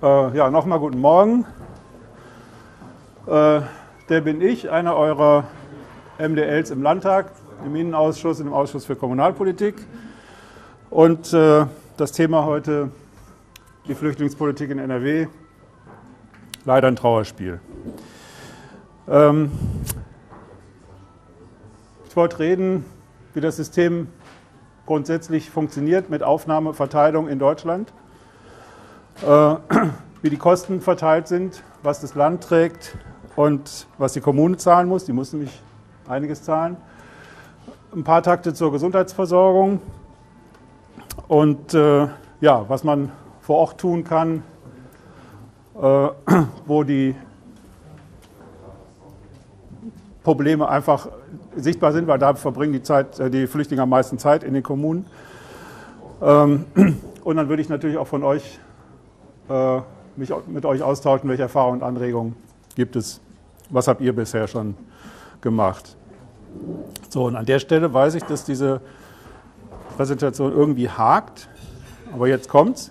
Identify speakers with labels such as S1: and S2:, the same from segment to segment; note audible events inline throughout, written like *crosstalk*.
S1: Äh, ja, nochmal guten Morgen. Äh, der bin ich, einer eurer MDLs im Landtag, im Innenausschuss im Ausschuss für Kommunalpolitik. Und äh, das Thema heute die Flüchtlingspolitik in NRW. Leider ein Trauerspiel. Ähm, ich wollte reden, wie das System grundsätzlich funktioniert mit Aufnahme, Verteilung in Deutschland *clears throat* wie die Kosten verteilt sind, was das Land trägt und was die Kommune zahlen muss. Die muss nämlich einiges zahlen. Ein paar Takte zur Gesundheitsversorgung und äh, ja, was man vor Ort tun kann, äh, *clears throat* wo die Probleme einfach sichtbar sind, weil da verbringen die, Zeit, äh, die Flüchtlinge am meisten Zeit in den Kommunen. Ähm, *clears throat* und dann würde ich natürlich auch von euch äh, mich mit euch austauschen, welche Erfahrungen und Anregungen gibt es, was habt ihr bisher schon gemacht. So, und an der Stelle weiß ich, dass diese Präsentation irgendwie hakt, aber jetzt kommt's.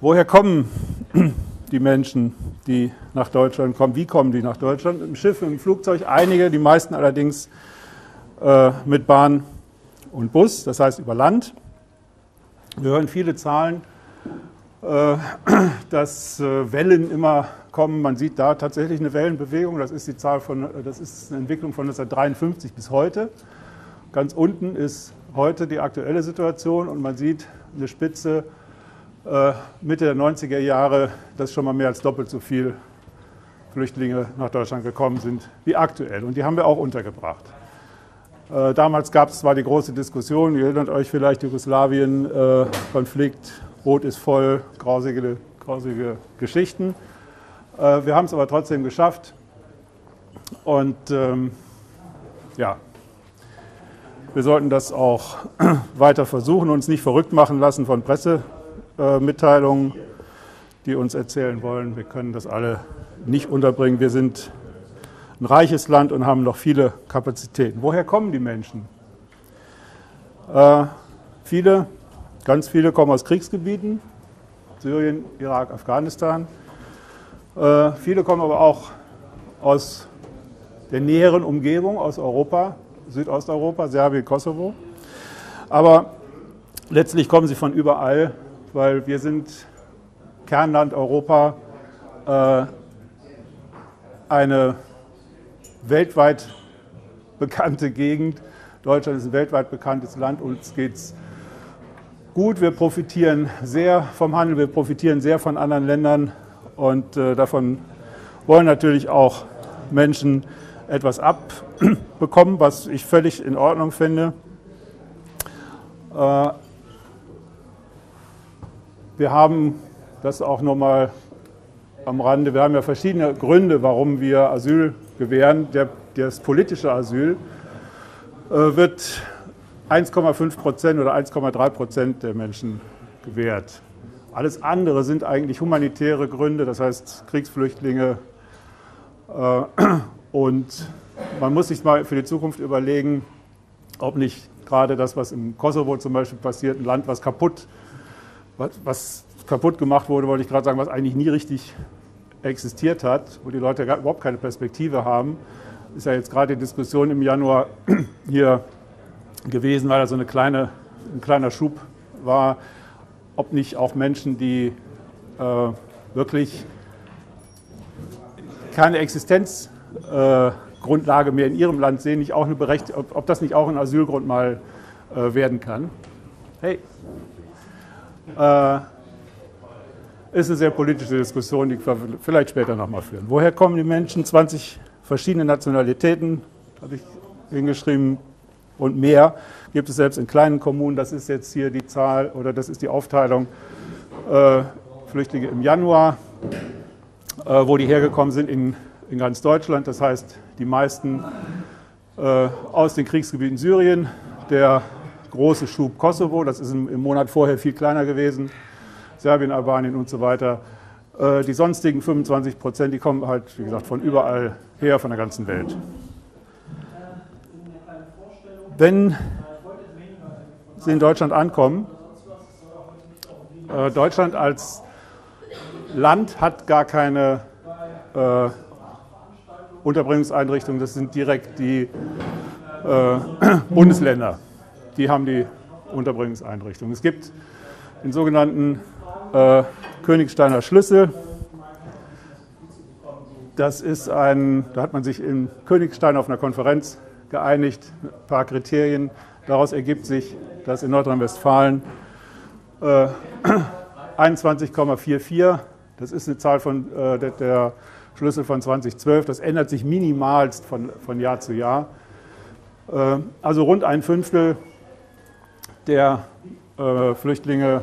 S1: Woher kommen *clears throat* die Menschen, die nach Deutschland kommen? Wie kommen die nach Deutschland? Im Schiff, im Flugzeug, einige, die meisten allerdings äh, mit Bahn und Bus, das heißt über Land. Wir hören viele Zahlen äh, *clears throat* dass äh, Wellen immer kommen. Man sieht da tatsächlich eine Wellenbewegung. Das ist die Zahl von, das ist eine Entwicklung von 1953 bis heute. Ganz unten ist heute die aktuelle Situation und man sieht eine Spitze äh, Mitte der 90er Jahre, dass schon mal mehr als doppelt so viele Flüchtlinge nach Deutschland gekommen sind wie aktuell. Und die haben wir auch untergebracht. Damals gab es zwar die große Diskussion, ihr erinnert euch vielleicht Jugoslawien-Konflikt, Rot ist voll, grausige, grausige Geschichten. Äh, wir haben es aber trotzdem geschafft. Und ähm, ja, wir sollten das auch *clears throat* weiter versuchen, uns nicht verrückt machen lassen von Pressemitteilungen, die uns erzählen wollen, wir können das alle nicht unterbringen. Wir sind ein reiches Land und haben noch viele Kapazitäten. Woher kommen die Menschen? Äh, viele Ganz viele kommen aus Kriegsgebieten, Syrien, Irak, Afghanistan. Äh, viele kommen aber auch aus der näheren Umgebung, aus Europa, Südosteuropa, Serbien, Kosovo. Aber letztlich kommen sie von überall, weil wir sind Kernland Europa, äh, eine weltweit bekannte Gegend. Deutschland ist ein weltweit bekanntes Land. Uns geht es gut. Wir profitieren sehr vom Handel, wir profitieren sehr von anderen Ländern und äh, davon wollen natürlich auch Menschen etwas abbekommen, was ich völlig in Ordnung finde. Äh, wir haben das auch nochmal am Rande, wir haben ja verschiedene Gründe, warum wir Asyl gewähren. Der, das politische Asyl äh, wird 1,5 Prozent oder 1,3 Prozent der Menschen gewährt. Alles andere sind eigentlich humanitäre Gründe, das heißt Kriegsflüchtlinge. Äh, und man muss sich mal für die Zukunft überlegen, ob nicht gerade das, was im Kosovo zum Beispiel passiert, ein Land, was kaputt, was, was kaputt gemacht wurde, wollte ich gerade sagen, was eigentlich nie richtig existiert hat, wo die Leute überhaupt keine Perspektive haben, ist ja jetzt gerade die Diskussion im Januar hier gewesen, weil er so eine kleine, ein kleiner Schub war, ob nicht auch Menschen, die äh, wirklich keine Existenzgrundlage äh, mehr in ihrem Land sehen, nicht auch eine Berecht ob, ob das nicht auch ein Asylgrund mal äh, werden kann. Hey, äh, ist eine sehr politische Diskussion, die wir vielleicht später nochmal führen. Woher kommen die Menschen? 20 verschiedene Nationalitäten, habe ich hingeschrieben, und mehr gibt es selbst in kleinen Kommunen. Das ist jetzt hier die Zahl oder das ist die Aufteilung äh, Flüchtlinge im Januar, äh, wo die hergekommen sind in, in ganz Deutschland. Das heißt, die meisten äh, aus den Kriegsgebieten Syrien, der große Schub Kosovo, das ist im, im Monat vorher viel kleiner gewesen, Serbien, Albanien und so weiter. Äh, die sonstigen 25 Prozent, die kommen halt, wie gesagt, von überall her, von der ganzen Welt wenn sie in Deutschland ankommen, äh, Deutschland als Land hat gar keine äh, Unterbringungseinrichtungen, das sind direkt die äh, *clears throat* Bundesländer, die haben die Unterbringungseinrichtungen. Es gibt den sogenannten äh, Königsteiner Schlüssel. Das ist ein, da hat man sich in Königstein auf einer Konferenz geeinigt, ein paar Kriterien. Daraus ergibt sich, dass in Nordrhein-Westfalen äh, *clears throat* 21,44, das ist eine Zahl von äh, der, der, Schlüssel von 2012, das ändert sich minimalst von, von Jahr zu Jahr. Äh, also rund ein Fünftel der äh, Flüchtlinge,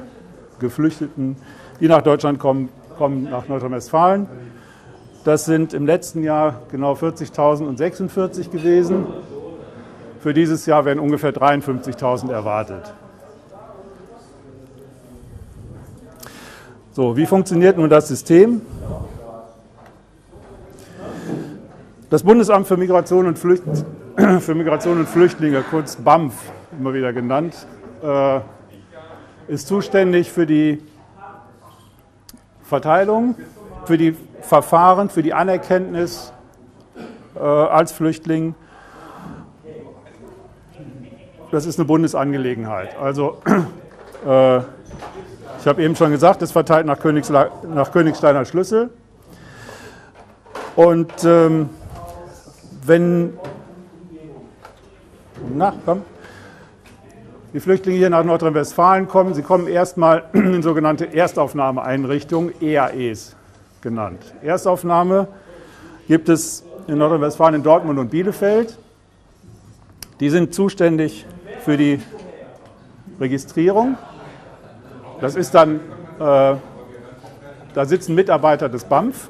S1: Geflüchteten, die nach Deutschland kommen, kommen nach Nordrhein-Westfalen. Das sind im letzten Jahr genau 40.046 gewesen. Für dieses Jahr werden ungefähr 53.000 erwartet. So, wie funktioniert nun das System? Das Bundesamt für Migration und, Flücht *clears throat* für Migration und Flüchtlinge, kurz BAMF immer wieder genannt, äh, ist zuständig für die Verteilung, für die Verfahren, für die Anerkenntnis äh, als Flüchtling. Das ist eine Bundesangelegenheit. Also *clears throat* äh, ich habe eben schon gesagt, es verteilt nach, Königsle nach Königsteiner Schlüssel. Und ähm, wenn na, komm, die Flüchtlinge hier nach Nordrhein-Westfalen kommen, sie kommen erstmal *clears throat* in sogenannte Erstaufnahmeeinrichtungen, EAEs genannt. Erstaufnahme gibt es in Nordrhein-Westfalen in Dortmund und Bielefeld. Die sind zuständig für die Registrierung. Das ist dann, äh, da sitzen Mitarbeiter des BAMF.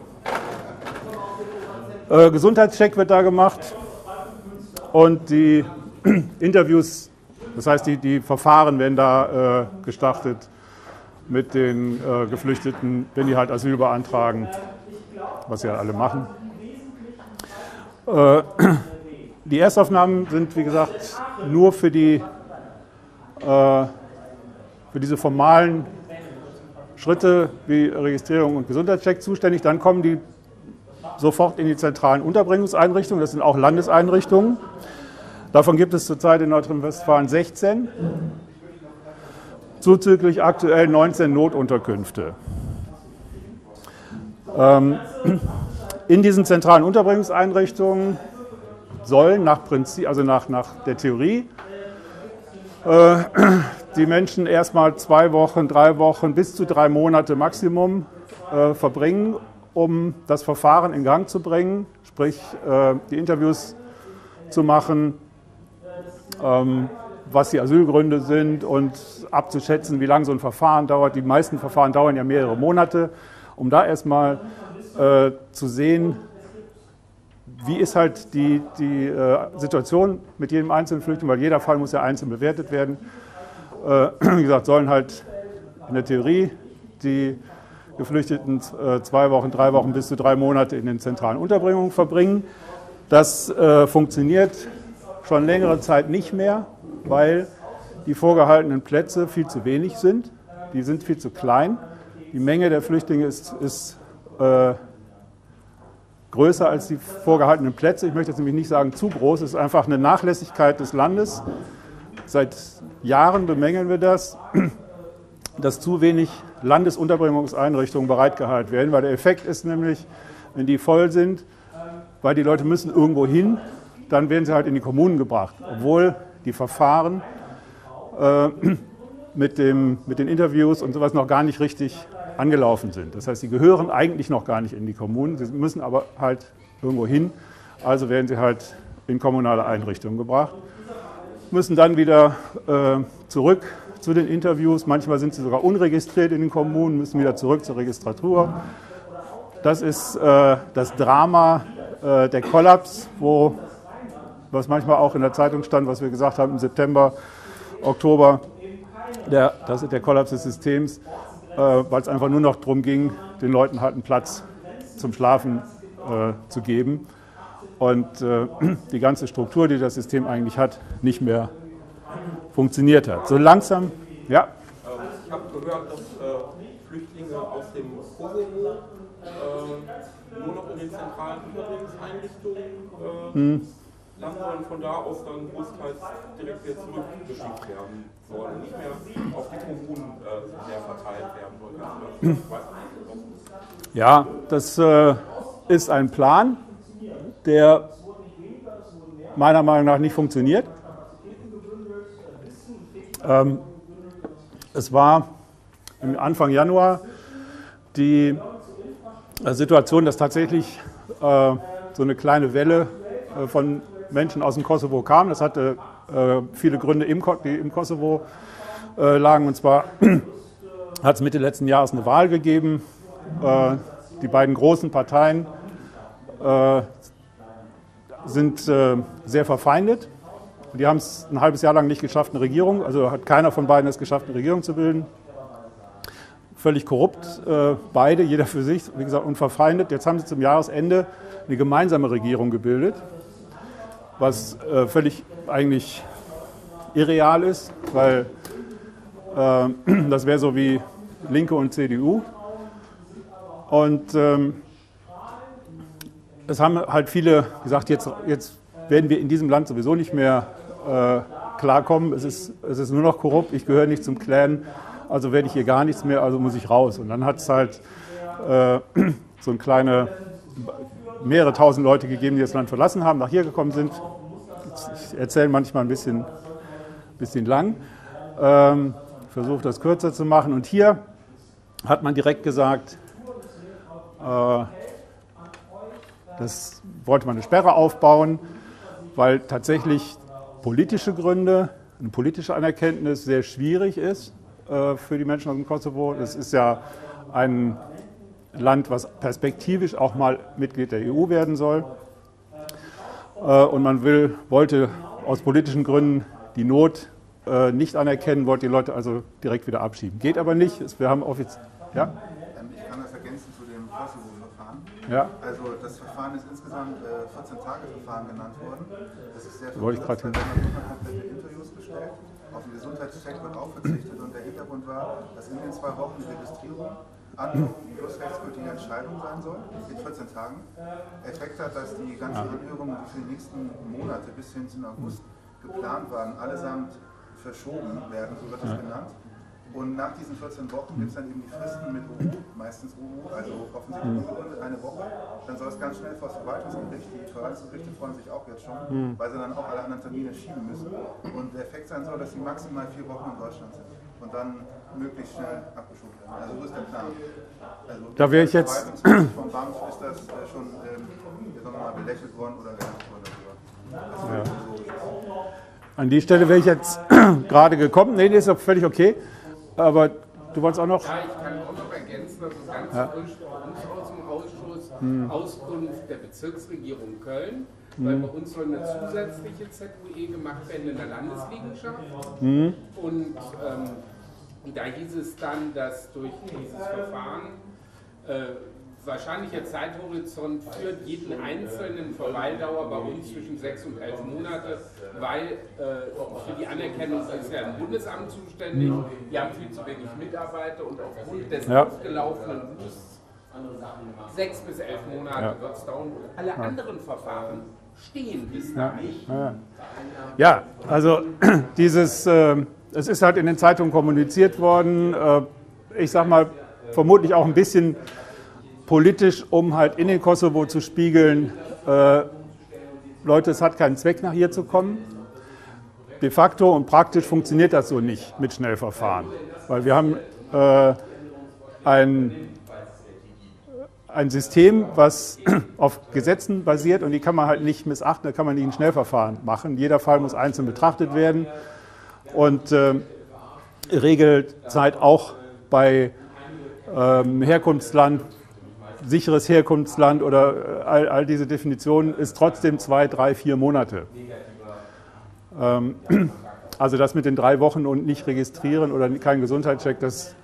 S1: Äh, Gesundheitscheck wird da gemacht und die *clears throat* Interviews, das heißt, die, die Verfahren werden da äh, gestartet mit den äh, Geflüchteten, wenn die halt Asyl beantragen, was sie ja alle machen. Äh, *clears throat* die Erstaufnahmen sind, wie gesagt, nur für, die, äh, für diese formalen Schritte wie Registrierung und Gesundheitscheck zuständig. Dann kommen die sofort in die zentralen Unterbringungseinrichtungen. Das sind auch Landeseinrichtungen. Davon gibt es zurzeit in Nordrhein-Westfalen 16 zuzüglich aktuell 19 Notunterkünfte. Ähm, in diesen zentralen Unterbringungseinrichtungen sollen nach, Prinzip, also nach, nach der Theorie äh, *clears throat* die Menschen erstmal zwei Wochen, drei Wochen bis zu drei Monate Maximum äh, verbringen, um das Verfahren in Gang zu bringen, sprich äh, die Interviews zu machen, ähm, was die Asylgründe sind und abzuschätzen, wie lange so ein Verfahren dauert. Die meisten Verfahren dauern ja mehrere Monate, um da erstmal äh, zu sehen, wie ist halt die, die äh, Situation mit jedem einzelnen Flüchtling, weil jeder Fall muss ja einzeln bewertet werden. Äh, *clears throat* wie gesagt, sollen halt in der Theorie die Geflüchteten äh, zwei Wochen, drei Wochen bis zu drei Monate in den zentralen Unterbringungen verbringen. Das äh, funktioniert schon längere Zeit nicht mehr weil die vorgehaltenen Plätze viel zu wenig sind. Die sind viel zu klein. Die Menge der Flüchtlinge ist, ist äh, größer als die vorgehaltenen Plätze. Ich möchte jetzt nämlich nicht sagen zu groß. Es ist einfach eine Nachlässigkeit des Landes. Seit Jahren bemängeln wir das, *clears throat* dass zu wenig Landesunterbringungseinrichtungen bereitgehalten werden, weil der Effekt ist nämlich, wenn die voll sind, weil die Leute müssen irgendwo hin, dann werden sie halt in die Kommunen gebracht, obwohl die Verfahren äh, *clears throat* mit, dem, mit den Interviews und sowas noch gar nicht richtig angelaufen sind. Das heißt, sie gehören eigentlich noch gar nicht in die Kommunen, sie müssen aber halt irgendwo hin, also werden sie halt in kommunale Einrichtungen gebracht, müssen dann wieder äh, zurück zu den Interviews. Manchmal sind sie sogar unregistriert in den Kommunen, müssen wieder zurück zur Registratur. Das ist äh, das Drama äh, der Kollaps, wo was manchmal auch in der Zeitung stand, was wir gesagt haben im September, Oktober, der, das ist der Kollaps des Systems, weil es einfach nur noch darum ging, den Leuten halt einen Platz zum Schlafen äh, zu geben und äh, *clears throat* die ganze Struktur, die das System eigentlich hat, nicht mehr funktioniert hat. So langsam, ja.
S2: Ich habe gehört, dass äh, Flüchtlinge aus dem Kosovo äh, nur noch in den zentralen Überlebenseinrichtungen sollen, von da aus dann großteils direkt wieder zurückgeschickt werden sollen, nicht mehr auf die Kommunen äh, mehr verteilt werden sollen.
S1: Ja, das äh, ist ein Plan, der meiner Meinung nach nicht funktioniert. Ähm, es war Anfang Januar die äh, Situation, dass tatsächlich äh, so eine kleine Welle äh, von Menschen aus dem Kosovo kam. Das hatte äh, viele Gründe, im, die im Kosovo äh, lagen. Und zwar *clears throat* hat es Mitte letzten Jahres eine Wahl gegeben. Äh, die beiden großen Parteien sind sehr verfeindet. Die haben es ein halbes Jahr lang nicht geschafft, eine Regierung, also hat keiner von beiden es geschafft, eine Regierung zu bilden. Völlig korrupt, äh, beide, jeder für sich, wie gesagt, unverfeindet. Jetzt haben sie zum Jahresende eine gemeinsame Regierung gebildet, was äh, völlig eigentlich irreal ist, weil äh, *clears throat* das wäre so wie Linke und CDU. Und ähm, es haben halt viele gesagt, jetzt, jetzt werden wir in diesem Land sowieso nicht mehr äh, klarkommen. Es ist, es ist nur noch korrupt, ich gehöre nicht zum Clan, also werde ich hier gar nichts mehr, also muss ich raus. Und dann hat es halt äh, *clears throat* so ein kleine, mehrere tausend Leute gegeben, die das Land verlassen haben, nach hier gekommen sind. Ich erzähle manchmal ein bisschen, bisschen lang. Ähm, versuche das kürzer zu machen. Und hier hat man direkt gesagt, äh, das wollte man eine Sperre aufbauen, weil tatsächlich politische Gründe, eine politische Anerkenntnis sehr schwierig ist äh, für die Menschen aus dem Kosovo. Das ist ja ein Land, was perspektivisch auch mal Mitglied der EU werden soll. Äh, und man will, wollte aus politischen Gründen die Not äh, nicht anerkennen, wollte die Leute also direkt wieder abschieben. Geht aber nicht. Wir haben offiziell.
S3: Ja? Ich kann das ergänzen zu dem Kosovo-Verfahren.
S1: Ja.
S3: Also das Verfahren ist insgesamt 14-Tage-Verfahren genannt worden. Das ist sehr
S1: Wollte ich gerade hin.
S3: komplette Interviews gestellt. Auf den Gesundheitscheck wird auch verzichtet und der Hintergrund war, dass in den zwei Wochen Registrierung Anhörung plus rechtsgültige Entscheidung sein soll, in 14 Tagen. Effekt hat, dass die ganzen Anhörungen, die für die nächsten Monate bis hin zum August geplant waren, allesamt verschoben werden, so wird es genannt. Und nach diesen 14 Wochen gibt es dann eben die Fristen mit UU, meistens UU, also offensichtlich mhm. eine Woche. Dann soll es ganz schnell vor das Verwaltungsgericht. Die Verwaltungsgerichte freuen sich auch jetzt schon, mhm. weil sie dann auch alle anderen Termine schieben müssen. Und der Effekt sein soll, dass sie maximal vier Wochen in Deutschland sind und dann möglichst schnell abgeschoben werden. Also so ist der Plan. Also
S1: da wäre ich jetzt.
S3: Vom BAMF ist das äh, schon ähm, mal belächelt worden oder gelernt worden.
S1: Ja. An die Stelle wäre ich jetzt *clears throat* gerade gekommen. Nee, das ist auch völlig okay. Aber du wolltest auch noch?
S4: Ja, ich kann auch noch ergänzen, dass es ganz ja. frisch bei uns aus dem Ausschuss hm. Auskunft der Bezirksregierung Köln, hm. weil bei uns soll eine zusätzliche ZUE gemacht werden in der Landesliegenschaft. Hm. Und ähm, da hieß es dann, dass durch dieses Verfahren äh, wahrscheinlicher Zeithorizont für jeden einzelnen Verweildauer bei uns zwischen sechs und elf Monate, weil äh, für die Anerkennung ist ja ein Bundesamt zuständig, die haben viel zu wenig Mitarbeiter und aufgrund des ja. aufgelaufenen Buß sechs bis elf Monate ja. wird es dauern. Alle anderen Verfahren stehen bis dahin.
S1: Ja. ja, also *clears throat* dieses, äh, es ist halt in den Zeitungen kommuniziert worden, äh, ich sag mal, vermutlich auch ein bisschen politisch, um halt in den Kosovo zu spiegeln, äh, Leute, es hat keinen Zweck, nach hier zu kommen. De facto und praktisch funktioniert das so nicht mit Schnellverfahren, weil wir haben äh, ein, ein System, was *clears throat* auf Gesetzen basiert und die kann man halt nicht missachten, da kann man nicht ein Schnellverfahren machen. Jeder Fall muss einzeln betrachtet werden und äh, Regelzeit auch bei ähm, Herkunftsland sicheres Herkunftsland oder äh, all, all diese Definitionen ist trotzdem zwei, drei, vier Monate. Ähm, *clears throat* also das mit den drei Wochen und nicht registrieren oder kein Gesundheitscheck, das,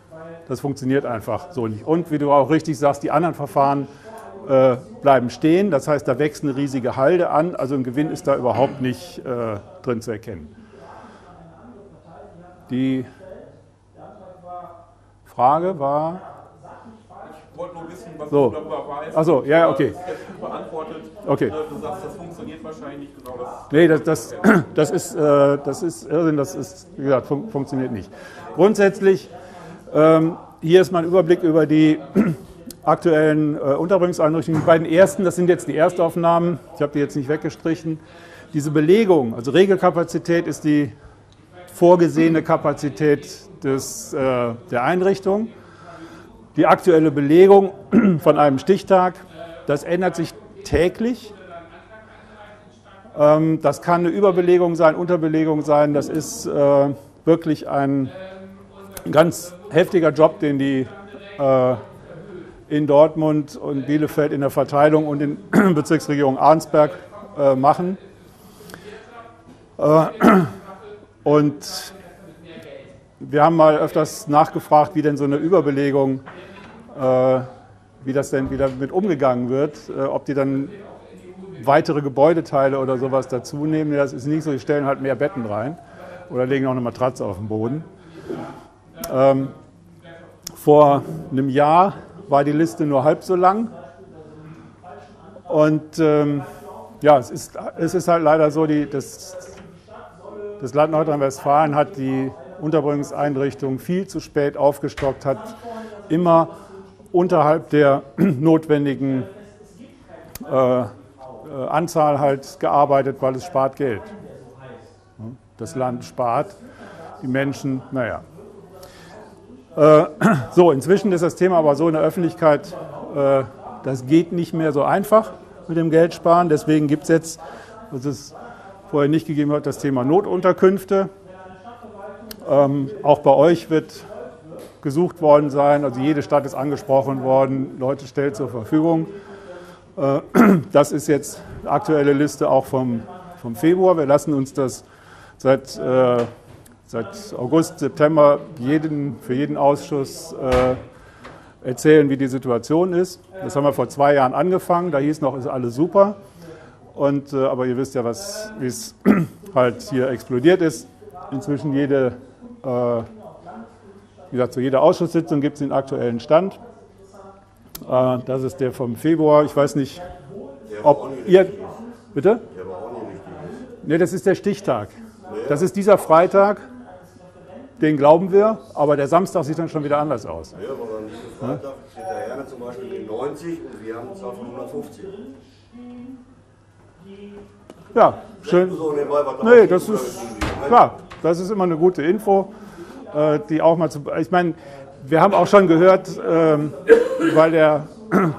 S1: das funktioniert einfach so nicht. Und wie du auch richtig sagst, die anderen Verfahren äh, bleiben stehen. Das heißt, da wächst eine riesige Halde an. Also ein Gewinn ist da überhaupt nicht äh, drin zu erkennen. Die Frage war,
S2: nur wissen, was
S1: So.
S2: du darüber weißt.
S1: Ach so, ja, ja, okay.
S2: Das ist beantwortet.
S1: Okay.
S2: Äh, Du sagst, das funktioniert wahrscheinlich nicht genau das.
S1: Nee, das, das, *clears throat* das, ist, äh, das ist Irrsinn, das ist, wie gesagt, fun funktioniert nicht. Grundsätzlich, ähm, hier ist mein Überblick über die *clears throat* aktuellen äh, Unterbringungseinrichtungen. Die beiden ersten, das sind jetzt die Erstaufnahmen, ich habe die jetzt nicht weggestrichen. Diese Belegung, also Regelkapazität ist die vorgesehene Kapazität des, äh, der Einrichtung. Die aktuelle Belegung *clears throat* von einem Stichtag, das ändert sich täglich. Ähm, Das kann eine Überbelegung sein, Unterbelegung sein. Das ist äh, wirklich ein ganz heftiger Job, den die äh, in Dortmund und Bielefeld in der Verteilung und in *clears throat* Bezirksregierung Arnsberg machen. *clears throat* Und wir haben mal öfters nachgefragt, wie denn so eine Überbelegung, äh, wie das denn wieder mit umgegangen wird, äh, ob die dann weitere Gebäudeteile oder sowas dazu nehmen. Das ist nicht so, die stellen halt mehr Betten rein oder legen auch eine Matratze auf den Boden. Ähm, vor einem Jahr war die Liste nur halb so lang. Und ähm, ja, es ist, es ist halt leider so, die, das, das Land Nordrhein-Westfalen hat die Unterbringungseinrichtungen viel zu spät aufgestockt, hat immer unterhalb der *clears throat* notwendigen äh, äh, Anzahl halt gearbeitet, weil es spart Geld. Das Land spart, die Menschen, naja. Äh, *clears throat* so, inzwischen ist das Thema aber so in der Öffentlichkeit, äh, das geht nicht mehr so einfach mit dem Geldsparen. Deswegen gibt es jetzt, was es vorher nicht gegeben hat, das Thema Notunterkünfte. Ähm, auch bei euch wird gesucht worden sein, also jede Stadt ist angesprochen worden, Leute stellt zur Verfügung. Äh, *clears throat* Das ist jetzt die aktuelle Liste auch vom, vom Februar. Wir lassen uns das seit, äh, seit August, September jeden, für jeden Ausschuss äh, erzählen, wie die Situation ist. Das haben wir vor zwei Jahren angefangen. Da hieß noch, ist alles super. Und, äh, aber ihr wisst ja, wie es *clears throat* halt hier explodiert ist. Inzwischen jede, äh, wie gesagt, zu jeder Ausschusssitzung gibt es den aktuellen Stand. Äh, das ist der vom Februar. Ich weiß nicht, ob ihr. Bitte? Ne, das ist der Stichtag. Das ist dieser Freitag, den glauben wir, aber der Samstag sieht dann schon wieder anders aus.
S5: Ja, aber dann ist Freitag, steht der Herne zum Beispiel in 90 und wir haben eine Zahl von 150.
S1: Ja, schön. Nee, das ist klar. Das ist immer eine gute Info, äh, die auch mal zu. Ich meine, wir haben auch schon gehört, ähm, weil der *clears throat*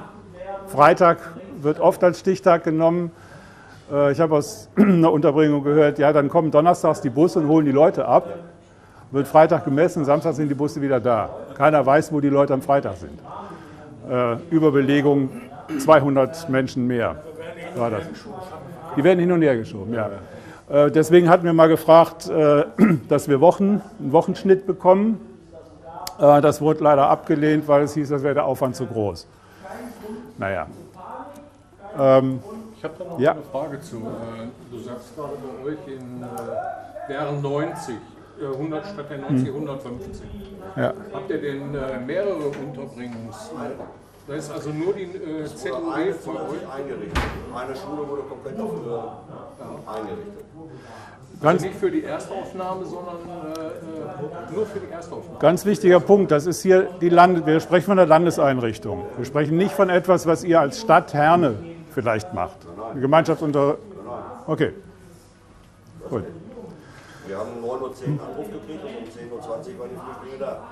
S1: Freitag wird oft als Stichtag genommen. Äh, Ich habe aus *clears throat* einer Unterbringung gehört, ja, dann kommen donnerstags die Busse und holen die Leute ab. Wird Freitag gemessen, Samstag sind die Busse wieder da. Keiner weiß, wo die Leute am Freitag sind. Äh, Überbelegung 200 Menschen mehr war das. Die werden hin und her geschoben, ja. Äh, Deswegen hatten wir mal gefragt, äh, *clears throat* dass wir Wochen, einen Wochenschnitt bekommen. Äh, Das wurde leider abgelehnt, weil es hieß, das wäre der Aufwand zu groß. Naja. Ähm,
S6: Ich habe da noch
S1: Ja.
S6: eine Frage zu. Du sagst gerade bei euch in, wären 90, äh, 100 statt der 90, 150.
S1: ja.
S6: Habt ihr denn äh, mehrere Unterbringungs... Da ist also nur die äh,
S5: eine
S6: von euch.
S5: eingerichtet. Eine Schule wurde komplett dafür eingerichtet.
S1: Ganz,
S6: Also nicht für die Erstaufnahme, sondern äh, äh, nur für die Erstaufnahme.
S1: ganz wichtiger Punkt, das ist hier die Land wir sprechen von der Landeseinrichtung. Wir sprechen nicht von etwas, was ihr als Stadt Herne vielleicht macht. Eine Gemeinschaft unter. Okay. Gut.
S5: Wir haben um 9.10 Uhr einen Anruf gekriegt und um 10.20 Uhr waren die Flüchtlinge da.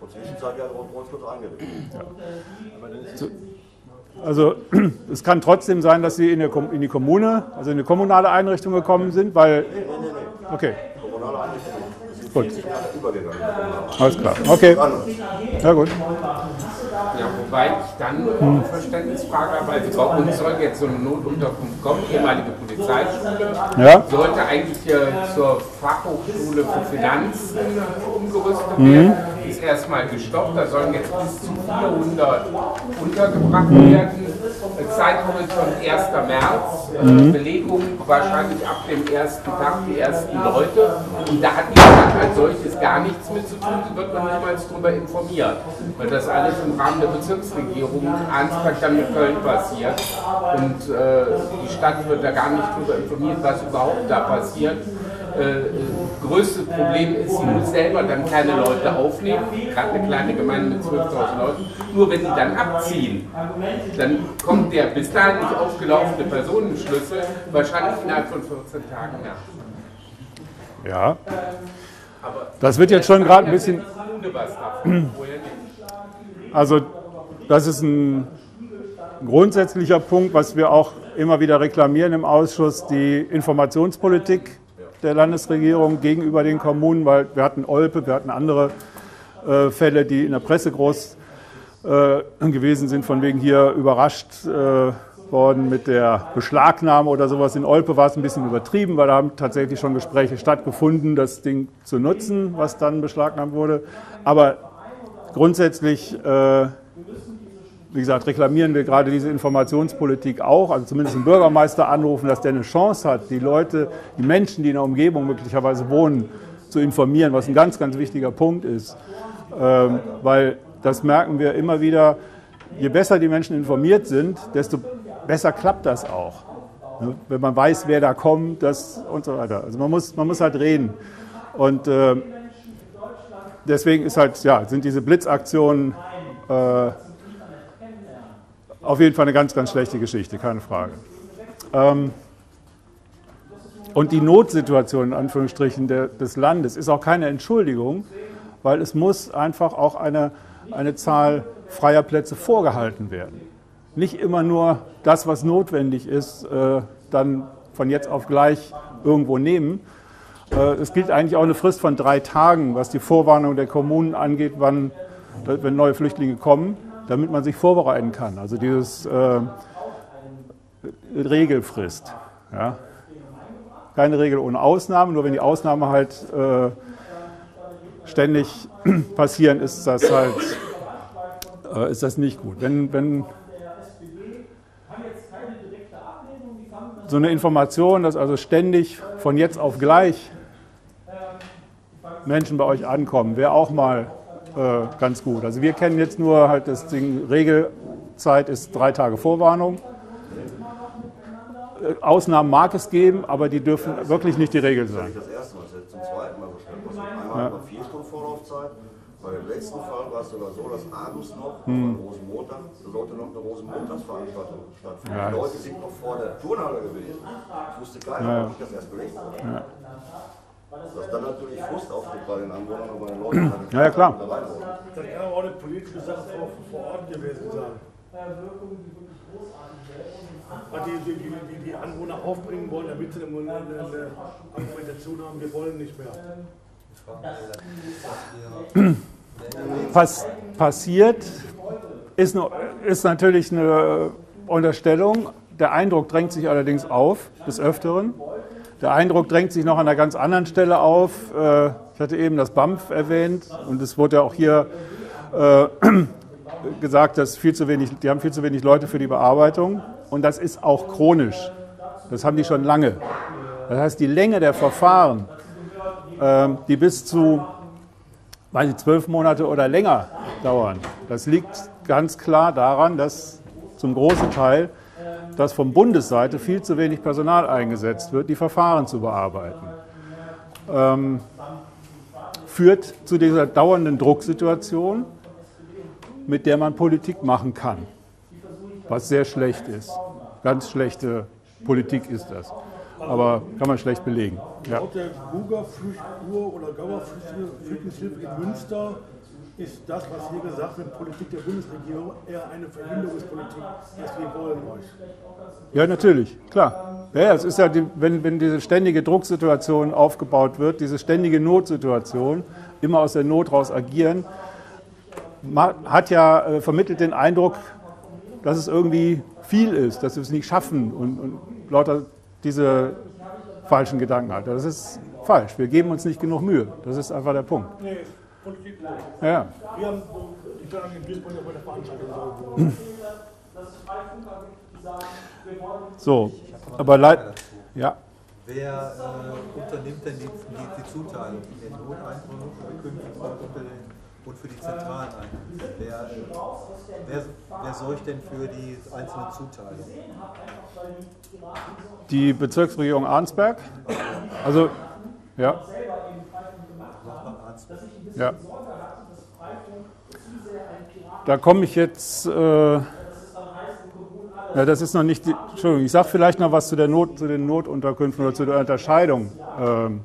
S5: Und zwischenzeitlich hat er uns kurz eingerichtet.
S1: Also *clears throat* es kann trotzdem sein, dass Sie in, der, in die Kommune, also in eine kommunale Einrichtung gekommen sind, weil. Okay,
S5: Kommunale Einrichtungen sind
S1: Gut.
S5: 40 Jahre übergegangen.
S1: alles klar. Okay, ja gut.
S4: Ja, wobei ich dann eine Verständnisfrage habe, also bei uns soll jetzt so eine Notunterkunft kommen, ehemalige Polizeischule,
S1: Ja,
S4: sollte eigentlich hier zur Fachhochschule für Finanzen umgerüstet werden. Die jetzt erstmal gestoppt. Da sollen jetzt bis zu 400 untergebracht werden. Zeithorizont 1. März. Mhm. Belegung wahrscheinlich ab dem ersten Tag die ersten Leute. Und da hat die Stadt als solches gar nichts mit zu tun. Sie wird noch niemals darüber informiert. Weil das alles im Rahmen der Bezirksregierung Ansbach dann mit Köln passiert. Und äh, die Stadt wird da gar nicht darüber informiert, was überhaupt da passiert. Äh, größte Problem ist, sie muss selber dann keine Leute aufnehmen, gerade eine kleine Gemeinde mit 12.000 Leuten. Nur wenn sie dann abziehen, dann kommt der bis dahin nicht aufgelaufene Personenschlüssel wahrscheinlich innerhalb von 14 Tagen nach.
S1: Ja. das wird jetzt schon gerade ein bisschen. *clears throat* Also, das ist ein grundsätzlicher Punkt, was wir auch immer wieder reklamieren im Ausschuss, die Informationspolitik der Landesregierung gegenüber den Kommunen, weil wir hatten Olpe, wir hatten andere äh, Fälle, die in der Presse groß äh, gewesen sind, von wegen hier überrascht äh, worden mit der Beschlagnahme oder sowas. In Olpe war es ein bisschen übertrieben, weil da haben tatsächlich schon Gespräche stattgefunden, das Ding zu nutzen, was dann beschlagnahmt wurde. Aber grundsätzlich äh, wie gesagt, reklamieren wir gerade diese Informationspolitik auch, also zumindest den Bürgermeister anrufen, dass der eine Chance hat, die Leute, die Menschen, die in der Umgebung möglicherweise wohnen, zu informieren, was ein ganz, ganz wichtiger Punkt ist. Ähm, weil das merken wir immer wieder, je besser die Menschen informiert sind, desto besser klappt das auch. Ne? Wenn man weiß, wer da kommt das und so weiter. Also man muss, man muss halt reden. Und äh, deswegen ist halt, ja, sind diese Blitzaktionen äh, auf jeden Fall eine ganz, ganz schlechte Geschichte, keine Frage. Ähm, und die Notsituation in Anführungsstrichen der, des Landes ist auch keine Entschuldigung, weil es muss einfach auch eine, eine Zahl freier Plätze vorgehalten werden. Nicht immer nur das, was notwendig ist, äh, dann von jetzt auf gleich irgendwo nehmen. Äh, es gilt eigentlich auch eine Frist von drei Tagen, was die Vorwarnung der Kommunen angeht, wann, wenn neue Flüchtlinge kommen damit man sich vorbereiten kann. Also dieses äh, Regelfrist. Ja. Keine Regel ohne Ausnahme, nur wenn die Ausnahmen halt äh, ständig *clears throat* passieren, ist das halt äh, ist das nicht gut. Wenn, wenn so eine Information, dass also ständig von jetzt auf gleich Menschen bei euch ankommen, wäre auch mal äh, ganz gut. Also wir kennen jetzt nur halt das Ding, Regelzeit ist drei Tage Vorwarnung. Äh, Ausnahmen mag es geben, aber die dürfen wirklich nicht die Regel sein.
S5: Das erste Mal, das zum zweiten Mal passiert. Einmal ja. vier Stunden Vorlaufzeit. Bei dem letzten Fall war es sogar so, dass abends noch, hm. Rosenmontag, sollte noch eine Rosenmontagsveranstaltung stattfinden. Ja. Die Leute sind noch vor der Turnhalle gewesen. Ich wusste keiner, ja. ich das erst belegt wurde. Ja. Dass dann natürlich Frust auftritt bei den Anwohnern und bei den Leuten.
S1: Ja, ja, klar.
S7: Das kann auch eine politische Sache vor, vor Ort gewesen sein. Die, die, die, die Anwohner aufbringen wollen, damit sie eine, eine Argumentation haben, wir wollen nicht mehr.
S1: Was passiert, ist, ist natürlich eine Unterstellung. Der Eindruck drängt sich allerdings auf, des Öfteren. Der Eindruck drängt sich noch an einer ganz anderen Stelle auf. Äh, ich hatte eben das BAMF erwähnt und es wurde ja auch hier äh, *clears throat* gesagt, dass viel zu wenig, die haben viel zu wenig Leute für die Bearbeitung und das ist auch chronisch. Das haben die schon lange. Das heißt, die Länge der Verfahren, ähm, die bis zu weiß ich, zwölf Monate oder länger dauern, das liegt ganz klar daran, dass zum großen Teil dass von Bundesseite viel zu wenig Personal eingesetzt wird, die Verfahren zu bearbeiten. Ähm, führt zu dieser dauernden Drucksituation, mit der man Politik machen kann, was sehr schlecht ist. Ganz schlechte Politik ist das. Aber kann man schlecht belegen.
S7: Ja. Laut der GUGA-Flüchtlinge oder GAUA-Flüchtlingshilfe in Münster ist das, was hier gesagt wird, Politik der Bundesregierung, eher eine Verhinderungspolitik, als wir wollen euch.
S1: Ja, natürlich, klar. Ja, es ist ja, die, wenn, wenn diese ständige Drucksituation aufgebaut wird, diese ständige Notsituation, immer aus der Not raus agieren, hat ja äh, vermittelt den Eindruck, dass es irgendwie viel ist, dass wir es nicht schaffen und, und lauter diese falschen Gedanken hat. Das ist falsch. Wir geben uns nicht genug Mühe. Das ist einfach der Punkt.
S7: Nee. Politik.
S1: Ja.
S7: Wir haben die Planung in Duisburg bei der Veranstaltung *clears throat* so.
S1: Aber leid. Ja.
S8: Wer äh, unternimmt denn die, die, die Zuteilung in den Noteinkünften und, und für die zentralen Einkünfte? Wer, wer, wer sorgt denn für die einzelnen Zuteilungen?
S1: Die Bezirksregierung Arnsberg. Also, ja.
S8: Sagt man Arzt?
S1: Ja. Da komme ich jetzt. Äh, ja, das ist noch nicht die. Entschuldigung, ich sage vielleicht noch was zu, der Not, zu den Notunterkünften oder zu der Unterscheidung. Ähm,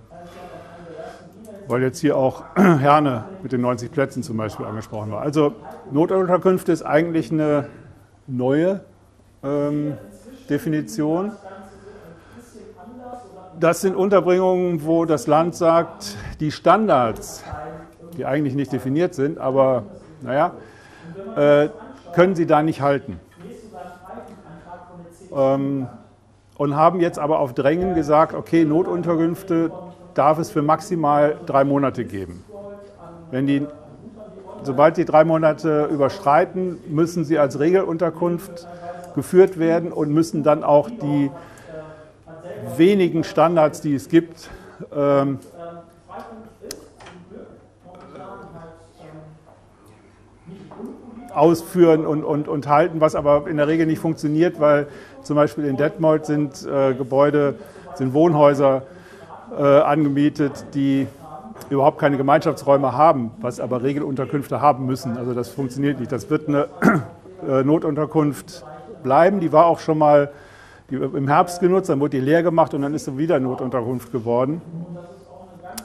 S1: weil jetzt hier auch *clears throat* Herne mit den 90 Plätzen zum Beispiel angesprochen war. Also Notunterkünfte ist eigentlich eine neue ähm, Definition. Das sind Unterbringungen, wo das Land sagt, die Standards, die eigentlich nicht definiert sind, aber naja, äh, können sie da nicht halten. Ähm, und haben jetzt aber auf Drängen gesagt, okay, Notunterkünfte darf es für maximal drei Monate geben. Wenn die, sobald die drei Monate überschreiten, müssen sie als Regelunterkunft geführt werden und müssen dann auch die wenigen Standards, die es gibt, ähm, ausführen und, und, und halten, was aber in der Regel nicht funktioniert, weil zum Beispiel in Detmold sind äh, Gebäude, sind Wohnhäuser äh, angemietet, die überhaupt keine Gemeinschaftsräume haben, was aber Regelunterkünfte haben müssen. Also das funktioniert nicht. Das wird eine *clears throat* äh, Notunterkunft bleiben. Die war auch schon mal die, im Herbst genutzt, dann wurde die leer gemacht und dann ist sie wieder Notunterkunft geworden.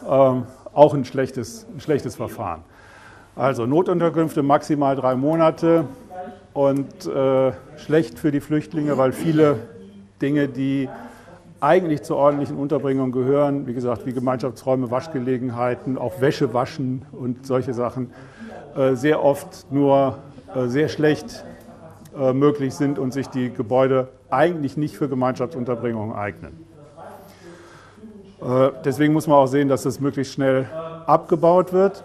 S1: Ähm, auch ein schlechtes, ein schlechtes Verfahren. Also Notunterkünfte maximal drei Monate und äh, schlecht für die Flüchtlinge, weil viele Dinge, die eigentlich zur ordentlichen Unterbringung gehören, wie gesagt, wie Gemeinschaftsräume, Waschgelegenheiten, auch Wäsche waschen und solche Sachen, äh, sehr oft nur äh, sehr schlecht äh, möglich sind und sich die Gebäude eigentlich nicht für Gemeinschaftsunterbringung eignen. Äh, deswegen muss man auch sehen, dass das möglichst schnell abgebaut wird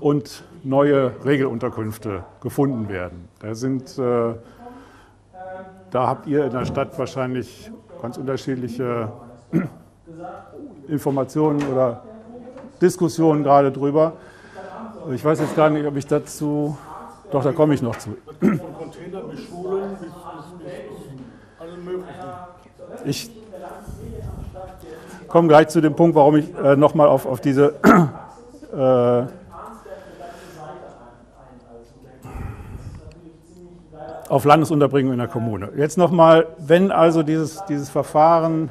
S1: und neue Regelunterkünfte gefunden werden. Da, sind, äh, da habt ihr in der Stadt wahrscheinlich ganz unterschiedliche *clears throat* Informationen oder Diskussionen gerade drüber. Ich weiß jetzt gar nicht, ob ich dazu. Doch, da komme ich noch zu.
S7: Von Container bis
S1: Ich komme gleich zu dem Punkt, warum ich äh, nochmal auf, auf diese äh, auf Landesunterbringung in der Kommune. Jetzt nochmal, wenn also dieses, dieses Verfahren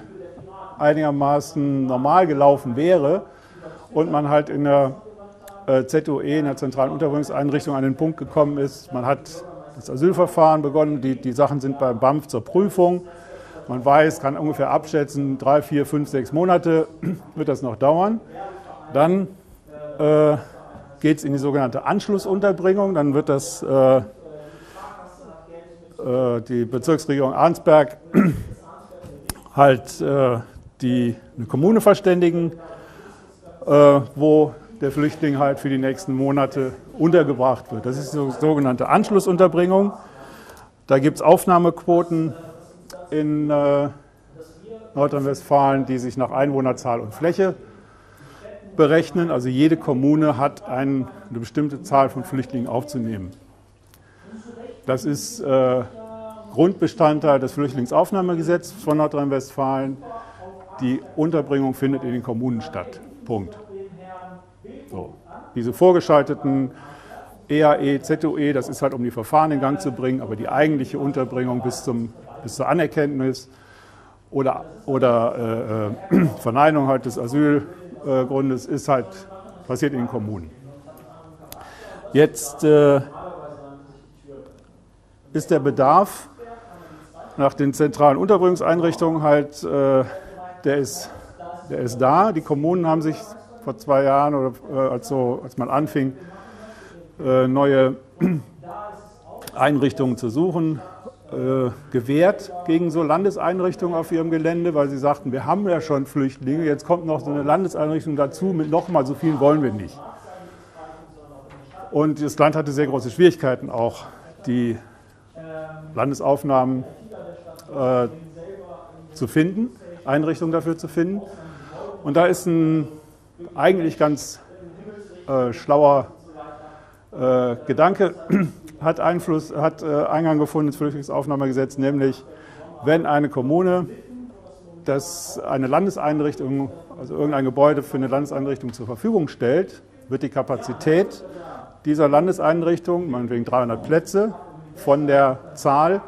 S1: einigermaßen normal gelaufen wäre und man halt in der äh, ZUE, in der zentralen Unterbringungseinrichtung, an den Punkt gekommen ist, man hat das Asylverfahren begonnen, die, die Sachen sind beim BAMF zur Prüfung, man weiß, kann ungefähr abschätzen, drei, vier, fünf, sechs Monate *clears throat* wird das noch dauern. Dann äh, geht es in die sogenannte Anschlussunterbringung, dann wird das äh, äh, die Bezirksregierung Arnsberg *clears throat* halt äh, die, eine Kommune verständigen, äh, wo der Flüchtling halt für die nächsten Monate untergebracht wird. Das ist die sogenannte Anschlussunterbringung. Da gibt es Aufnahmequoten in Nordrhein-Westfalen, die sich nach Einwohnerzahl und Fläche berechnen. Also jede Kommune hat eine bestimmte Zahl von Flüchtlingen aufzunehmen. Das ist äh, Grundbestandteil des Flüchtlingsaufnahmegesetzes von Nordrhein-Westfalen. Die Unterbringung findet in den Kommunen statt. Punkt. So. Diese vorgeschalteten EAE, ZUE, das ist halt, um die Verfahren in Gang zu bringen, aber die eigentliche Unterbringung bis, zum, bis zur Anerkenntnis oder, oder äh, äh *clears throat* Verneinung halt des Asylgrundes ist halt passiert in den Kommunen. Jetzt äh, ist der Bedarf nach den zentralen Unterbringungseinrichtungen halt, äh, der, ist, der ist da. Die Kommunen haben sich vor zwei Jahren, oder äh, als, so, als man anfing, äh, neue *clears throat* Einrichtungen zu suchen, äh, gewährt gegen so Landeseinrichtungen auf ihrem Gelände, weil sie sagten, wir haben ja schon Flüchtlinge, jetzt kommt noch so eine Landeseinrichtung dazu, mit nochmal so vielen wollen wir nicht. Und das Land hatte sehr große Schwierigkeiten, auch die Landesaufnahmen äh, zu finden, Einrichtungen dafür zu finden. Und da ist ein eigentlich ganz äh, schlauer äh, Gedanke, *clears throat* hat, Einfluss, hat äh, Eingang gefunden ins Flüchtlingsaufnahmegesetz, nämlich wenn eine Kommune das eine Landeseinrichtung, also irgendein Gebäude für eine Landeseinrichtung zur Verfügung stellt, wird die Kapazität dieser Landeseinrichtung, meinetwegen 300 Plätze, von der Zahl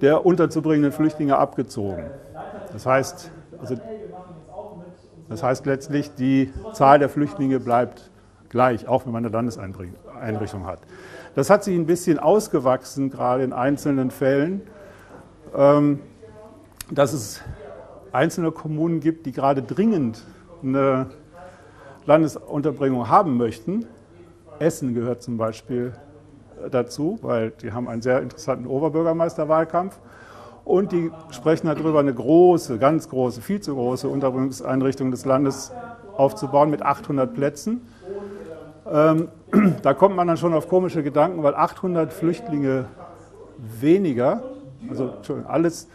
S1: der unterzubringenden Flüchtlinge abgezogen. Das heißt, also, das heißt letztlich, die Zahl der Flüchtlinge bleibt gleich, auch wenn man eine Landeseinrichtung hat. Das hat sich ein bisschen ausgewachsen, gerade in einzelnen Fällen, ähm, dass es einzelne Kommunen gibt, die gerade dringend eine Landesunterbringung haben möchten. Essen gehört zum Beispiel dazu, weil die haben einen sehr interessanten Oberbürgermeisterwahlkampf. Und die sprechen darüber, eine große, ganz große, viel zu große Unterbringungseinrichtung des Landes aufzubauen mit 800 Plätzen. Ähm, *clears throat* da kommt man dann schon auf komische Gedanken, weil 800 Flüchtlinge weniger, also alles,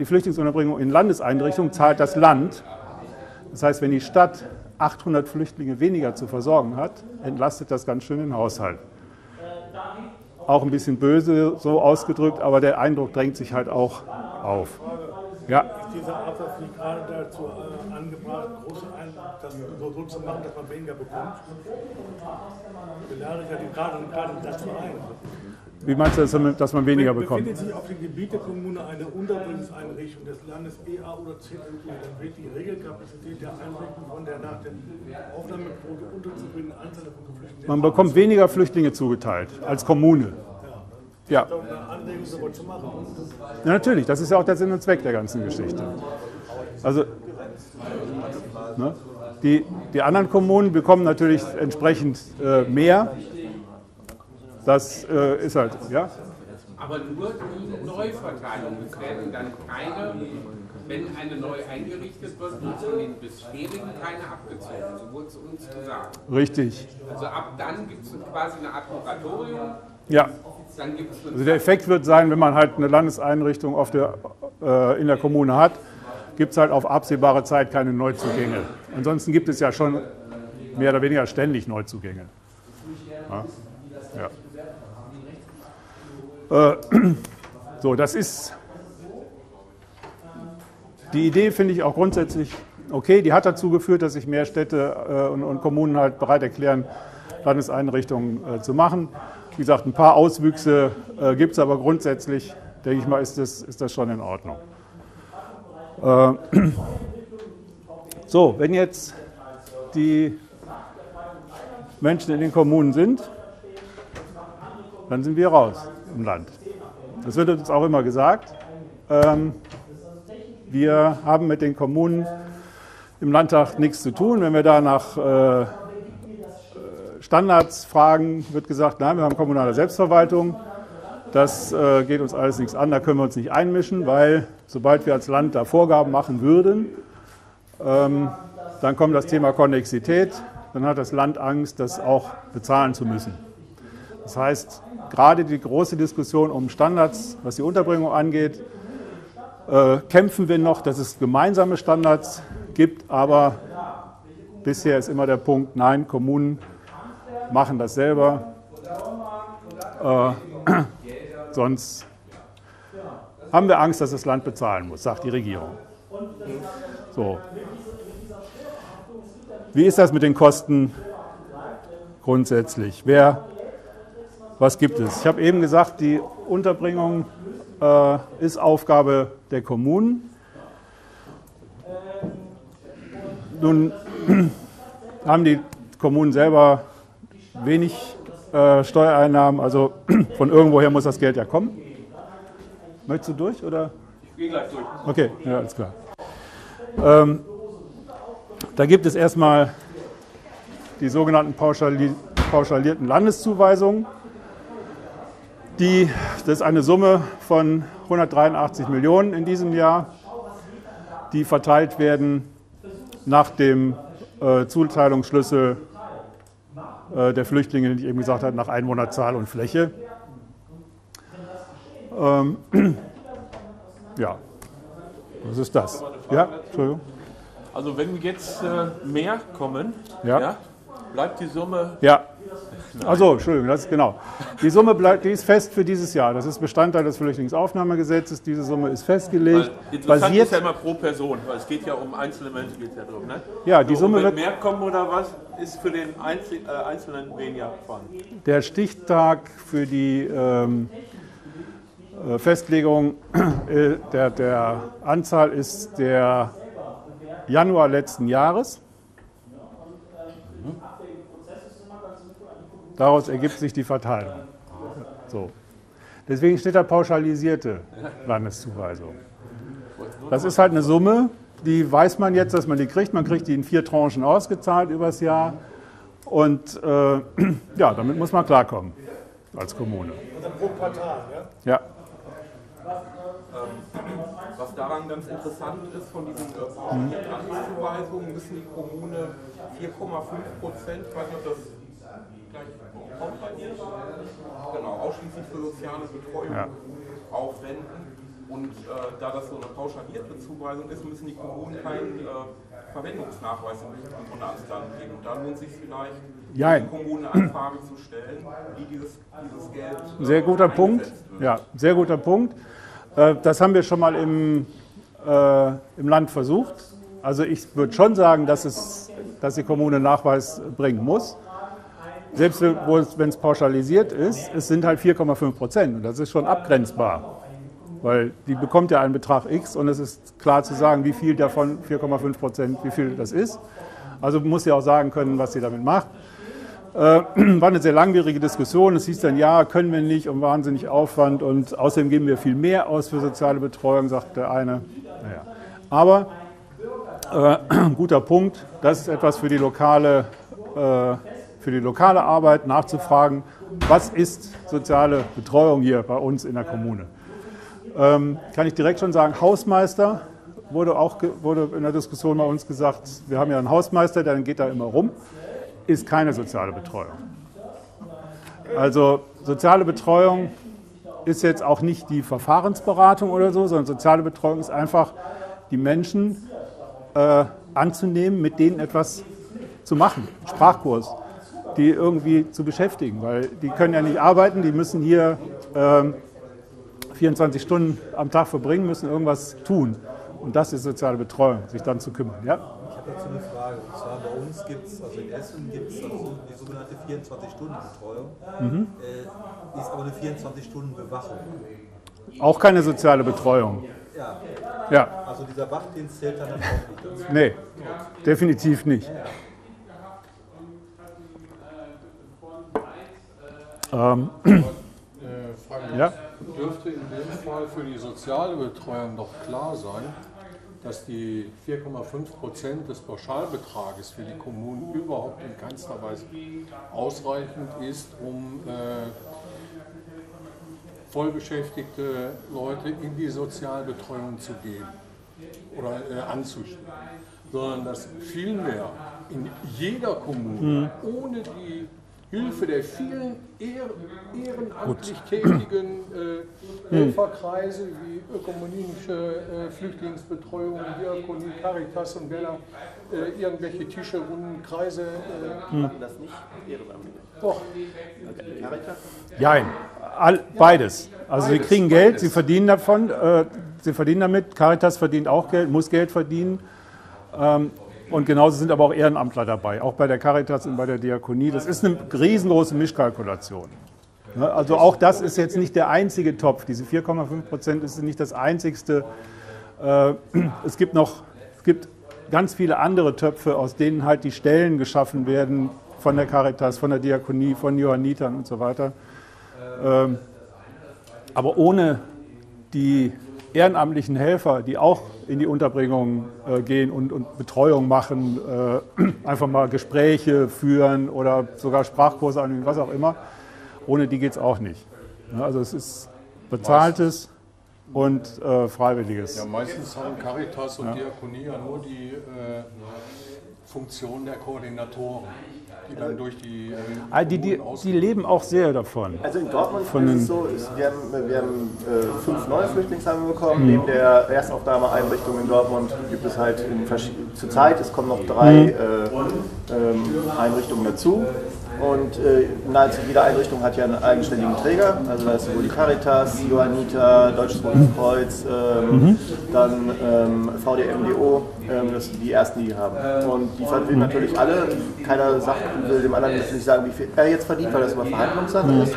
S1: die Flüchtlingsunterbringung in Landeseinrichtungen zahlt das Land. Das heißt, wenn die Stadt 800 Flüchtlinge weniger zu versorgen hat, entlastet das ganz schön den Haushalt. Auch ein bisschen böse so ausgedrückt, aber der Eindruck drängt sich halt auch auf.
S7: Ja. Ist dieser nicht gerade dazu äh, angebracht, große Ein das so zu machen, dass man weniger bekommt? Wir laden ja gerade dazu ein.
S1: Wie meinst du, dass man weniger bekommt?
S7: Befindet sich auf dem Gebiet der Kommune eine Unterbringungseinrichtung des Landes EA oder ZUE, dann wird die Regelkapazität der Einrichtung von der nach der Aufnahmequote unterzubringen Anzahl von Flüchtlingen.
S1: Man bekommt weniger Flüchtlinge zugeteilt als Kommune. Ja. ja, natürlich. Das ist ja auch der Sinn und Zweck der ganzen Geschichte. Also, ne, die, die anderen Kommunen bekommen natürlich entsprechend äh, mehr das äh, ist halt, ja.
S4: Aber nur die Neuverteilung. Es werden dann keine, wenn eine neu eingerichtet wird, wird von den bisherigen keine abgezogen. So wurde es uns gesagt.
S1: Richtig.
S4: Also ab dann gibt es quasi eine Art Moratorium.
S1: Ja. also der Effekt wird sein, wenn man halt eine Landeseinrichtung der, äh, in der Kommune hat, gibt es halt auf absehbare Zeit keine Neuzugänge. Ansonsten gibt es ja schon mehr oder weniger ständig Neuzugänge. Ja. ja. Äh, *clears throat* so, das ist die Idee, finde ich auch grundsätzlich okay. Die hat dazu geführt, dass sich mehr Städte äh, und, und, Kommunen halt bereit erklären, Landeseinrichtungen äh, zu machen. Wie gesagt, ein paar Auswüchse äh, gibt es, aber grundsätzlich, denke ich mal, ist das, ist das schon in Ordnung. Äh, *clears throat* so, wenn jetzt die Menschen in den Kommunen sind, dann sind wir raus im Land. Das wird uns auch immer gesagt. Ähm, wir haben mit den Kommunen im Landtag nichts zu tun. Wenn wir da nach äh, Standards fragen, wird gesagt, nein, wir haben kommunale Selbstverwaltung. Das äh, geht uns alles nichts an, da können wir uns nicht einmischen, weil sobald wir als Land da Vorgaben machen würden, ähm, dann kommt das Thema Konnexität, dann hat das Land Angst, das auch bezahlen zu müssen. Das heißt, gerade die große Diskussion um Standards, was die Unterbringung angeht, äh, kämpfen wir noch, dass es gemeinsame Standards gibt, aber bisher ist immer der Punkt, nein, Kommunen machen das selber, äh, *clears throat* sonst haben wir Angst, dass das Land bezahlen muss, sagt die Regierung. So. Wie ist das mit den Kosten grundsätzlich? Wer was gibt es? Ich habe eben gesagt, die Unterbringung äh, ist Aufgabe der Kommunen. Nun *clears throat* haben die Kommunen selber wenig äh, Steuereinnahmen, also *clears throat* von irgendwoher muss das Geld ja kommen. Möchtest du durch oder?
S2: Ich gehe gleich durch.
S1: Okay, ja, alles klar. Ähm, da gibt es erstmal die sogenannten pauschalierten Landeszuweisungen. Die, das ist eine Summe von 183 Millionen in diesem Jahr, die verteilt werden nach dem äh, Zuteilungsschlüssel äh, der Flüchtlinge, den ich eben gesagt habe, nach Einwohnerzahl und Fläche. Ähm, *clears throat* ja, was ist das? Ja, Entschuldigung.
S2: Also wenn jetzt äh, mehr kommen,
S1: Ja.
S2: ja, bleibt die Summe
S1: Ja. Also, Entschuldigung, das ist genau. Die Summe bleibt, die ist fest für dieses Jahr. Das ist Bestandteil des Flüchtlingsaufnahmegesetzes. Diese Summe ist festgelegt.
S2: Weil interessant
S1: Basiert,
S2: ist ja immer pro Person, weil es geht ja um einzelne Menschen, geht ja drum, ne?
S1: Ja, die
S2: So,
S1: Summe
S2: wenn
S1: wird-
S2: mehr kommen oder was, ist für den Einzel äh, Einzelnen weniger vorhanden.
S1: der Stichtag für die ähm, äh, Festlegung äh, der, der Anzahl ist der Januar letzten Jahres. Daraus ergibt sich die Verteilung. So. Deswegen steht da pauschalisierte Landeszuweisung. Das ist halt eine Summe, die weiß man jetzt, dass man die kriegt. Man kriegt die in vier Tranchen ausgezahlt übers Jahr. Und äh, *clears throat* ja, damit muss man klarkommen als Kommune.
S7: Also pro Quartal, ja?
S1: Ja,
S2: Was daran ganz interessant ist, von diesen äh, pauschalierten Landeszuweisungen müssen die Kommune 4,5 Prozent, ich weiß nicht, ob das gleich kommt bei dir, genau, ausschließlich für soziale Betreuung
S1: Ja.
S2: aufwenden. Und äh, da das so eine pauschalierte Zuweisung ist, müssen die Kommunen keinen äh, Verwendungsnachweis im Kommunalamt geben. Und da lohnt sich vielleicht,
S1: Jein.
S2: den Kommunen Anfrage zu stellen, wie dieses, dieses Geld äh,
S1: sehr guter Punkt.
S2: wird.
S1: Ja, sehr guter Punkt. Äh, Das haben wir schon mal im, äh, im Land versucht. Also ich würde schon sagen, dass, es, dass die Kommune Nachweis bringen muss. Selbst wenn es pauschalisiert ist, es sind halt 4,5 Prozent und das ist schon abgrenzbar. Weil die bekommt ja einen Betrag X und es ist klar zu sagen, wie viel davon 4,5 Prozent, wie viel das ist. Also muss sie auch sagen können, was sie damit macht. Äh, *clears throat* war eine sehr langwierige Diskussion. Es hieß dann, ja, können wir nicht und wahnsinnig Aufwand und außerdem geben wir viel mehr aus für soziale Betreuung, sagt der eine. Naja. Aber äh, *clears throat* guter Punkt, das ist etwas für die lokale, äh, für die lokale Arbeit, nachzufragen, was ist soziale Betreuung hier bei uns in der Kommune. Ähm, kann ich direkt schon sagen, Hausmeister wurde auch wurde in der Diskussion bei uns gesagt, wir haben ja einen Hausmeister, der geht da immer rum, ist keine soziale Betreuung. Also soziale Betreuung ist jetzt auch nicht die Verfahrensberatung oder so, sondern soziale Betreuung ist einfach die Menschen äh, anzunehmen, mit denen etwas zu machen, Sprachkurs, die irgendwie zu beschäftigen, weil die können ja nicht arbeiten, die müssen hier ähm, 24 Stunden am Tag verbringen, müssen irgendwas tun. Und das ist soziale Betreuung, sich dann zu kümmern. Ja?
S8: Ich habe dazu eine Frage. Und zwar bei uns gibt es, also in Essen gibt es also die sogenannte 24-Stunden-Betreuung.
S1: Mhm.
S8: Äh, ist aber eine 24-Stunden-Bewachung.
S1: Auch keine soziale Betreuung.
S8: Ja,
S1: Ja,
S8: also dieser Wachdienst zählt dann auch nicht dazu.
S1: nee, definitiv nicht. Ähm,
S6: Äh, Frage,
S1: Ja.
S6: dürfte in dem Fall für die soziale Betreuung doch klar sein, dass die 4,5 Prozent des Pauschalbetrages für die Kommunen überhaupt in keinster Weise ausreichend ist, um äh, vollbeschäftigte Leute in die Sozialbetreuung zu geben oder äh, anzustellen, sondern dass vielmehr in jeder Kommune ohne die Hilfe der vielen ehr ehrenamtlich tätigen äh, Helferkreise wie ökumenische äh, Flüchtlingsbetreuung, Diakonie, Caritas und da äh, irgendwelche Tische, Runden, Kreise. Äh,
S9: Machen das nicht ehrenamtlich.
S6: doch,
S9: Caritas?
S1: Jein, All, beides. Also sie
S6: Beides,
S1: kriegen Geld,
S6: beides.
S1: sie verdienen davon, äh, sie verdienen damit. Caritas verdient auch Geld, muss Geld verdienen. Ähm, und genauso sind aber auch Ehrenamtler dabei, auch bei der Caritas und bei der Diakonie. Das ist eine riesengroße Mischkalkulation. Ne, Also auch das ist jetzt nicht der einzige Topf. Diese 4,5 Prozent ist nicht das einzigste. Äh, Es gibt noch, es gibt ganz viele andere Töpfe, aus denen halt die Stellen geschaffen werden von der Caritas, von der Diakonie, von Johannitern und so weiter. Ähm, Aber ohne die ehrenamtlichen Helfer, die auch in die Unterbringung äh, gehen und, und Betreuung machen, äh, einfach mal Gespräche führen oder sogar Sprachkurse anbieten, was auch immer, ohne die geht es auch nicht. Ne, Also es ist bezahltes und äh, freiwilliges.
S6: ja, meistens haben Caritas und Diakonie ja nur die äh, Funktion der Koordinatoren, die dann durch die. ähm,
S1: Ah, Die, die, die leben auch sehr davon.
S9: Also in Dortmund
S1: Von
S9: ist
S1: den-
S9: es so, ist, wir haben, wir haben äh, fünf neue Flüchtlingsheime bekommen. Neben der Erstaufnahmeeinrichtung in Dortmund gibt es halt in zurzeit, es kommen noch drei äh, ähm, Einrichtungen dazu. Und äh, nahezu jede Einrichtung hat ja einen eigenständigen Träger. Also da ist sowohl die Caritas, Johanniter, Deutsches Rotes Kreuz, ähm, dann ähm, VDMDO, ähm, das sind die ersten, die die haben. Und die verdienen natürlich alle. Keiner sagt, will dem anderen natürlich sagen, wie viel er jetzt verdient, weil das immer Verhandlungssache ist.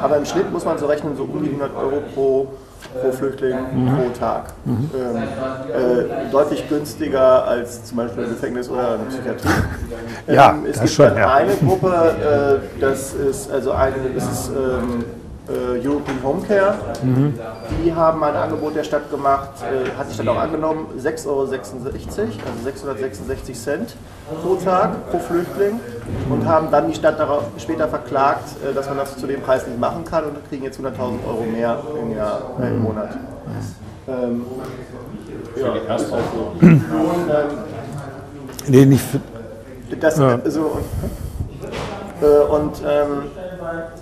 S9: Aber im Schnitt muss man so rechnen, so um die 100 Euro pro, pro Flüchtling pro Tag. Ähm, äh, deutlich günstiger als zum Beispiel ein Gefängnis oder eine Psychiatrie.
S1: Ja,
S9: Ähm, es
S1: das
S9: gibt
S1: schon, ja.
S9: eine Gruppe, äh, das ist also eine, das ist ähm, äh, European Home Care.
S1: Mhm.
S9: Die haben ein Angebot der Stadt gemacht, äh, hat sich dann auch angenommen, 6,66 Euro, also 666 Cent pro Tag pro Flüchtling und haben dann die Stadt darauf später verklagt, äh, dass man das zu dem Preis nicht machen kann und kriegen jetzt 100.000 Euro mehr im, Jahr, äh, im Monat. Ähm, ja, ist so. Und, ähm,
S1: Nee, nicht für,
S9: das,
S1: Ja.
S9: so, äh, und ähm,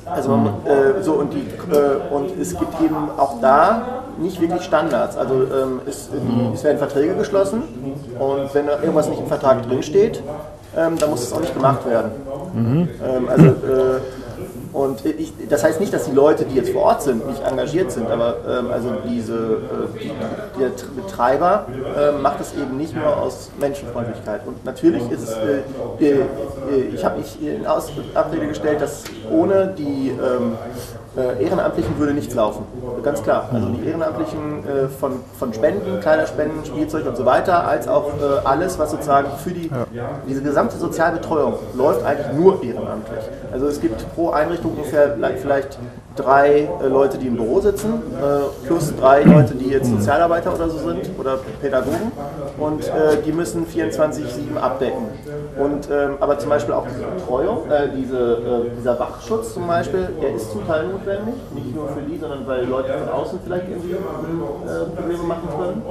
S9: also man, äh, so und die äh, und es gibt eben auch da nicht wirklich Standards. Also ähm, es, die, es werden Verträge geschlossen und wenn da irgendwas nicht im Vertrag drinsteht, ähm, dann muss es auch nicht gemacht werden. Ähm, also äh, und ich, das heißt nicht, dass die Leute, die jetzt vor Ort sind, nicht engagiert sind, aber ähm, also diese, äh, der Betreiber äh, macht es eben nicht nur aus Menschenfreundlichkeit. Und natürlich ist es, äh, äh, ich habe mich in Abrede gestellt, dass ohne die ähm, äh, Ehrenamtlichen würde nichts laufen. Ganz klar. Also die Ehrenamtlichen äh, von, von Spenden, kleiner Spenden, Spielzeug und so weiter, als auch äh, alles, was sozusagen für die, diese gesamte Sozialbetreuung läuft eigentlich nur ehrenamtlich. Also es gibt pro Einrichtung ungefähr vielleicht drei äh, Leute, die im Büro sitzen, äh, plus drei Leute, die jetzt Sozialarbeiter oder so sind oder Pädagogen und äh, die müssen 24-7 abdecken. Und, ähm, aber zum Beispiel auch diese Betreuung, äh, diese, äh, dieser Wachschutz zum Beispiel, der ist zum Teil notwendig, nicht nur für die, sondern weil Leute von außen vielleicht irgendwie äh, Probleme machen können.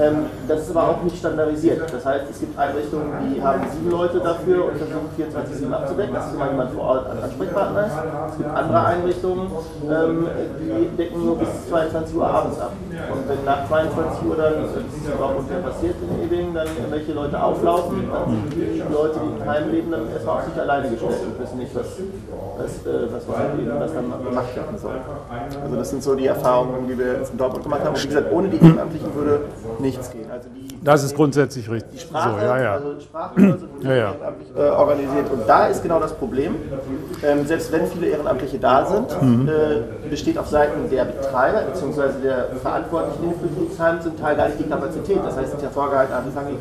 S9: Ähm, das ist aber auch nicht standardisiert. Das heißt, es gibt Einrichtungen, die haben sieben Leute dafür und versuchen 24-7 abzudecken, dass immer jemand vor Ort als Ansprechpartner ist. Es gibt andere Einrichtungen, ähm, die decken nur bis 22 Uhr abends ab. Und wenn nach 22 Uhr dann, das ist aber auch unfair passiert in Ewing, dann irgendwelche Leute auflaufen, dann sind die Leute, die im Heim leben, dann erstmal auf sich alleine gestellt und wissen nicht, was, was, äh, was, was, was dann gemacht werden soll. Also das sind so die Erfahrungen, die wir jetzt in Dortmund gemacht haben. Und wie gesagt, ohne die Ehrenamtlichen würde nichts gehen. Also die,
S1: das ist grundsätzlich richtig. So,
S9: Sprache,
S1: ja, ja.
S9: also Sprachkurse wurden
S1: Ja, ja.
S9: ehrenamtlich äh, organisiert. Und da ist genau das Problem. Ähm, selbst wenn viele Ehrenamtliche da sind,
S1: Mhm.
S9: äh, besteht auf Seiten der Betreiber bzw. der Verantwortlichen den Flüchtlingsheimen zum Teil gar nicht die Kapazität. Das heißt, es ist ja vorgehalten, wir, fangen,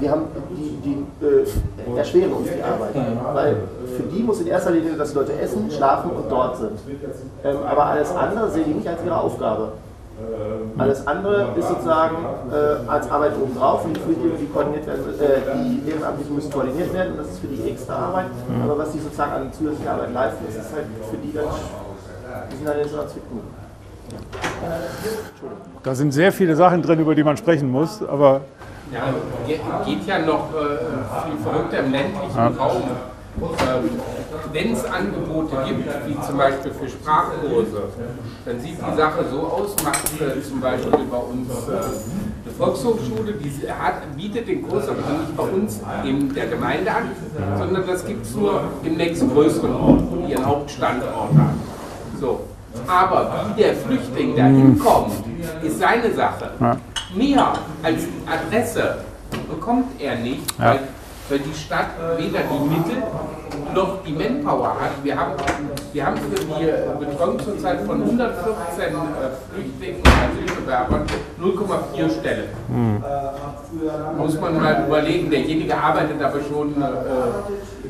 S9: wir haben die, die äh, erschweren uns die Arbeit. Weil für die muss in erster Linie, dass die Leute essen, schlafen und dort sind. Ähm, aber alles andere sehen die nicht als ihre Aufgabe. Alles andere ist sozusagen äh, als Arbeit obendrauf und die Flüchtlinge, die koordiniert werden, äh, die Ehrenamtlichen müssen koordiniert werden und das ist für die extra Arbeit. Aber was die sozusagen an zusätzlicher Arbeit leisten, das ist halt für die dann, die sind halt in so einer Zwickmühle.
S1: Da sind sehr viele Sachen drin, über die man sprechen muss, aber
S4: Ja, ge- geht ja noch äh, viel verrückter im ländlichen Raum. Wenn es Angebote gibt, wie zum Beispiel für Sprachkurse, dann sieht die Sache so aus, macht äh, zum Beispiel bei uns äh, eine Volkshochschule, die hat, bietet den Kurs aber nicht bei uns in der Gemeinde an, sondern das gibt es nur im nächstgrößeren Ort, wo ihren Hauptstandort hat. So. Aber wie der Flüchtling da hinkommt, ist seine Sache. Mehr als Adresse bekommt er nicht, weil, weil die Stadt weder die Mittel noch die Manpower hat. Wir haben, wir haben für die Betreuung zurzeit von 114 äh, Flüchtlingen und Asylbewerbern 0,4 Stellen. Muss man mal überlegen, derjenige arbeitet aber schon äh,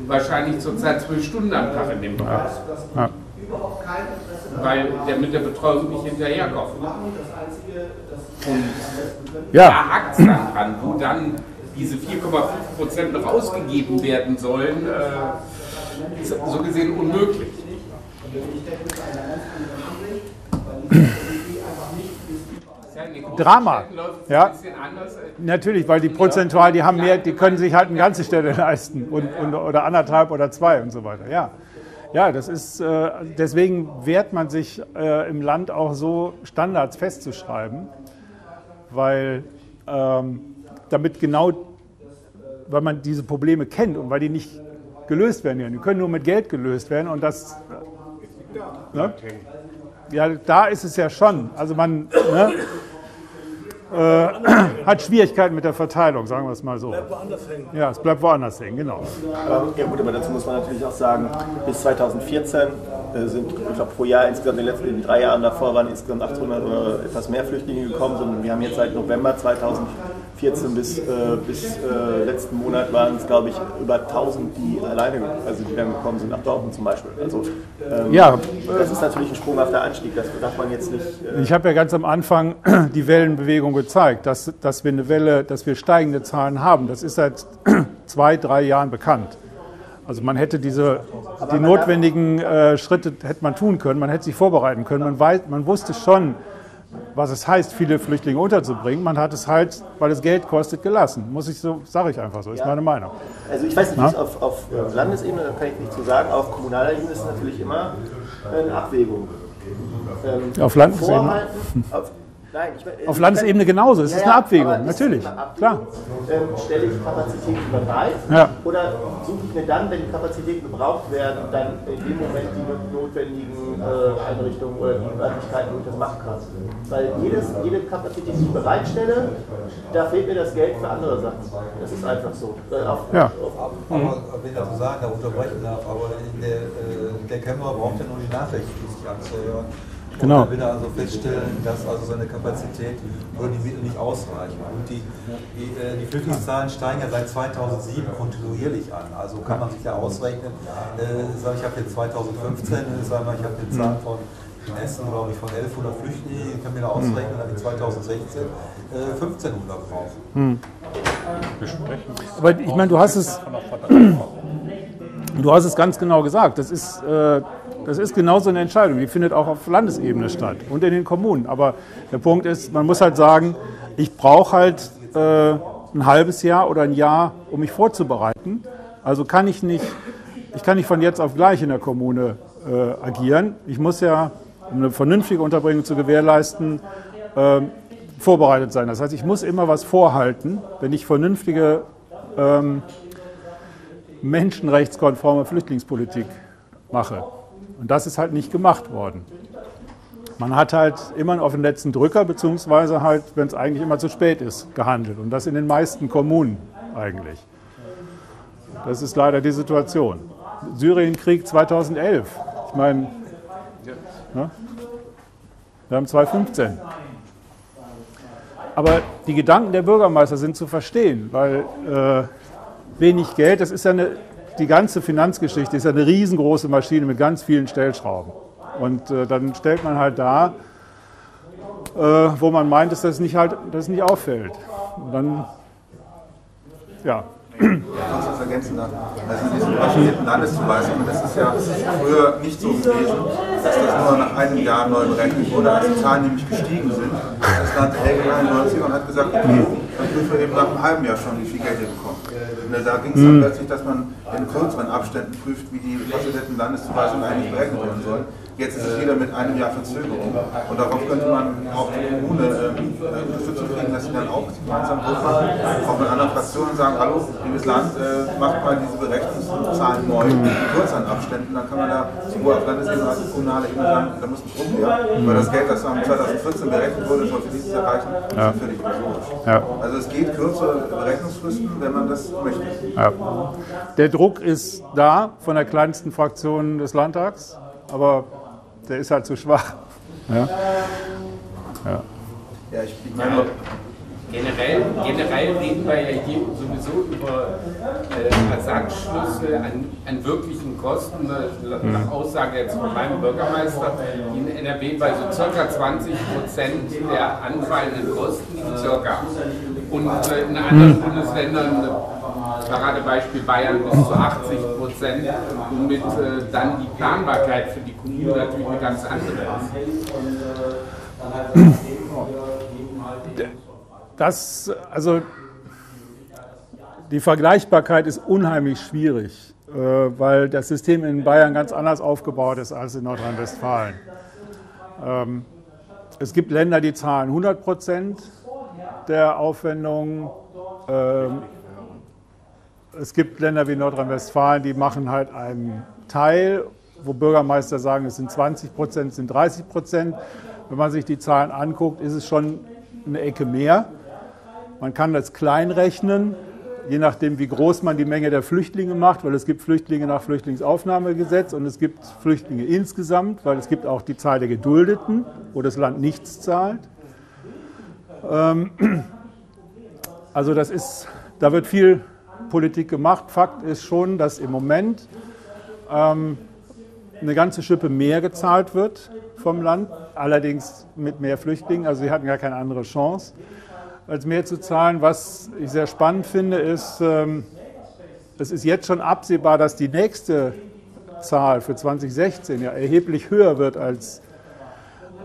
S4: wahrscheinlich zurzeit zwölf Stunden am Tag in dem Bereich.
S1: Ja.
S4: Weil der mit der Betreuung nicht hinterherkommt.
S1: ja,
S4: Da hakt es dann dran, wo dann diese 4,5 Prozent noch ausgegeben werden sollen, äh, ist so gesehen unmöglich.
S1: Drama. Ja. Natürlich, weil die prozentual, die haben mehr, die können sich halt eine ganze Stelle leisten und, und, oder anderthalb oder zwei und so weiter. Ja, ja das ist, äh, deswegen wehrt man sich äh, im Land auch so Standards festzuschreiben, weil ähm, damit genau, weil man diese Probleme kennt und weil die nicht gelöst werden können. Die können nur mit Geld gelöst werden und das. Ne? Ja, da ist es ja schon. Also man ne, äh, *clears throat* hat Schwierigkeiten mit der Verteilung, sagen wir es mal so. Bleibt woanders hängen. Ja, es bleibt woanders hängen, genau.
S9: ja gut, aber dazu muss man natürlich auch sagen, bis 2014 äh, sind, ich glaube, pro Jahr insgesamt in den letzten drei Jahren davor waren insgesamt 800 oder etwas mehr Flüchtlinge gekommen, sondern wir haben jetzt seit November 2014 bis, äh, bis äh, letzten Monat waren es, glaube ich, über 1000, die alleine, also die dann gekommen sind, nach Dortmund zum Beispiel. Also ähm, ja, das ist natürlich ein sprunghafter Anstieg, das darf man jetzt nicht.
S1: Äh ich habe ja ganz am Anfang *clears throat* die Wellenbewegung gezeigt, dass, dass wir eine Welle, dass wir steigende Zahlen haben. Das ist seit *clears throat* zwei, drei Jahren bekannt. Also man hätte diese, die notwendigen äh, Schritte hätte man tun können, man hätte sich vorbereiten können. Man, weiß, man wusste schon, was es heißt, viele Flüchtlinge unterzubringen. Man hat es halt, weil es Geld kostet, gelassen. Muss ich so, sage ich einfach so, ist ja. meine Meinung.
S9: Also ich weiß nicht, auf, auf Landesebene, da kann ich nicht zu so sagen, auf kommunaler Ebene ist es natürlich immer eine Abwägung.
S1: Ähm, auf Landesebene? Auf, Nein, ich, Auf Landesebene genauso, es ja, ist eine Abwägung, natürlich. Eine Abwägung. Klar.
S9: Ähm, stelle ich Kapazitäten bereit ja. oder suche ich mir dann, wenn die Kapazitäten gebraucht werden, dann in dem Moment die notwendigen äh, Einrichtungen oder die Örtlichkeiten, wo ich das machen kann? Weil jedes, jede Kapazität, die ich bereitstelle, da fehlt mir das Geld für andere Sachen. Das ist einfach so.
S8: Äh, auf, ja. auf, aber, mhm. wenn ich dazu sagen darf, unterbrechen darf, aber der, äh, der Kämmerer braucht ja nur die Nachricht, die sich anzuhören. Genau. Und er will also feststellen, dass also seine Kapazität oder die Mittel nicht ausreichen. Und die, die, äh, die Flüchtlingszahlen steigen ja seit 2007 kontinuierlich an. Also kann man sich ja ausrechnen, äh, ich habe jetzt 2015, sagen wir, ich habe eine Zahl von in Essen, glaube ich, von 1100 Flüchtlingen, ich kann mir da ausrechnen, dass ich 2016 äh, 1500 brauche. Hm.
S1: Aber ich meine, du hast es, *clears throat* du hast es ganz genau gesagt. Das ist, äh, das ist genauso eine Entscheidung. Die findet auch auf Landesebene statt und in den Kommunen. Aber der Punkt ist, man muss halt sagen, ich brauche halt äh, ein halbes Jahr oder ein Jahr, um mich vorzubereiten. Also kann ich nicht, ich kann nicht von jetzt auf gleich in der Kommune äh, agieren. Ich muss ja, um eine vernünftige Unterbringung zu gewährleisten, äh, vorbereitet sein. Das heißt, ich muss immer was vorhalten, wenn ich vernünftige ähm, menschenrechtskonforme Flüchtlingspolitik mache. Und das ist halt nicht gemacht worden. Man hat halt immer auf den letzten Drücker, beziehungsweise halt, wenn es eigentlich immer zu spät ist, gehandelt. Und das in den meisten Kommunen eigentlich. Das ist leider die Situation. Syrienkrieg 2011. Ich meine, ne? wir haben 2015. Aber die Gedanken der Bürgermeister sind zu verstehen, weil äh, wenig Geld, das ist ja eine die ganze Finanzgeschichte ist ja eine riesengroße Maschine mit ganz vielen Stellschrauben. Und äh, dann stellt man halt da, äh, wo man meint, dass das nicht, halt, dass es nicht auffällt. Und dann, ja.
S3: Ich muss das ergänzen. Also in diesem maschinierten Landeszuweisungen, das ist ja früher nicht so gewesen, dass das nur nach einem Jahr neu berechnet wurde, als die Zahlen nämlich gestiegen sind. Das Land Helge 91 und hat gesagt, okay, dann prüfen wir eben nach einem halben Jahr schon, wie viel Geld ihr bekommt. Und da ging es dann plötzlich, dass man in kürzeren Abständen prüft, wie die konsolidierten Landeszuweisungen eigentlich berechnet werden sollen. Jetzt ist es wieder mit einem Jahr Verzögerung. Und darauf könnte man auch die Kommune äh, Unterstützung kriegen, dass sie dann auch gemeinsam Druck machen, auch mit anderen Fraktionen sagen, hallo, liebes Land, äh, macht mal diese Berechnungszahlen neu, in kürzeren Abständen. Dann kann man da sowohl auf Landesebene als auch kommunaler Ebene sagen, da muss ein Druck her. Weil das Geld, das 2014 berechnet wurde, sollte dieses erreichen, ja. ist völlig illusorisch. Ja. Also es geht kürzere Berechnungsfristen, wenn man das möchte. Ja.
S1: Der Druck ist da von der kleinsten Fraktion des Landtags, aber der ist halt zu schwach. Ja,
S4: ja. ja ich, ich meine, generell, generell reden wir ja hier sowieso über äh, Ersatzschlüsse an, an wirklichen Kosten. Nach mhm. Aussage jetzt von meinem Bürgermeister in NRW bei so circa 20 Prozent der anfallenden Kosten liegen circa. Und äh, in anderen mhm. Bundesländern Paradebeispiel Bayern bis zu 80 Prozent, womit äh, dann die Planbarkeit für die Kommune natürlich eine ganz andere ist.
S1: das, also die Vergleichbarkeit ist unheimlich schwierig, äh, weil das System in Bayern ganz anders aufgebaut ist als in Nordrhein-Westfalen. Ähm, es gibt Länder, die zahlen 100 Prozent der Aufwendungen. Es gibt Länder wie Nordrhein-Westfalen, die machen halt einen Teil, wo Bürgermeister sagen, es sind 20 Prozent, es sind 30 Prozent. Wenn man sich die Zahlen anguckt, ist es schon eine Ecke mehr. Man kann das klein rechnen, je nachdem, wie groß man die Menge der Flüchtlinge macht, weil es gibt Flüchtlinge nach Flüchtlingsaufnahmegesetz und es gibt Flüchtlinge insgesamt, weil es gibt auch die Zahl der Geduldeten, wo das Land nichts zahlt. Ähm, *clears throat* also das ist, da wird viel Politik gemacht. Fakt ist schon, dass im Moment ähm, eine ganze Schippe mehr gezahlt wird vom Land, allerdings mit mehr Flüchtlingen. Also sie hatten gar keine andere Chance als mehr zu zahlen. Was ich sehr spannend finde, ist, ähm, es ist jetzt schon absehbar, dass die nächste Zahl für 2016 ja erheblich höher wird als,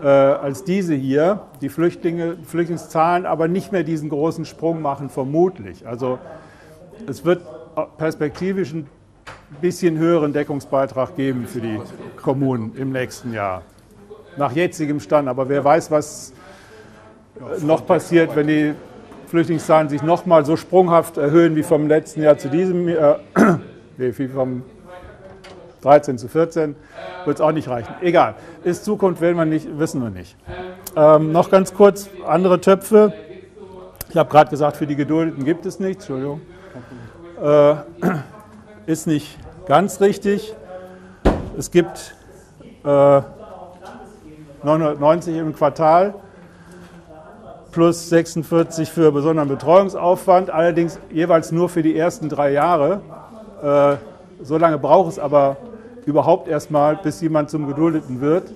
S1: äh, als diese hier. Die Flüchtlinge, Flüchtlingszahlen aber nicht mehr diesen großen Sprung machen, vermutlich. Also es wird perspektivisch ein bisschen höheren Deckungsbeitrag geben für die Kommunen im nächsten Jahr. Nach jetzigem Stand. Aber wer weiß, was noch passiert, wenn die Flüchtlingszahlen sich nochmal so sprunghaft erhöhen wie vom letzten Jahr zu diesem Jahr, *coughs* nee, wie vom 13 zu 14, wird es auch nicht reichen. Egal, ist Zukunft, werden wir nicht, wissen wir nicht. Ähm, noch ganz kurz, andere Töpfe. Ich habe gerade gesagt, für die Geduldeten gibt es nichts, Entschuldigung. Äh, *clears throat* ist nicht ganz richtig. Es gibt äh, 990 im Quartal plus 46 für besonderen Betreuungsaufwand, allerdings jeweils nur für die ersten drei Jahre. Äh, so lange braucht es aber überhaupt erstmal, bis jemand zum Geduldeten wird.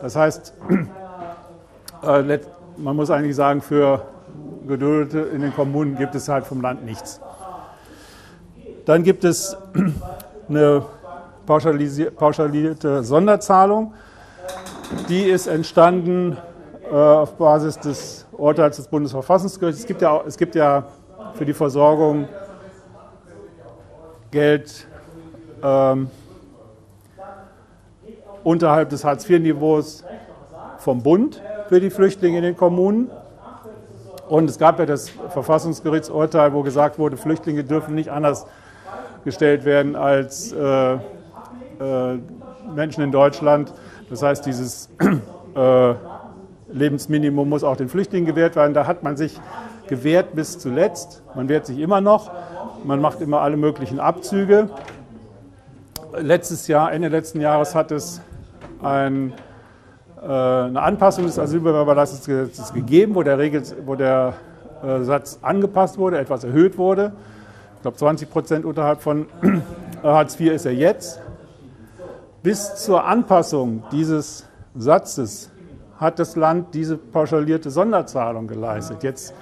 S1: Das heißt, *clears throat* äh, man muss eigentlich sagen, für Geduldete in den Kommunen gibt es halt vom Land nichts. Dann gibt es *clears throat* eine pauschalisierte Sonderzahlung. Die ist entstanden äh, auf Basis des Urteils des Bundesverfassungsgerichts. Es gibt ja, es gibt ja für die Versorgung Geld ähm, unterhalb des Hartz-IV-Niveaus vom Bund für die Flüchtlinge in den Kommunen. Und es gab ja das Verfassungsgerichtsurteil, wo gesagt wurde, Flüchtlinge dürfen nicht anders gestellt werden als äh, äh, Menschen in Deutschland. Das heißt, dieses äh, Lebensminimum muss auch den Flüchtlingen gewährt werden. Da hat man sich gewehrt bis zuletzt. Man wehrt sich immer noch. Man macht immer alle möglichen Abzüge. Letztes Jahr, Ende letzten Jahres hat es ein, äh, eine Anpassung des Asylbewerberleistungsgesetzes gegeben, wo der, Regel, wo der äh, Satz angepasst wurde, etwas erhöht wurde. Ich glaube, 20 Prozent unterhalb von *clears throat* Hartz IV ist er jetzt. Bis zur Anpassung dieses Satzes hat das Land diese pauschalierte Sonderzahlung geleistet. Jetzt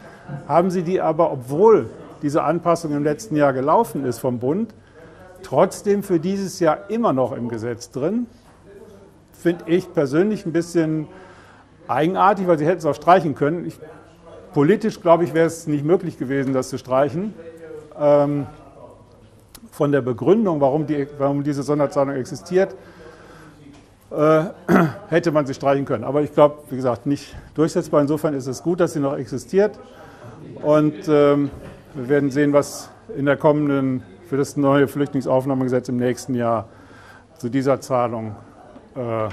S1: haben sie die aber, obwohl diese Anpassung im letzten Jahr gelaufen ist vom Bund, trotzdem für dieses Jahr immer noch im Gesetz drin. Finde ich persönlich ein bisschen eigenartig, weil sie hätten es auch streichen können. Ich, politisch, glaube ich, wäre es nicht möglich gewesen, das zu streichen. Ähm, von der Begründung, warum, die, warum diese Sonderzahlung existiert, äh, *clears throat* hätte man sie streichen können. Aber ich glaube, wie gesagt, nicht durchsetzbar. Insofern ist es gut, dass sie noch existiert. Und ähm, wir werden sehen, was in der kommenden, für das neue Flüchtlingsaufnahmegesetz im nächsten Jahr zu dieser Zahlung äh,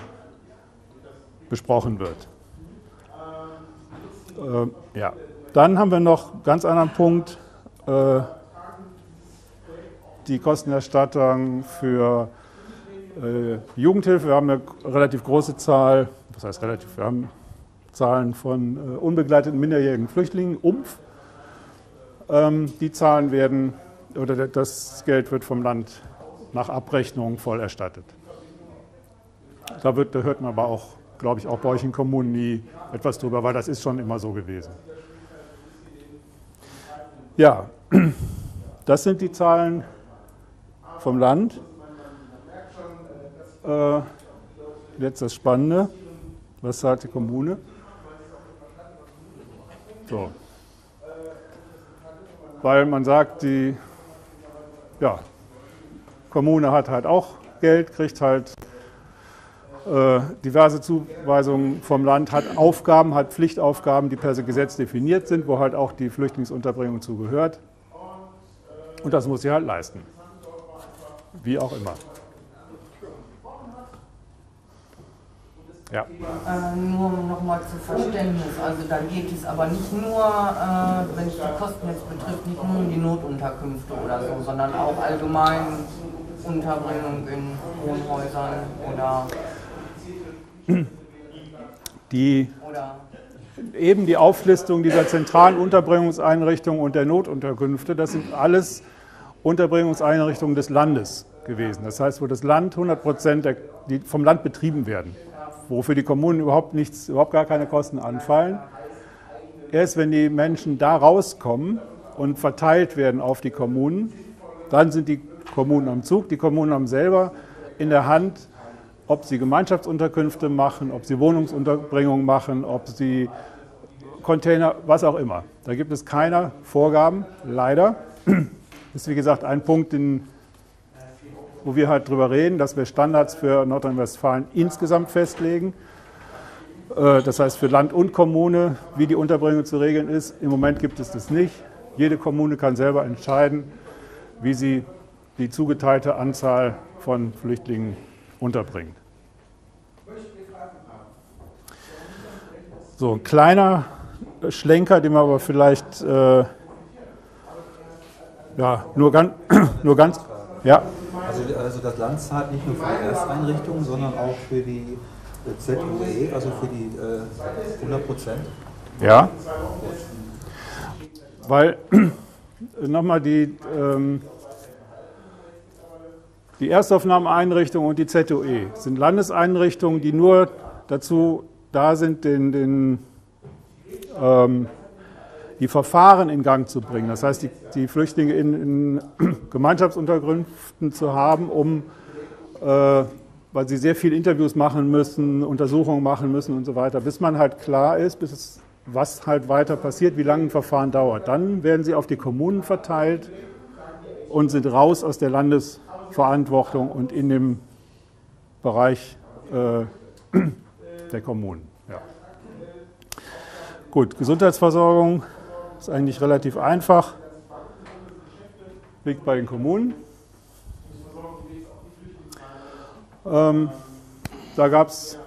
S1: besprochen wird. Äh, ja. Dann haben wir noch einen ganz anderen Punkt, äh, die Kostenerstattung für äh, Jugendhilfe. Wir haben eine relativ große Zahl, was heißt relativ, wir haben Zahlen von äh, unbegleiteten minderjährigen Flüchtlingen, UMF. Ähm, die Zahlen werden, oder das Geld wird vom Land nach Abrechnung voll erstattet. Da, wird, da hört man aber auch, glaube ich, auch bei euch in Kommunen nie etwas drüber, weil das ist schon immer so gewesen. Ja, *clears throat* das sind die Zahlen vom Land. Äh, jetzt das Spannende. Was sagt die Kommune? So. weil man sagt, die ja, Kommune hat halt auch Geld, kriegt halt äh, diverse Zuweisungen vom Land, hat Aufgaben, hat Pflichtaufgaben, die per Gesetz definiert sind, wo halt auch die Flüchtlingsunterbringung zugehört. Und das muss sie halt leisten. Wie auch immer.
S10: Ja. Äh, nur nochmal zu Verständnis. Also da geht es aber nicht nur, äh, wenn es die Kosten jetzt betrifft, nicht nur um die Notunterkünfte oder so, sondern auch allgemein Unterbringung in Wohnhäusern oder.
S1: Die, eben die Auflistung dieser zentralen Unterbringungseinrichtungen und der Notunterkünfte, das sind alles Unterbringungseinrichtungen des Landes gewesen. Das heißt, wo das Land 100 Prozent vom Land betrieben werden wo für die Kommunen überhaupt nichts, überhaupt gar keine Kosten anfallen. Erst wenn die Menschen da rauskommen und verteilt werden auf die Kommunen, dann sind die Kommunen am Zug. Die Kommunen haben selber in der Hand, ob sie Gemeinschaftsunterkünfte machen, ob sie Wohnungsunterbringung machen, ob sie Container, was auch immer. Da gibt es keine Vorgaben, leider. Ist wie gesagt ein Punkt, den wo wir halt drüber reden, dass wir Standards für Nordrhein-Westfalen insgesamt festlegen. Äh, das heißt für Land und Kommune, wie die Unterbringung zu regeln ist. Im Moment gibt es das nicht. Jede Kommune kann selber entscheiden, wie sie die zugeteilte Anzahl von Flüchtlingen unterbringt. So, ein kleiner Schlenker, den wir aber vielleicht äh, ja, nur, ganz, *clears throat* nur ganz ja.
S8: Also, also das Land zahlt nicht nur für die Ersteinrichtungen, sondern auch für die äh, ZUE, also für die äh, 100 Prozent.
S1: Ja. Weil *clears throat* nochmal die, ähm, die Erstaufnahmeeinrichtung und die ZUE sind Landeseinrichtungen, die nur dazu da sind, den, den ähm, die Verfahren in Gang zu bringen. Das heißt, die, die Flüchtlinge in, in, *clears throat* Gemeinschaftsunterkünften zu haben, um, äh, weil sie sehr viele Interviews machen müssen, Untersuchungen machen müssen und so weiter, bis man halt klar ist, bis es, was halt weiter passiert, wie lange ein Verfahren dauert. Dann werden sie auf die Kommunen verteilt und sind raus aus der Landesverantwortung und in dem Bereich äh, *clears throat* der Kommunen. Ja. Gut, Gesundheitsversorgung ist eigentlich relativ einfach. Liegt bei den Kommunen. Ähm, da gab es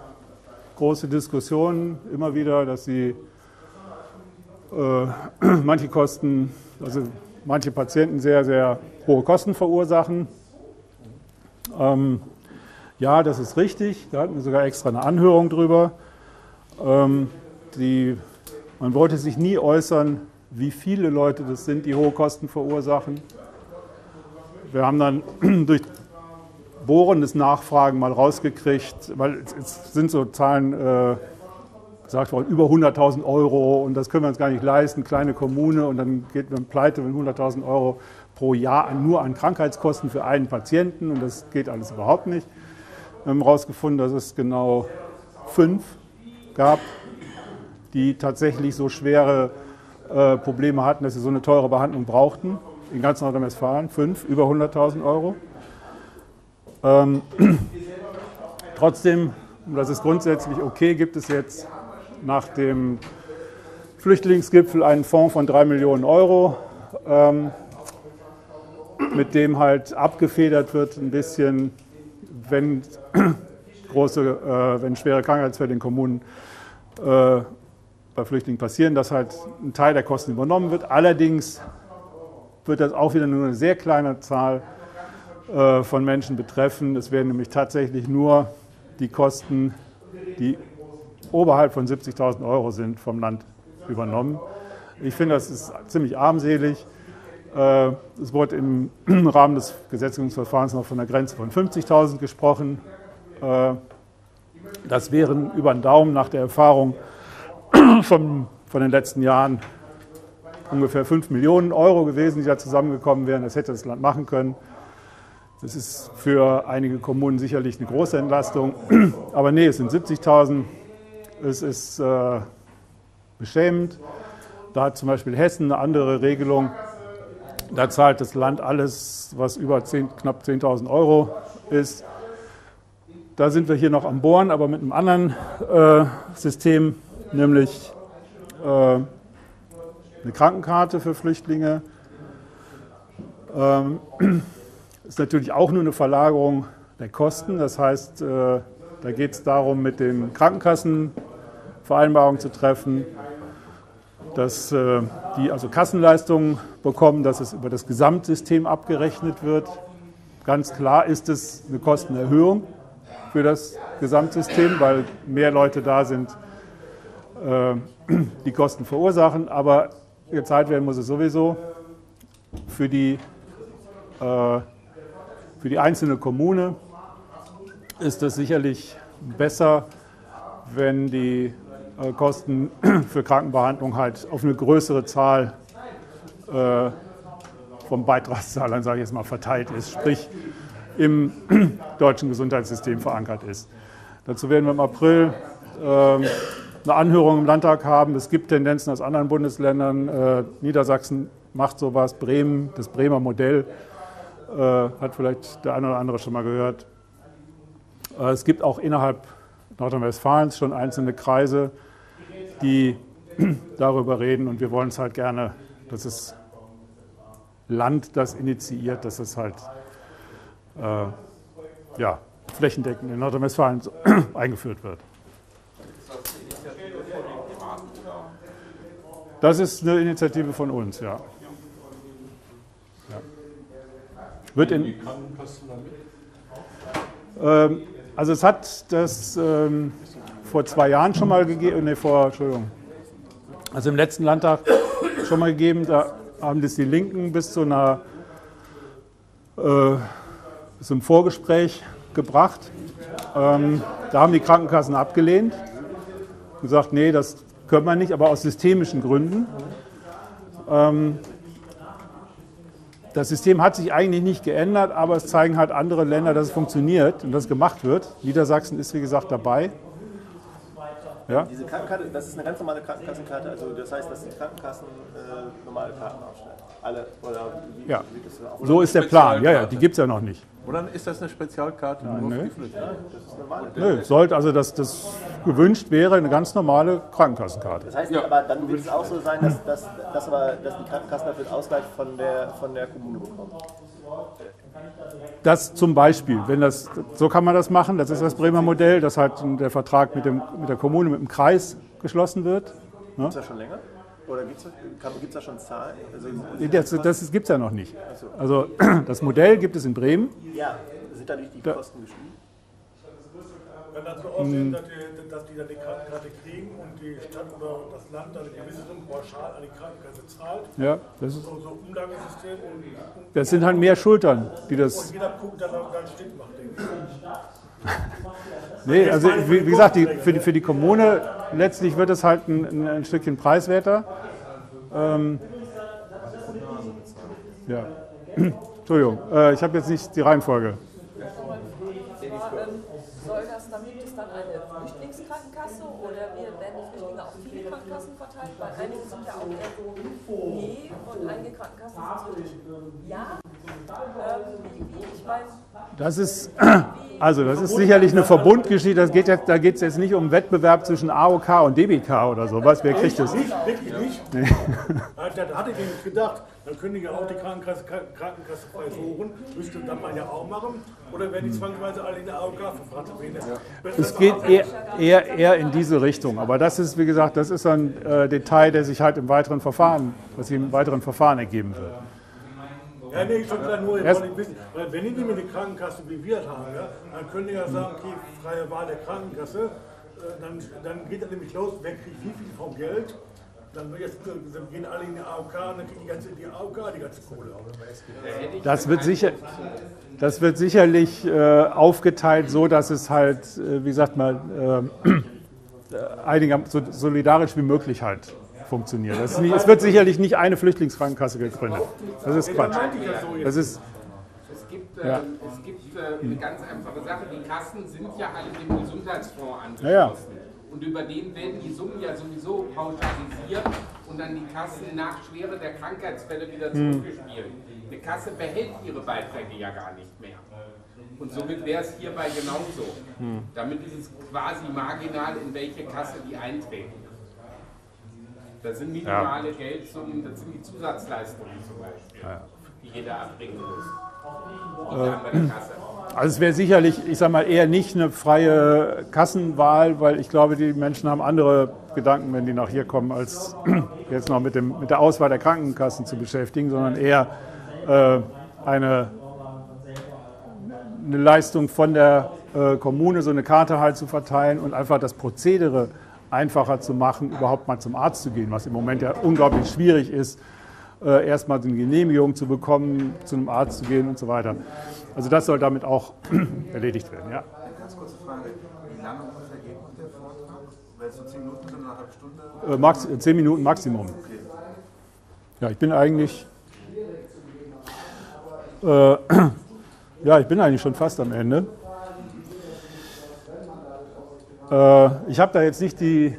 S1: große Diskussionen immer wieder, dass sie äh, *clears throat* manche Kosten, also manche Patienten sehr, sehr hohe Kosten verursachen. Ähm, ja, das ist richtig. Da hatten wir sogar extra eine Anhörung drüber. Ähm, die, man wollte sich nie äußern, wie viele Leute das sind, die hohe Kosten verursachen. Wir haben dann *clears throat* durch bohrendes Nachfragen mal rausgekriegt, weil es sind so Zahlen, äh, gesagt worden, über 100.000 Euro und das können wir uns gar nicht leisten, kleine Kommune und dann geht man pleite, wenn 100.000 Euro pro Jahr nur an Krankheitskosten für einen Patienten und das geht alles überhaupt nicht. Wir haben herausgefunden, dass es genau fünf gab, die tatsächlich so schwere äh, Probleme hatten, dass sie so eine teure Behandlung brauchten. In ganz Nordrhein-Westfalen, fünf, über 100.000 Euro. Ähm, *clears throat* trotzdem, das ist grundsätzlich okay, gibt es jetzt nach dem Flüchtlingsgipfel einen Fonds von drei Millionen Euro, ähm, mit dem halt abgefedert wird ein bisschen, wenn *clears throat* große, äh, wenn schwere Krankheitsfälle in Kommunen äh, bei Flüchtlingen passieren, dass halt ein Teil der Kosten übernommen wird. Allerdings wird das auch wieder nur eine sehr kleine Zahl äh, von Menschen betreffen. Es werden nämlich tatsächlich nur die Kosten, die oberhalb von 70.000 Euro sind, vom Land übernommen. Ich finde, das ist ziemlich armselig. Äh, es wurde im *clears throat* Rahmen des Gesetzgebungsverfahrens noch von einer Grenze von 50.000 gesprochen. Äh, das wären über den Daumen nach der Erfahrung *clears throat* von, von den letzten Jahren ungefähr 5 Millionen Euro gewesen, die da zusammengekommen wären. Das hätte das Land machen können. Das ist für einige Kommunen sicherlich eine große Entlastung. *clears throat* Aber nee, es sind 70.000. Es ist äh, beschämend. Da hat zum Beispiel Hessen eine andere Regelung. Da zahlt das Land alles, was über 10, knapp 10.000 Euro ist. Da sind wir hier noch am Bohren, aber mit einem anderen äh, System, nämlich äh, eine Krankenkarte für Flüchtlinge. Ähm, *clears throat* ist natürlich auch nur eine Verlagerung der Kosten. Das heißt, äh, da geht es darum, mit den Krankenkassen Vereinbarungen zu treffen, dass äh, die also Kassenleistungen bekommen, dass es über das Gesamtsystem abgerechnet wird. Ganz klar ist es eine Kostenerhöhung für das Gesamtsystem, weil mehr Leute da sind, *clears throat* die Kosten verursachen. Aber gezahlt werden muss es sowieso für die, äh, für die einzelne Kommune ist es sicherlich besser, wenn die äh, Kosten *clears throat* für Krankenbehandlung halt auf eine größere Zahl äh, von Beitragszahlern, sage ich jetzt mal, verteilt ist, sprich im *clears throat* deutschen Gesundheitssystem verankert ist. Dazu werden wir im April ähm, eine Anhörung im Landtag haben. Es gibt Tendenzen aus anderen Bundesländern. Äh, Niedersachsen macht sowas, Bremen, das Bremer Modell, hat vielleicht der eine oder andere schon mal gehört. Es gibt auch innerhalb Nordrhein-Westfalens schon einzelne Kreise, die *clears throat* darüber reden und wir wollen es halt gerne, dass das Land das initiiert, dass es halt äh, ja, flächendeckend in Nordrhein-Westfalen *clears throat* eingeführt wird. Das ist eine Initiative von uns, ja. ja. Wird in, ähm, also es hat das ähm, vor zwei Jahren schon mal gegeben, nee, vor, Entschuldigung, also im letzten Landtag schon mal gegeben, da haben das die Linken bis zu einer, äh, bis zum Vorgespräch gebracht. Ähm, da haben die Krankenkassen abgelehnt und gesagt, nee, das können wir nicht, aber aus systemischen Gründen. Ähm, das System hat sich eigentlich nicht geändert, aber es zeigen halt andere Länder, dass es funktioniert und dass gemacht wird. Niedersachsen ist, wie gesagt, dabei.
S9: Ja? Diese Krankenkarte, das ist eine ganz normale Krankenkassenkarte, also das heißt, dass die Krankenkassen äh, normale Karten aufstellen. Alle, oder
S1: wie, ja. Wie so ist der Plan, ja, ja, die gibt es ja noch nicht.
S11: Oder ist das eine Spezialkarte
S1: Nein, nur für das ist normale. Nö, sollte, also das, das gewünscht wäre eine ganz normale Krankenkassenkarte.
S9: Das heißt, ja. aber dann wird es auch so sein, dass, dass, dass, aber, dass die Krankenkassen dafür Ausgleich von der, von der Kommune bekommen.
S1: Das zum Beispiel, wenn das, so kann man das machen, das ist das Bremer Modell, dass halt der Vertrag mit, dem, mit der Kommune, mit dem Kreis geschlossen wird.
S9: Ne? Es das schon länger? Oder gibt es da schon Zahlen? Also,
S1: das das gibt es ja noch nicht. Also *clears throat* das Modell gibt es in Bremen.
S9: Ja, sind dadurch die Kosten gestiegen?
S7: Kann das so aussehen, dass die, dass die dann die Krankenkarte kriegen und die Stadt oder das Land dann eine gewisse Summe pauschal an die Krankenkasse zahlt?
S1: Ja, das ist.
S7: So, so Umlagesystem. Und,
S1: das sind halt mehr Schultern, die das.
S7: Und jeder guckt, dass er dann Stück macht, denke ich.
S1: Nee, also wie, wie gesagt, die, für, die, für die Kommune letztlich wird es halt ein, ein Stückchen preiswerter. Ähm, ja. Entschuldigung, äh, ich habe jetzt nicht die Reihenfolge.
S12: verteilt, weil einige sind ja auch eher so, nee, und einige Krankenkassen sind so, ja. Ähm, wie, ich meine,
S1: das ist, also das ist sicherlich eine Verbundgeschichte. Das geht jetzt, da geht es jetzt nicht um Wettbewerb zwischen AOK und DBK oder so. Was, wer kriegt das?
S7: Nicht, wirklich nicht. Nee. Da hatte ich nicht gedacht. Dann können die ja auch die Krankenkasse, Krankenkasse frei suchen. Müsste dann man ja auch machen. Oder werden die zwangsweise alle in der AOK verfrachtet? Ja.
S1: Es geht eher, eher, eher, in diese Richtung. Aber das ist, wie gesagt, das ist ein äh, Detail, der sich halt im weiteren Verfahren, was sich im weiteren Verfahren ergeben wird.
S7: Ja, nee, ich wollte nur nicht wissen, weil wenn die nicht mit der Krankenkasse wie wir haben, ja, dann können die ja sagen, okay, freie Wahl der Krankenkasse, äh, dann, dann geht er nämlich los, wer kriegt wie viel vom Geld, dann, jetzt, dann gehen alle in die AOK und dann kriegt die, ganze, die AOK die ganze Kohle.
S1: Das wird, sicher, das wird sicherlich äh, aufgeteilt so, dass es halt, äh, wie sagt man, äh, einiger, so solidarisch wie möglich halt funktionieren. Nicht, es wird sicherlich nicht eine Flüchtlingskrankenkasse gegründet. Das ist Quatsch. Das ist,
S4: es gibt, äh, ja. es gibt äh, eine ganz einfache Sache. Die Kassen sind ja alle dem Gesundheitsfonds angeschlossen. Ja, ja. Und über den werden die Summen ja sowieso pauschalisiert und an die Kassen nach Schwere der Krankheitsfälle wieder
S1: Hm.
S4: zurückgespielt. Eine Kasse behält ihre Beiträge ja gar nicht mehr. Und somit wäre es hierbei genauso.
S1: Hm.
S4: Damit ist es quasi marginal, in welche Kasse die eintreten. Das sind minimale Geldsummen, das sind die Zusatzleistungen zum Beispiel,
S1: Ja.
S4: die jeder erbringen muss.
S1: Äh. Also es wäre sicherlich, ich sage mal, eher nicht eine freie Kassenwahl, weil ich glaube, die Menschen haben andere Gedanken, wenn die nach hier kommen, als *clears throat* jetzt noch mit, dem, mit der Auswahl der Krankenkassen zu beschäftigen, sondern eher äh, eine, eine Leistung von der äh, Kommune, so eine Karte halt zu verteilen und einfach das Prozedere einfacher zu machen, überhaupt mal zum Arzt zu gehen, was im Moment ja unglaublich schwierig ist, äh, erstmal eine Genehmigung zu bekommen, zu einem Arzt zu gehen und so weiter. Also das soll damit auch *clears throat* erledigt werden, ja.
S3: Eine ganz kurze Frage. Wie lange ungefähr geht der Vortrag? Weil es so 10 Minuten sind eine halbe Stunde?
S1: Äh, max, äh, zehn Minuten Maximum.
S3: Okay.
S1: Ja, ich bin eigentlich. Äh, *clears throat* ja, ich bin eigentlich schon fast am Ende. Äh, ich habe da jetzt nicht die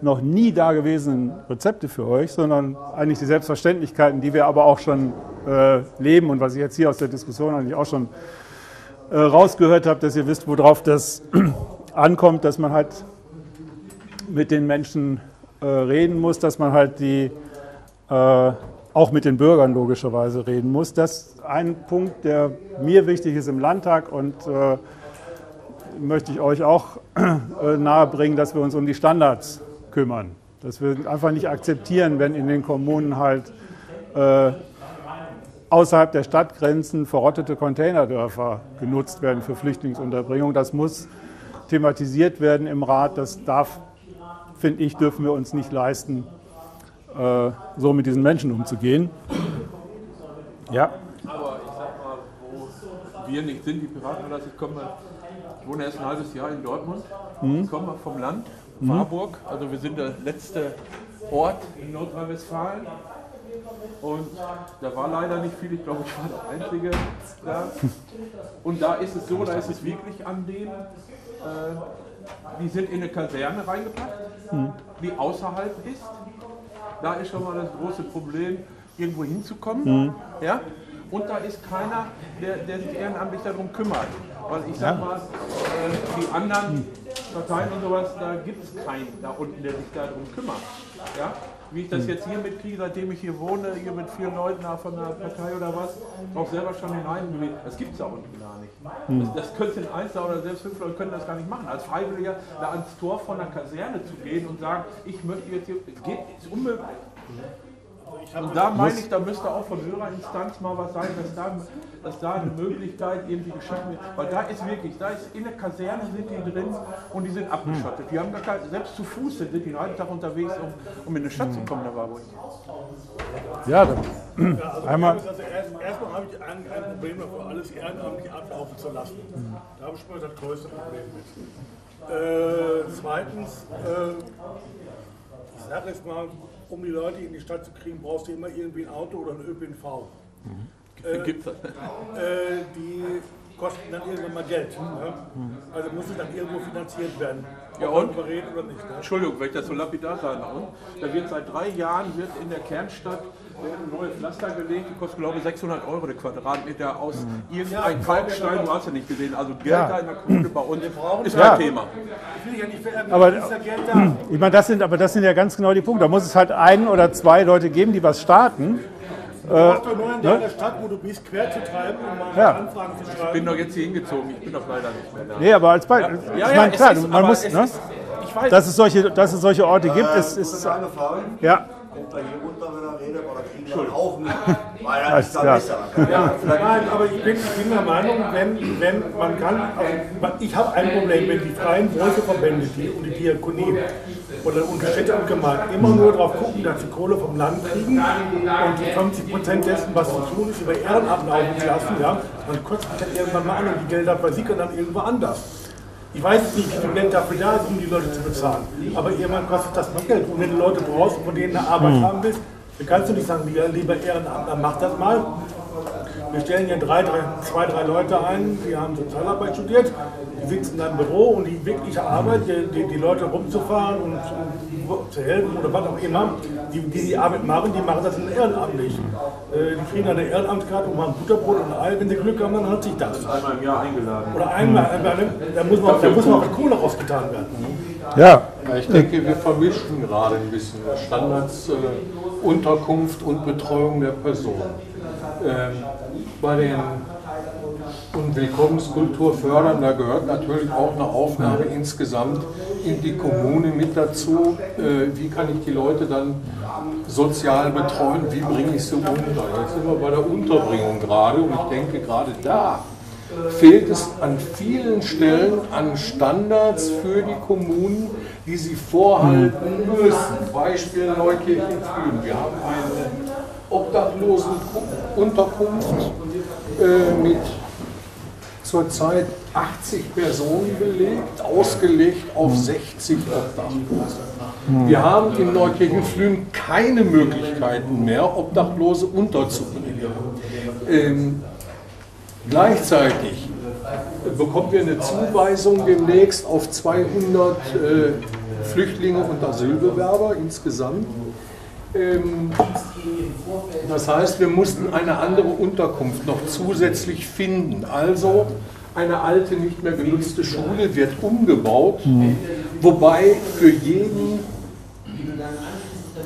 S1: noch nie dagewesenen Rezepte für euch, sondern eigentlich die Selbstverständlichkeiten, die wir aber auch schon äh, leben und was ich jetzt hier aus der Diskussion eigentlich auch schon äh, rausgehört habe, dass ihr wisst, worauf das *clears throat* ankommt, dass man halt mit den Menschen reden muss, dass man halt die auch mit den Bürgern logischerweise reden muss. Das ist ein Punkt, der mir wichtig ist im Landtag und möchte ich euch auch äh, nahebringen, dass wir uns um die Standards kümmern. Dass wir einfach nicht akzeptieren, wenn in den Kommunen halt äh, außerhalb der Stadtgrenzen verrottete Containerdörfer genutzt werden für Flüchtlingsunterbringung. Das muss thematisiert werden im Rat. Das darf, finde ich, dürfen wir uns nicht leisten, äh, so mit diesen Menschen umzugehen. Ja.
S11: Aber ich sag mal, wo wir nicht sind, die Piraten, dass ich komme, ich wohne erst ein halbes Jahr in Dortmund,
S1: Mhm.
S11: ich komme vom Land,
S1: Mhm.
S11: Marburg, also wir sind der letzte Ort in Nordrhein-Westfalen. Und da war leider nicht viel, ich glaube, ich war der Einzige da. Und da ist es so, da ist es wirklich an denen, äh, die sind in eine Kaserne reingepackt,
S1: Mhm.
S11: die außerhalb ist. Da ist schon mal das große Problem, irgendwo hinzukommen.
S1: Mhm.
S11: Ja? Und da ist keiner, der, der sich ehrenamtlich darum kümmert. Weil ich sag mal, äh, die anderen Parteien und sowas, da gibt es keinen da unten, der sich darum kümmert. Ja? Wie ich das
S1: Mhm.
S11: jetzt hier mitkriege, seitdem ich hier wohne, hier mit vielen Leuten von der Partei oder was, auch selber schon hineinbewegt. Das gibt es da unten gar nicht.
S1: Mhm.
S11: Das, das könnte ein Einzelner oder selbst fünf Leute können das gar nicht machen. Als Freiwilliger da ans Tor von der Kaserne zu gehen und sagen, ich möchte jetzt hier, geht, ist unmöglich. Und da meine ich, da müsste auch von höherer Instanz mal was sein, dass da, dass da eine Möglichkeit irgendwie geschaffen wird. Weil da ist wirklich, da ist in der Kaserne sind die drin und die sind abgeschottet. Die haben gar kein, selbst zu Fuß sind, die den halben Tag unterwegs, um, um in eine Stadt zu kommen, da war wo ich.
S1: Ja, dann
S7: Ja, also
S1: einmal.
S7: Also erst, erstmal habe ich ein, ein Problem dafür, alles ehrenamtlich ablaufen zu lassen. Da habe ich mal das größte Problem mit. Äh, zweitens, äh, ich sage jetzt mal, um die Leute in die Stadt zu kriegen, brauchst du immer irgendwie ein Auto oder ein ÖPNV. Äh,
S11: Gibt's das?
S7: äh, die kosten dann irgendwann mal Geld. Ne? Also muss es dann irgendwo finanziert werden.
S11: Ja, und?
S7: oder nicht. Ne?
S11: Entschuldigung, wenn ich das so lapidar sage. Und da wird seit drei Jahren wird in der Kernstadt werden neue Pflaster gelegt, die kosten glaube ich 600 Euro der Quadratmeter aus irgendeinem Kalkstein, du hast ja nicht gesehen. Also Geld
S1: Ja.
S11: da in der Kommune bei uns ist
S1: Ja.
S11: kein Thema.
S7: Ich will ja nicht verärgern,
S1: Aber,
S7: ist Geld da.
S1: ich meine, das sind, aber das sind ja ganz genau die Punkte. Da muss es halt ein oder zwei Leute geben, die was starten.
S7: Du brauchst doch nur in
S1: ne?
S7: deiner Stadt, wo du bist, quer zu treiben und mal
S1: Ja.
S7: Anfragen zu
S11: Ich
S7: schreiben.
S11: bin doch jetzt hier hingezogen, ich bin doch leider nicht mehr da.
S1: Nee, aber als Beispiel.
S11: Ja,
S1: ich
S11: ja,
S1: meine,
S11: es
S1: klar,
S11: ist,
S1: man muss, ne,
S11: ist- ich weiß.
S1: dass, es solche, dass es solche Orte gibt, ist,
S5: Äh,
S1: ist
S5: eine Frage.
S1: ja.
S5: Kommt er hier runter, wenn er redet, oder kriegen wir auch mit? Weil er ist
S1: klar.
S5: besser.
S7: Ja, nein, aber ich bin, ich bin der Meinung, wenn, wenn man kann, also man- ich habe ein Problem, wenn die freien Wohlverbände die, und die Diakonie oder und Städte und Gemeinden immer nur darauf gucken, dass sie Kohle vom Land kriegen und die 50 Prozent dessen, was zu tun ist, über Ehrenamt laufen zu lassen, ja, dann kotzt sich dann irgendwann mal an und die Gelder versickern dann irgendwo anders. Ich weiß jetzt nicht, wie viel Geld dafür da ist, um die Leute zu bezahlen. Aber irgendwann kostet das noch Geld. Und wenn du Leute brauchst von denen eine Arbeit
S1: Hm.
S7: haben willst, dann kannst du nicht sagen, lieber lieber Ehrenamtler, mach das mal. Wir stellen hier drei, drei, zwei, drei Leute ein, die haben Sozialarbeit studiert, die sitzen in einem Büro und die wirkliche Arbeit, die, die, die Leute rumzufahren und, und, zu helfen oder was auch immer, die, die die Arbeit machen, die machen das ehrenamtlich. Äh, die kriegen eine Ehrenamtskarte und machen Butterbrot und Ei, wenn sie Glück haben, dann hat sich das.
S11: Einmal im Jahr eingeladen.
S7: Oder einmal, da muss man, da muss man auch Kohle rausgetan werden.
S1: Ja.
S6: Ja, ich denke, wir vermischen gerade ein bisschen Standards, äh, Unterkunft und Betreuung der Person. Ähm, bei den und Willkommenskultur fördern, da gehört natürlich auch eine Aufnahme insgesamt in die Kommune mit dazu. Äh, wie kann ich die Leute dann sozial betreuen? Wie bringe ich sie unter? Jetzt sind wir bei der Unterbringung gerade und ich denke gerade da fehlt es an vielen Stellen an Standards für die Kommunen, die sie vorhalten müssen. Beispiel Neukirchen-Flühen. Wir haben eine Obdachlosenunterkunft äh, mit zurzeit 80 Personen belegt, ausgelegt auf 60 Obdachlose. Wir haben in Neukirchen-Flühen keine Möglichkeiten mehr, Obdachlose unterzubringen. Ähm, Gleichzeitig bekommen wir eine Zuweisung demnächst auf 200 äh, Flüchtlinge und Asylbewerber insgesamt. Ähm, das heißt, wir mussten eine andere Unterkunft noch zusätzlich finden. Also eine alte, nicht mehr genutzte Schule wird umgebaut, wobei für jeden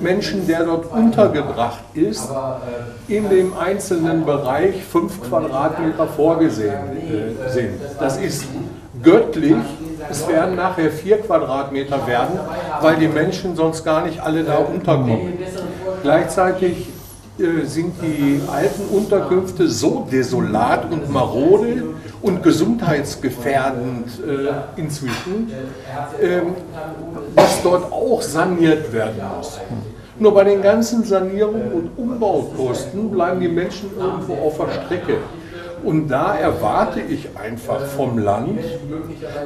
S6: Menschen, der dort untergebracht ist, in dem einzelnen Bereich fünf Quadratmeter vorgesehen äh, sind. Das ist göttlich. Es werden nachher vier Quadratmeter werden, weil die Menschen sonst gar nicht alle da unterkommen. Gleichzeitig äh, sind die alten Unterkünfte so desolat und marode und gesundheitsgefährdend äh, inzwischen, äh, dass dort auch saniert werden muss. Nur bei den ganzen Sanierungen und Umbaukosten bleiben die Menschen irgendwo auf der Strecke. Und da erwarte ich einfach vom Land,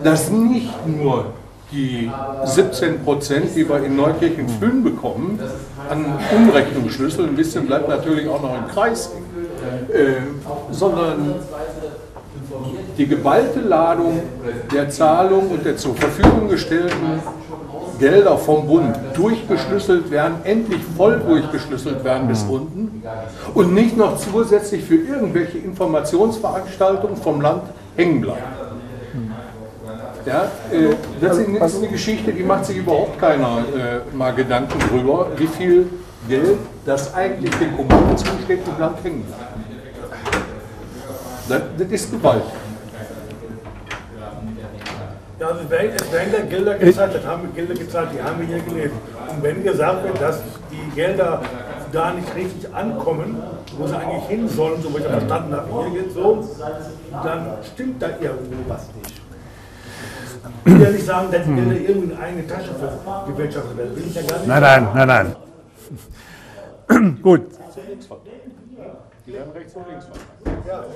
S6: dass nicht nur die 17 Prozent, die wir in Neukirchen Flühen bekommen, an Umrechnungsschlüssel, ein bisschen bleibt natürlich auch noch im Kreis, äh, sondern die geballte Ladung der Zahlung und der zur Verfügung gestellten Gelder vom Bund durchgeschlüsselt werden, endlich voll durchgeschlüsselt werden bis unten und nicht noch zusätzlich für irgendwelche Informationsveranstaltungen vom Land hängen bleiben. Ja, äh, das ist eine Geschichte, die macht sich überhaupt keiner äh, mal Gedanken drüber, wie viel Geld das eigentlich den Kommunen zusteht und Land hängen bleibt. Das, das ist Gewalt.
S7: Ja, also werden, werden ja Gelder gezahlt, das haben wir Gelder gezahlt, die haben wir hier gelebt. Und wenn gesagt wird, dass die Gelder da nicht richtig ankommen, wo sie eigentlich hin sollen, so wie ich das verstanden habe, hier geht so, dann stimmt da irgendwo was nicht. Ich will ja nicht sagen, dass die Gelder irgendwie in eine Tasche werden. Ich ja gar nicht
S1: Nein, nein, nein, nein. *clears throat* Gut.
S6: Die werden rechts und links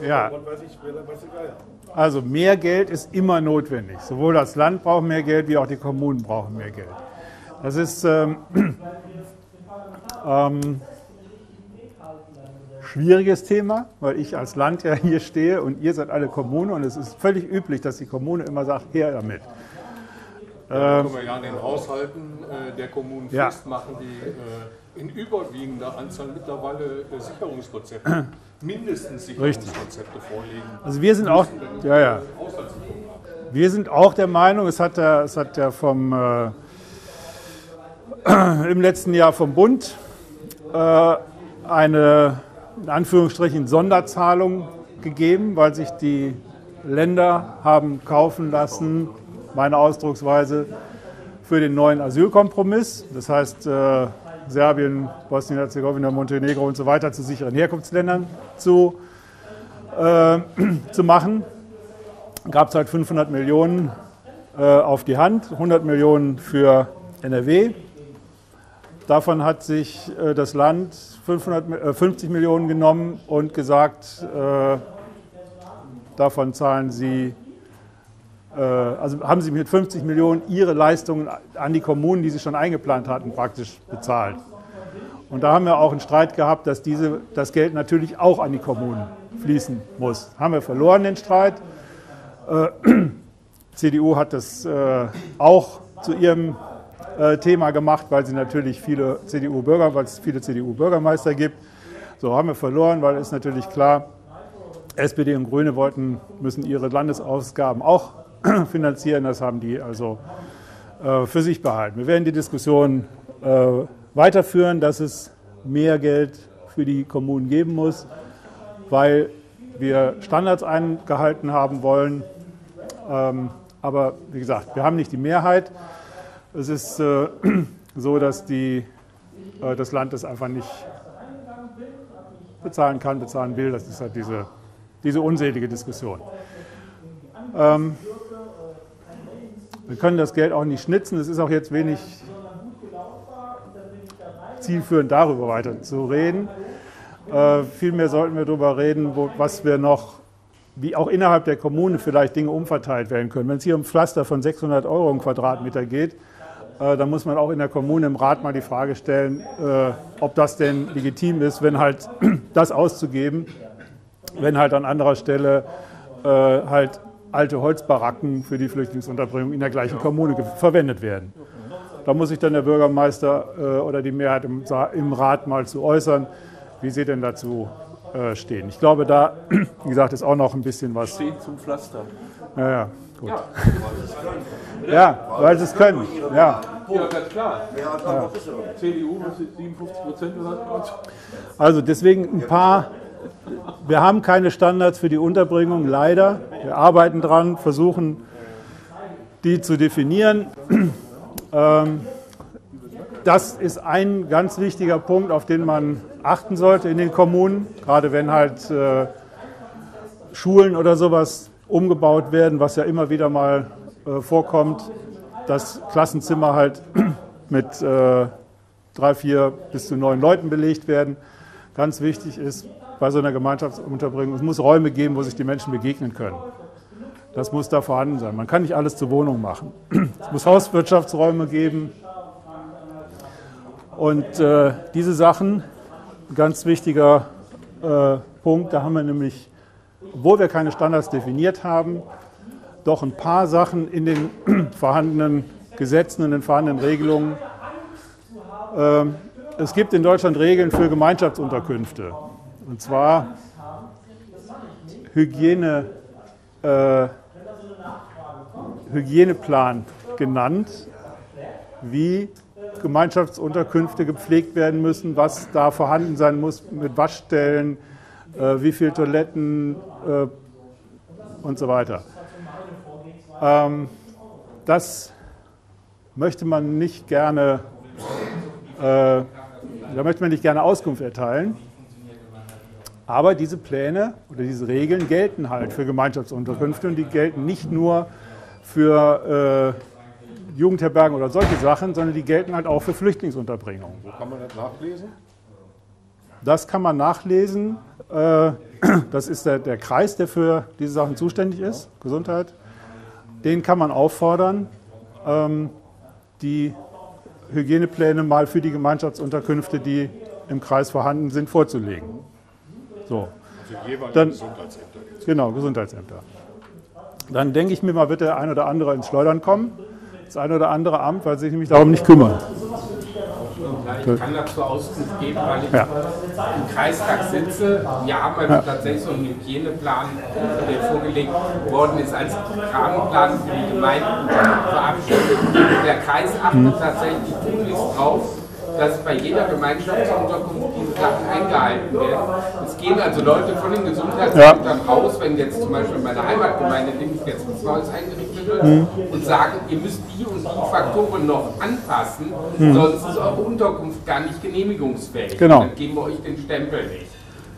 S1: Ja. Also mehr Geld ist immer notwendig. Sowohl das Land braucht mehr Geld, wie auch die Kommunen brauchen mehr Geld. Das ist ähm, *clears throat* ähm, schwieriges Thema, weil ich als Land ja hier stehe und ihr seid alle Kommune und es ist völlig üblich, dass die Kommune immer sagt, her damit.
S6: Da
S1: Ähm,
S6: können wir ja an den Haushalten äh, der Kommunen
S1: Ja.
S6: festmachen, die äh, in überwiegender Anzahl mittlerweile äh, Sicherungskonzepte, *clears throat* mindestens
S1: Richtig.
S6: Sicherungskonzepte vorlegen.
S1: Also wir sind auch, ja, ja. Wir sind auch der Meinung, es hat ja, es hat ja vom, äh, *clears throat* im letzten Jahr vom Bund äh, eine, in Anführungsstrichen, Sonderzahlung gegeben, weil sich die Länder haben kaufen lassen, meine Ausdrucksweise, für den neuen Asylkompromiss. Das heißt, äh, Serbien, Bosnien-Herzegowina, Montenegro und so weiter zu sicheren Herkunftsländern zu, äh, *clears throat* zu machen. Gab es halt 500 Millionen äh, auf die Hand, 100 Millionen für NRW. Davon hat sich äh, das Land 500, Mi- äh, 50 Millionen genommen und gesagt, äh, davon zahlen sie, also haben sie mit 50 Millionen ihre Leistungen an die Kommunen, die sie schon eingeplant hatten, praktisch bezahlt. Und da haben wir auch einen Streit gehabt, dass diese, das Geld natürlich auch an die Kommunen fließen muss. Haben wir verloren den Streit. Äh, *clears throat* CDU hat das äh, auch zu ihrem äh, Thema gemacht, weil sie natürlich viele CDU-Bürger, weil es viele CDU-Bürgermeister gibt. So haben wir verloren, weil es natürlich klar, SPD und Grüne wollten, müssen ihre Landesausgaben auch *clears throat* finanzieren. Das haben die also äh, für sich behalten. Wir werden die Diskussion äh, weiterführen, dass es mehr Geld für die Kommunen geben muss, weil wir Standards eingehalten haben wollen. Ähm, aber wie gesagt, wir haben nicht die Mehrheit. Es ist äh, *clears throat* so, dass die, äh, das Land das einfach nicht bezahlen kann, bezahlen will. Das ist halt diese, diese unselige Diskussion. Ähm, wir können das Geld auch nicht schnitzen. Es ist auch jetzt wenig zielführend, darüber weiter zu reden. Äh, vielmehr sollten wir darüber reden, wo, was wir noch, wie auch innerhalb der Kommune vielleicht Dinge umverteilt werden können. Wenn es hier um Pflaster von 600 Euro im Quadratmeter geht, äh, dann muss man auch in der Kommune im Rat mal die Frage stellen, äh, ob das denn legitim ist, wenn halt *clears throat* das auszugeben, wenn halt an anderer Stelle äh, halt alte Holzbaracken für die Flüchtlingsunterbringung in der gleichen Kommune verwendet werden. Da muss sich dann der Bürgermeister äh, oder die Mehrheit im, im, Rat mal zu äußern, wie sie denn dazu äh, stehen. Ich glaube, da, *clears throat* wie gesagt, ist auch noch ein bisschen was.
S11: Stehen zum Pflaster.
S1: Ja, ja, gut. Ja, ja weil sie es können. Ja.
S11: Ja, ganz klar. Ja. CDU, 57 Prozent oder
S1: Also deswegen ein paar. Wir haben keine Standards für die Unterbringung, leider. Wir arbeiten dran, versuchen die zu definieren. Ähm, das ist ein ganz wichtiger Punkt, auf den man achten sollte in den Kommunen, gerade wenn halt äh, Schulen oder sowas umgebaut werden, was ja immer wieder mal äh, vorkommt, dass Klassenzimmer halt *clears throat* mit äh, drei, vier bis zu neun Leuten belegt werden. Ganz wichtig ist bei so einer Gemeinschaftsunterbringung, es muss Räume geben, wo sich die Menschen begegnen können. Das muss da vorhanden sein. Man kann nicht alles zur Wohnung machen. Es muss Hauswirtschaftsräume geben. Und äh, diese Sachen, ganz wichtiger äh, Punkt, da haben wir nämlich, obwohl wir keine Standards definiert haben, doch ein paar Sachen in den *clears throat* vorhandenen Gesetzen und den vorhandenen Regelungen. Äh, es gibt in Deutschland Regeln für Gemeinschaftsunterkünfte. Und zwar Hygiene. Äh, Hygieneplan genannt, wie Gemeinschaftsunterkünfte gepflegt werden müssen, was da vorhanden sein muss mit Waschstellen, äh, wie viele Toiletten äh, und so weiter. Ähm, das möchte man nicht gerne, äh, da möchte man nicht gerne Auskunft erteilen. Aber diese Pläne oder diese Regeln gelten halt für Gemeinschaftsunterkünfte und die gelten nicht nur für äh, Jugendherbergen oder solche Sachen, sondern die gelten halt auch für Flüchtlingsunterbringungen.
S6: Wo kann man das nachlesen?
S1: Das kann man nachlesen. Äh, *clears throat* das ist der, der Kreis, der für diese Sachen zuständig ist, Gesundheit. Den kann man auffordern, ähm, die Hygienepläne mal für die Gemeinschaftsunterkünfte, die im Kreis vorhanden sind, vorzulegen. So.
S6: Also jeweils
S1: Dann,
S6: Gesundheitsämter.
S1: Genau, Gesundheitsämter. Dann denke ich mir mal, wird der ein oder andere ins Schleudern kommen. Das ein oder andere Amt, weil sie sich nämlich darum nicht kümmern.
S4: Ja, ich kann dazu Auskunft geben, weil ich ja. im Kreistag sitze. Wir haben also ja. tatsächlich so einen Hygieneplan, der vorgelegt worden ist als Rahmenplan für die Gemeinden verabschiedet. Der Kreis achtet mhm. tatsächlich tunlichst drauf, dass bei jeder Gemeinschaftsunterkunft diese Sachen eingehalten werden. Es gehen also Leute von den Gesundheitsämtern ja. raus, wenn jetzt zum Beispiel in meiner Heimatgemeinde nämlich jetzt was Neues eingerichtet wird mhm. und sagen, ihr müsst die und die Faktoren noch anpassen, mhm. sonst ist eure Unterkunft gar nicht genehmigungsfähig.
S1: Genau.
S4: Dann geben wir euch den Stempel nicht.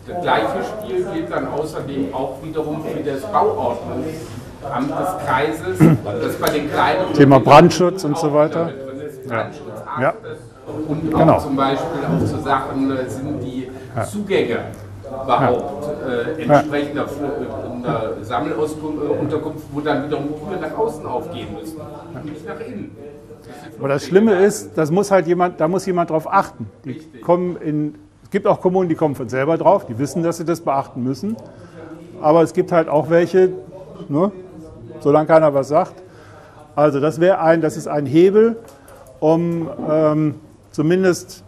S4: Das gleiche Spiel gilt dann außerdem auch wiederum für das Bauordnungsamt des Kreises, das bei den kleinen
S1: Thema Brandschutz und so weiter. Ja. ja.
S4: Und auch genau. zum Beispiel auch zu Sachen äh, sind die. Zugänge überhaupt äh, entsprechend auf einer Sammelunterkunft, wo dann wiederum Türen nach außen aufgehen müssen, ja. nicht nach innen.
S1: Aber das Schlimme ist, das muss halt jemand, da muss jemand drauf achten. Die kommen in, es gibt auch Kommunen, die kommen von selber drauf, die wissen, dass sie das beachten müssen. aber es gibt halt auch welche, ne, solange keiner was sagt. Also das wäre ein, das ist ein Hebel, um ähm, zumindest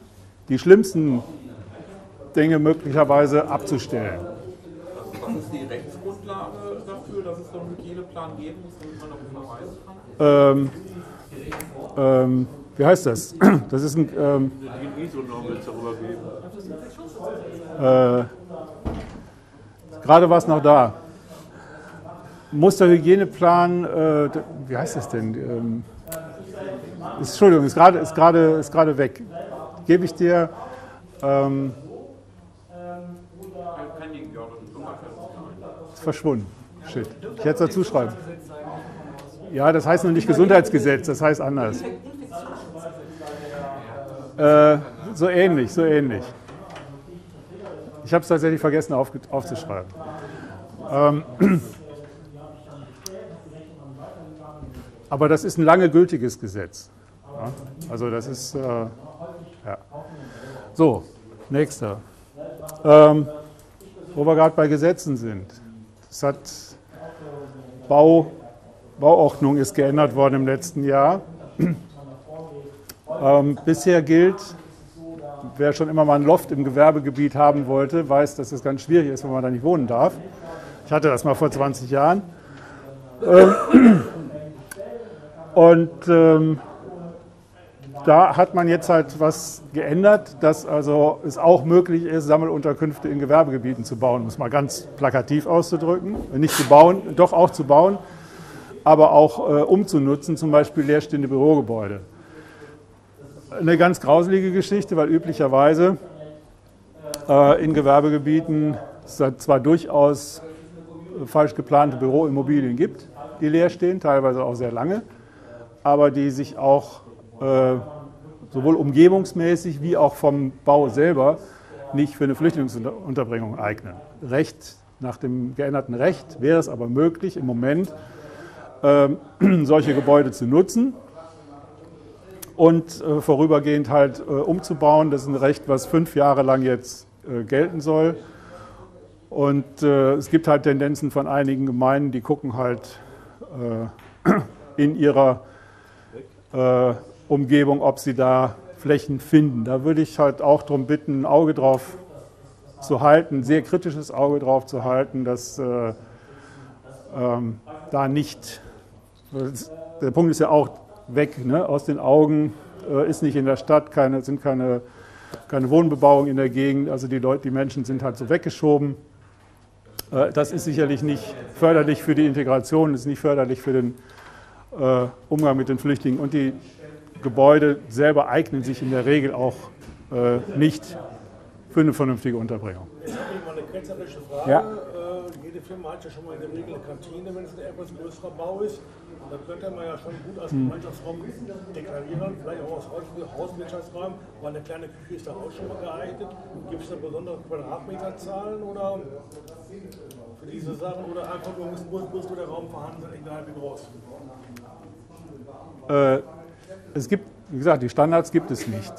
S1: die schlimmsten Dinge möglicherweise abzustellen.
S2: Was ist die Rechtsgrundlage dafür, dass es so einen Hygieneplan geben muss, damit man darüber verweisen
S1: kann? Ähm, ähm, wie heißt das? *clears throat* Das ist ein. Ähm. Äh, Gerade war es noch da. Musterhygieneplan, äh, wie heißt das denn? Ähm, ist, Entschuldigung, ist gerade ist grade, ist grade weg. Gebe ich dir. Ähm, ist verschwunden. Shit. Ich hätte es dazu schreiben. Ja, das heißt noch nicht Gesundheitsgesetz, das heißt anders. Äh, so ähnlich, so ähnlich. Ich habe es tatsächlich vergessen auf, aufzuschreiben. Ähm, aber das ist ein lange gültiges Gesetz. Ja? Also das ist, äh, ja. So, nächster. Ähm, wo wir gerade bei Gesetzen sind. Es hat Bau, Bauordnung ist geändert worden im letzten Jahr. *clears throat* Ähm, bisher gilt, wer schon immer mal ein Loft im Gewerbegebiet haben wollte, weiß, dass es ganz schwierig ist, wenn man da nicht wohnen darf. Ich hatte das mal vor 20 Jahren. Ähm, *clears throat* und ähm, da hat man jetzt halt was geändert, dass also es auch möglich ist, Sammelunterkünfte in Gewerbegebieten zu bauen, um es mal ganz plakativ auszudrücken. Nicht zu bauen, doch auch zu bauen, aber auch äh, umzunutzen, zum Beispiel leerstehende Bürogebäude eine ganz grauselige Geschichte, weil üblicherweise äh, in Gewerbegebieten es zwar durchaus falsch geplante Büroimmobilien gibt, die leer stehen, teilweise auch sehr lange, aber die sich auch äh, sowohl umgebungsmäßig wie auch vom Bau selber nicht für eine Flüchtlingsunterbringung eignen. Recht, nach dem geänderten Recht wäre es aber möglich, im Moment äh, *clears throat* solche Gebäude zu nutzen und äh, vorübergehend halt äh, umzubauen. Das ist ein Recht, was fünf Jahre lang jetzt äh, gelten soll. Und äh, es gibt halt Tendenzen von einigen Gemeinden, die gucken halt äh, *clears throat* in ihrer äh, Umgebung, ob sie da Flächen finden. Da würde ich halt auch darum bitten, ein Auge drauf zu halten, ein sehr kritisches Auge drauf zu halten, dass ähm, da nicht, der Punkt ist ja auch, weg ne, aus den Augen, äh, ist nicht in der Stadt, keine, sind keine, keine Wohnbebauung in der Gegend, also die, Leute, die Menschen sind halt so weggeschoben. Äh, das ist sicherlich nicht förderlich für die Integration, ist nicht förderlich für den äh, Umgang mit den Flüchtlingen und die Gebäude selber eignen sich in der Regel auch äh, nicht für eine vernünftige Unterbringung.
S7: Jetzt habe ich mal eine ketzerische Frage.
S1: Ja.
S7: Äh, jede Firma hat ja schon mal in der Regel eine Kantine, wenn es ein etwas größerer Bau ist. Da könnte man ja schon gut als
S1: Hm.
S7: Gemeinschaftsraum deklarieren, vielleicht auch als Hauswirtschaftsraum, weil eine kleine Küche ist da auch schon mal geeignet. Gibt es da besondere Quadratmeterzahlen oder für diese Sachen oder einfach nur muss, muss, muss der Raum vorhanden sein, egal wie groß?
S1: Äh, es gibt, wie gesagt, die Standards gibt es nicht.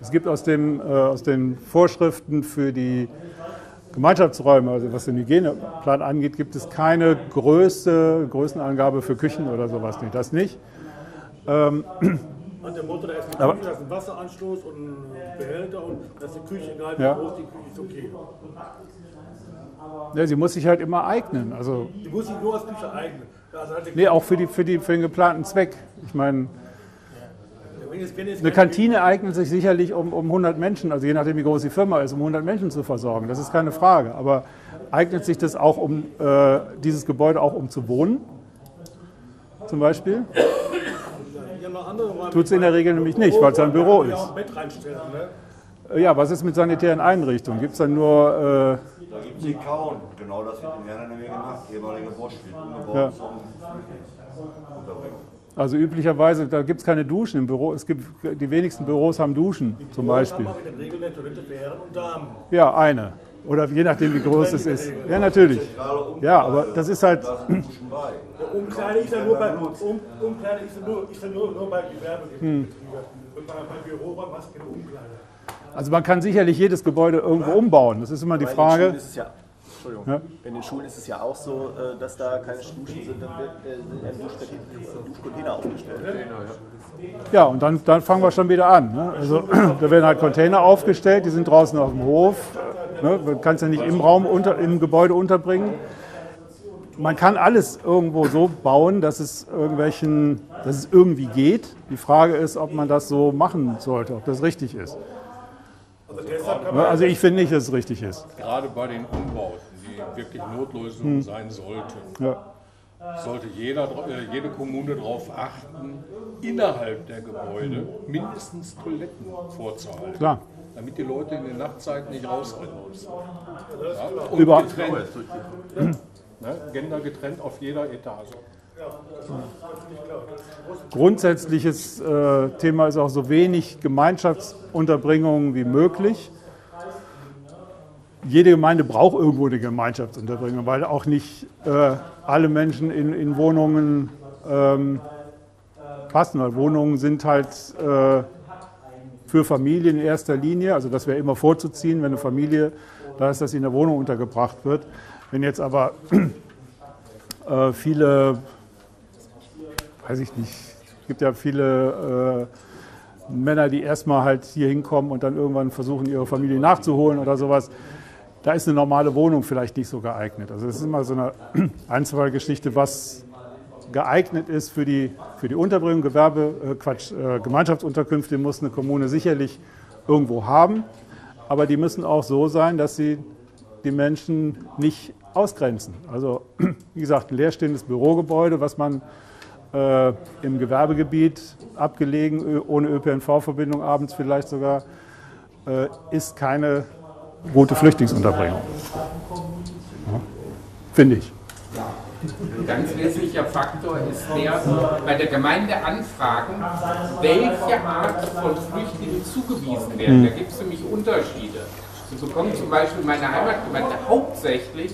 S1: Es gibt aus, dem, äh, aus den Vorschriften für die Gemeinschaftsräume, also was den Hygieneplan angeht, gibt es keine Größe, Größenangabe für Küchen oder sowas nicht. Das nicht. Ähm,
S7: An dem Motto, da ist eine Küche, da ist ein Wasseranstoß und ein Behälter und da ist die Küche, egal wie
S1: Ja.
S7: groß die Küche ist, okay.
S1: ja, sie muss sich halt immer eignen. Also,
S7: Die muss sich nur als Küche eignen.
S1: Nee, auch für, die, für, die, für den geplanten Zweck. Ich meine, eine Kantine eignet sich sicherlich, um, um 100 Menschen, also je nachdem, wie groß die Firma ist, um 100 Menschen zu versorgen. Das ist keine Frage. Aber eignet sich das auch, um äh, dieses Gebäude auch um zu wohnen? Zum Beispiel? Tut es in der Regel nämlich nicht, weil es ein Büro ist.
S7: ne?
S1: Äh, Ja, was ist mit sanitären Einrichtungen? Gibt es dann nur. Äh,
S5: Da gibt es die Kauen, genau das wird in Werner nämlich gemacht. Ehemalige Bosch wird umgebaut
S1: Ja.
S5: zum
S1: also üblicherweise, da gibt es keine Duschen im Büro. Es gibt, die wenigsten Büros haben Duschen zum Beispiel.
S7: Aber in der Regel eine Toilette für Herren und Damen.
S1: Ja, eine. Oder je nachdem, wie groß es ist. Ja, natürlich. Ja, aber das ist halt.
S7: Umkleide ist ja nur bei, um, Umkleide ist ja nur, ist ja nur, nur bei Gewerbebetrieben. Und bei, bei Büroräumen hast du keine Umkleide.
S1: Also man kann sicherlich jedes Gebäude irgendwo umbauen. Das ist immer die Frage.
S9: Es ja Entschuldigung. In den Schulen ist es ja auch so, äh, dass da keine Duschen sind, dann wird äh, ein Duschcontainer aufgestellt.
S1: Ja, und dann, dann fangen wir schon wieder an. Ne? Also, *clears throat* da werden halt Container aufgestellt, die sind draußen auf dem Hof. Ne? Man kann es ja nicht im Raum, unter, im Gebäude unterbringen. Man kann alles irgendwo so bauen, dass es, irgendwelchen, dass es irgendwie geht. Die Frage ist, ob man das so machen sollte, ob das richtig ist. Ne? Also ich finde nicht, dass es richtig ist.
S6: Gerade bei den Umbauten, die wirklich Notlösungen
S1: Hm.
S6: sein sollten,
S1: Ja.
S6: sollte jeder, äh, jede Kommune darauf achten, innerhalb der Gebäude mindestens Toiletten vorzuhalten.
S1: Klar.
S6: Damit die Leute in den Nachtzeiten nicht rausrennen müssen. Ja, und
S1: Überhaupt.
S6: getrennt. Ne, Gender getrennt auf jeder Etage.
S1: Grundsätzliches äh, Thema ist auch so wenig Gemeinschaftsunterbringung wie möglich. Jede Gemeinde braucht irgendwo eine Gemeinschaftsunterbringung, weil auch nicht äh, alle Menschen in, in Wohnungen ähm, passen, weil Wohnungen sind halt äh, für Familien in erster Linie, also das wäre immer vorzuziehen, wenn eine Familie da ist, dass sie in der Wohnung untergebracht wird. Wenn jetzt aber äh, viele weiß ich nicht, es gibt ja viele äh, Männer, die erstmal halt hier hinkommen und dann irgendwann versuchen, ihre Familie nachzuholen oder sowas. Da ist eine normale Wohnung vielleicht nicht so geeignet. Also es ist immer so eine *clears throat* Einzelfallgeschichte, was geeignet ist für die, für die Unterbringung, Gewerbe, äh, Quatsch, äh, Gemeinschaftsunterkünfte muss eine Kommune sicherlich irgendwo haben. Aber die müssen auch so sein, dass sie die Menschen nicht ausgrenzen. Also *clears throat* wie gesagt, ein leerstehendes Bürogebäude, was man äh, im Gewerbegebiet abgelegen, ohne ÖPNV-Verbindung abends vielleicht sogar, äh, ist keine gute Flüchtlingsunterbringung. Ja, Finde ich.
S4: Ein ganz wesentlicher Faktor ist der, bei der Gemeinde anfragen, welche Art von Flüchtlingen zugewiesen werden.
S1: Hm.
S4: Da gibt es nämlich Unterschiede. So bekommen zum Beispiel in meiner Heimatgemeinde hauptsächlich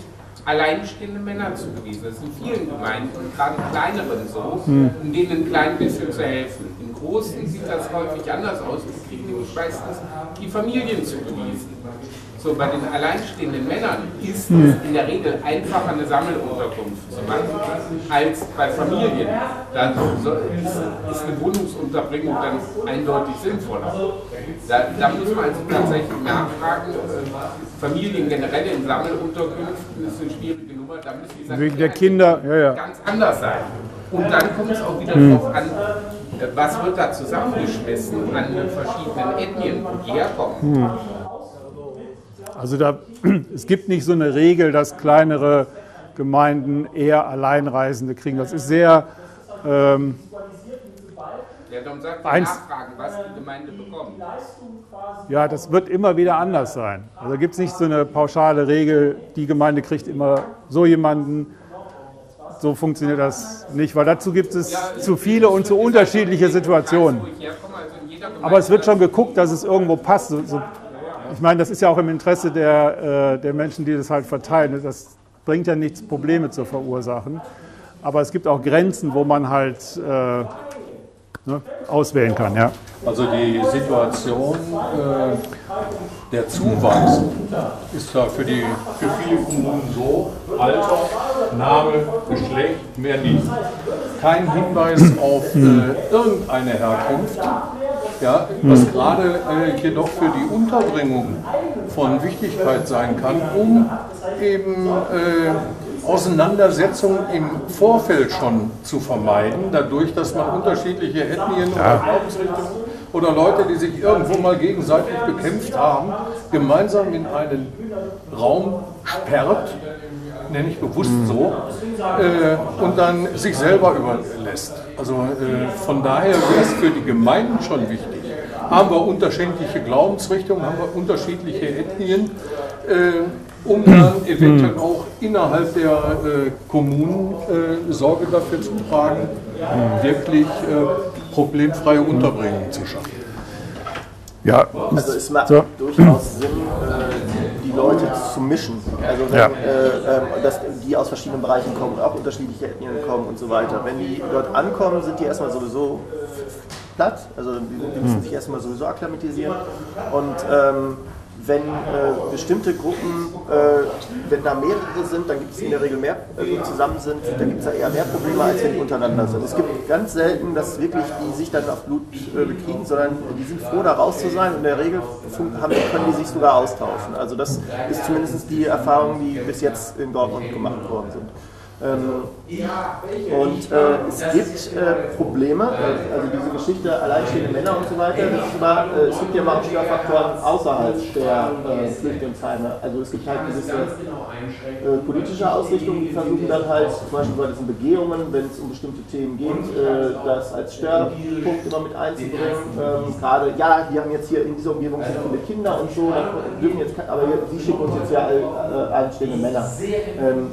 S4: alleinstehende Männer zugewiesen. Das ist in vielen Gemeinden, und gerade kleineren so,
S1: Hm.
S4: um denen ein klein bisschen zu helfen. Im Großen sieht das häufig anders aus. Wir kriegen nämlich meistens die Familien zugewiesen. So, bei den alleinstehenden Männern ist
S1: Hm.
S4: es in der Regel einfacher, eine Sammelunterkunft zu machen, als bei Familien. Da ist, eine Wohnungsunterbringung dann eindeutig sinnvoller. Da, da muss man also tatsächlich nachfragen. Äh, Familien generell in Sammelunterkünften ist eine schwierige Nummer. Da müssen die Sachen
S1: Wegen der Kinder, ja, ja.
S4: ganz anders sein. Und dann kommt es auch wieder
S1: Hm.
S4: darauf an, äh, was wird da zusammengeschmissen an den verschiedenen Ethnien, wo die herkommen.
S1: Hm. Also da, *clears throat* es gibt nicht so eine Regel, dass kleinere Gemeinden eher Alleinreisende kriegen. Das ist sehr, ähm,
S4: Ja, darum sagt man
S1: Eins-
S4: nachfragen, was die Gemeinde bekommt.
S1: ja, das wird immer wieder anders sein. Also gibt es nicht so eine pauschale Regel, die Gemeinde kriegt immer so jemanden. So funktioniert das nicht, weil dazu gibt es zu viele und zu unterschiedliche Situationen. Aber es wird schon geguckt, dass es irgendwo passt. So, so, ich meine, das ist ja auch im Interesse der, äh, der Menschen, die das halt verteilen. Das bringt ja nichts, Probleme zu verursachen. Aber es gibt auch Grenzen, wo man halt äh, ne, auswählen kann. Ja.
S6: Also die Situation, äh, der Zuwachs ist ja für, die, für viele Kommunen so, Alter, Name, Geschlecht, mehr nicht. Kein Hinweis auf äh, irgendeine Herkunft, ja, was gerade äh, jedoch für die Unterbringung von Wichtigkeit sein kann, um eben äh, Auseinandersetzungen im Vorfeld schon zu vermeiden, dadurch, dass man unterschiedliche Ethnien oder Glaubensrichtungen oder Leute, die sich irgendwo mal gegenseitig bekämpft haben, gemeinsam in einen Raum sperrt, nenne ich bewusst so, äh, und dann sich selber überlässt. Also äh, von daher wäre es für die Gemeinden schon wichtig. Haben wir unterschiedliche Glaubensrichtungen, haben wir unterschiedliche Ethnien, äh, um dann eventuell auch innerhalb der äh, Kommunen äh, Sorge dafür zu tragen, wirklich äh, problemfreie Unterbringung zu schaffen.
S1: Ja,
S9: Also es macht
S1: so.
S9: durchaus Sinn, äh, Leute zu mischen. Also wenn,
S1: Ja.
S9: äh, ähm, dass die aus verschiedenen Bereichen kommen und auch unterschiedliche Ethnien kommen und so weiter. Wenn die dort ankommen, sind die erstmal sowieso platt. Also die, die müssen
S1: Hm.
S9: sich erstmal sowieso akklimatisieren. Und ähm, wenn äh, bestimmte Gruppen, äh, wenn da mehrere sind, dann gibt es in der Regel mehr, also zusammen sind, dann gibt es da eher mehr Probleme, als wenn die untereinander sind. Es gibt ganz selten, dass wirklich die sich dann auf Blut äh, bekriegen, sondern die sind froh, da raus zu sein und in der Regel haben, können die sich sogar austauschen. Also das ist zumindest die Erfahrung, die bis jetzt in Dortmund gemacht worden sind. Ähm, und äh, es gibt äh, Probleme, äh, also diese Geschichte alleinstehende Männer und so weiter, immer, äh, es gibt ja mal auch Störfaktoren außerhalb der äh, Flüchtlingsheime. Also es gibt halt gewisse äh, politische Ausrichtungen, die versuchen dann halt, zum Beispiel bei diesen Begehungen, wenn es um bestimmte Themen geht, das als Störpunkt immer mit einzubringen. Ähm, Gerade, ja, die haben jetzt hier in dieser Umgebung so viele Kinder und so, dürfen jetzt, aber sie schicken uns jetzt ja alleinstehende Männer. Ähm,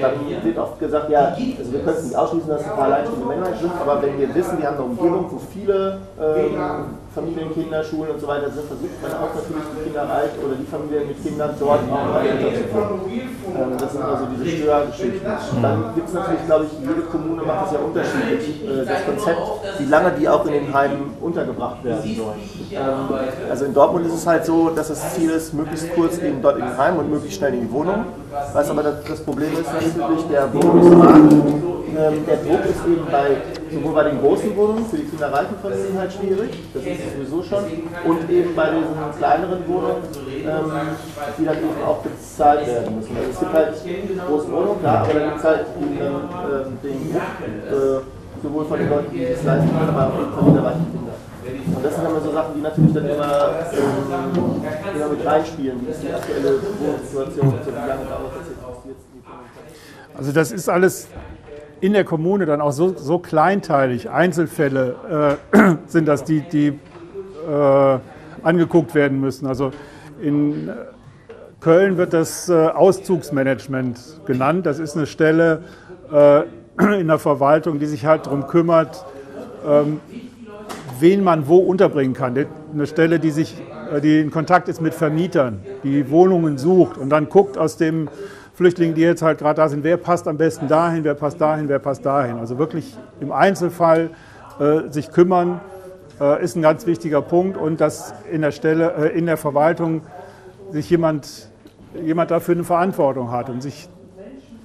S9: dann wird oft gesagt, ja, also wir können es nicht ausschließen, dass es ein paar alleinstehende Männer sind, aber wenn wir wissen, wir haben eine Umgebung, wo viele ähm, Familien, Kinder, Schulen und so weiter sind, versucht man auch natürlich die Kinder alt oder die Familien mit Kindern dort auch mal unterzuführen. Ähm, das sind also diese Störgeschichten. Dann gibt es natürlich, glaube ich, jede Kommune macht das ja unterschiedlich, äh, das Konzept, wie lange die auch in den Heimen untergebracht werden sollen. Ähm, also in Dortmund ist es halt so, dass das Ziel ist, möglichst kurz eben dort in den Heim und möglichst schnell in die Wohnung. Was aber das, Problem ist natürlich der Wohnungsmarkt. Ähm, der Druck ist eben bei, sowohl bei den großen Wohnungen für die kinderreichen Familien halt schwierig, das ist es sowieso schon, und eben bei diesen kleineren Wohnungen, ähm, die dann eben auch bezahlt werden müssen. Also es gibt halt große Wohnungen, klar, aber dann gibt es halt ähm, den Druck, äh, sowohl von den Leuten, die es leisten können, aber auch von den reichen Kindern. Und das sind immer so Sachen, die natürlich dann immer, ähm, immer mit reinspielen. Wie ist die aktuelle Wohnsituation und so, wie lange dauert das jetzt,
S1: Also das ist alles in der Kommune dann auch so, so kleinteilig. Einzelfälle äh, *clears throat* sind das, die, die äh, angeguckt werden müssen. Also in Köln wird das äh, Auszugsmanagement genannt. Das ist eine Stelle äh, *clears throat* in der Verwaltung, die sich halt darum kümmert, ähm, wen man wo unterbringen kann. Eine Stelle, die, sich, äh, die in Kontakt ist mit Vermietern, die Wohnungen sucht und dann guckt aus dem Flüchtlingen, die jetzt halt gerade da sind, wer passt am besten dahin, wer passt dahin, wer passt dahin. Also wirklich im Einzelfall äh, sich kümmern, äh, ist ein ganz wichtiger Punkt und dass in der Stelle, äh, in der Verwaltung sich jemand, jemand dafür eine Verantwortung hat und sich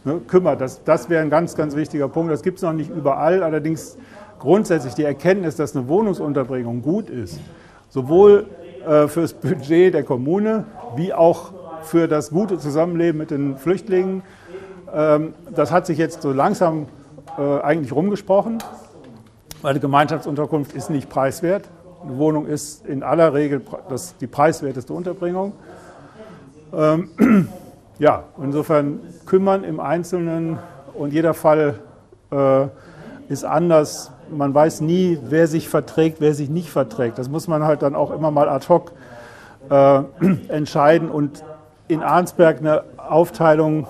S1: ne, kümmert. Das, das wäre ein ganz, ganz wichtiger Punkt. Das gibt es noch nicht überall, allerdings grundsätzlich die Erkenntnis, dass eine Wohnungsunterbringung gut ist, sowohl äh, fürs Budget der Kommune wie auch für das gute Zusammenleben mit den Flüchtlingen, ähm, das hat sich jetzt so langsam äh, eigentlich rumgesprochen, weil die Gemeinschaftsunterkunft ist nicht preiswert. Eine Wohnung ist in aller Regel das, die preiswerteste Unterbringung. Ähm, *clears throat* ja, insofern kümmern im Einzelnen und jeder Fall äh, ist anders man weiß nie, wer sich verträgt, wer sich nicht verträgt. Das muss man halt dann auch immer mal ad hoc äh, *clears throat* entscheiden und in Arnsberg eine Aufteilung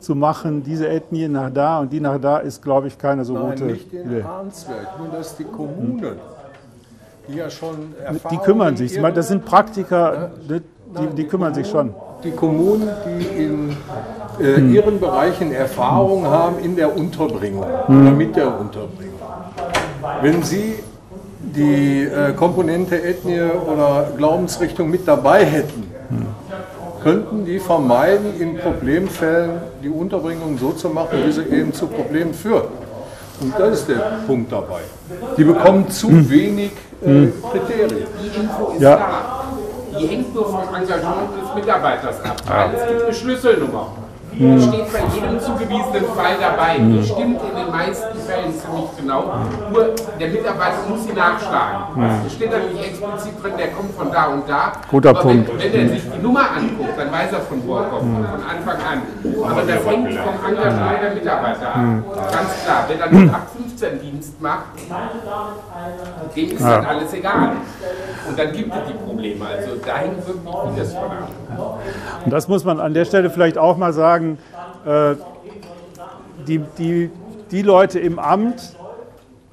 S1: zu machen, diese Ethnie nach da und die nach da, ist, glaube ich, keine so
S6: Nein,
S1: gute
S6: nicht in
S1: Idee.
S6: Arnsberg, nur dass die Kommunen, die ja schon
S1: Die
S6: Erfahrung
S1: kümmern sich.
S6: in
S1: Das sind Praktiker, die, die kümmern sich schon.
S6: die Kommunen, die in äh, ihren Bereichen Erfahrung haben in der Unterbringung oder mit der Unterbringung. Wenn Sie die äh, Komponente Ethnie oder Glaubensrichtung mit dabei hätten, könnten die vermeiden, in Problemfällen die Unterbringung so zu machen, wie sie eben zu Problemen führt. Und das ist der Punkt dabei. Die bekommen zu wenig äh, Kriterien.
S4: Die Info ist
S1: Ja.
S4: da. Die hängt nur vom Engagement des Mitarbeiters ab. Weil es gibt eine Schlüsselnummer. Wir
S1: hm.
S4: stehen bei jedem zugewiesenen Fall dabei. Hm. Das stimmt in den meisten Fällen ziemlich genau. Nur der Mitarbeiter muss sie nachschlagen. Hm. Das steht natürlich explizit drin, der kommt von da und da.
S1: Guter
S4: Aber
S1: Punkt.
S4: Wenn, wenn er sich die Nummer anguckt, dann weiß er von wo er kommt, hm. von Anfang an. Aber das hängt vom Engagement der Mitarbeiter ab. Hm. Ganz klar. Wenn er *clears throat* seinen Dienst macht, dem ist dann alles egal. Und dann gibt es die Probleme. Also da hängt wirklich vieles von ab.
S1: Und das muss man an der Stelle vielleicht auch mal sagen. Äh, die, die, die Leute im Amt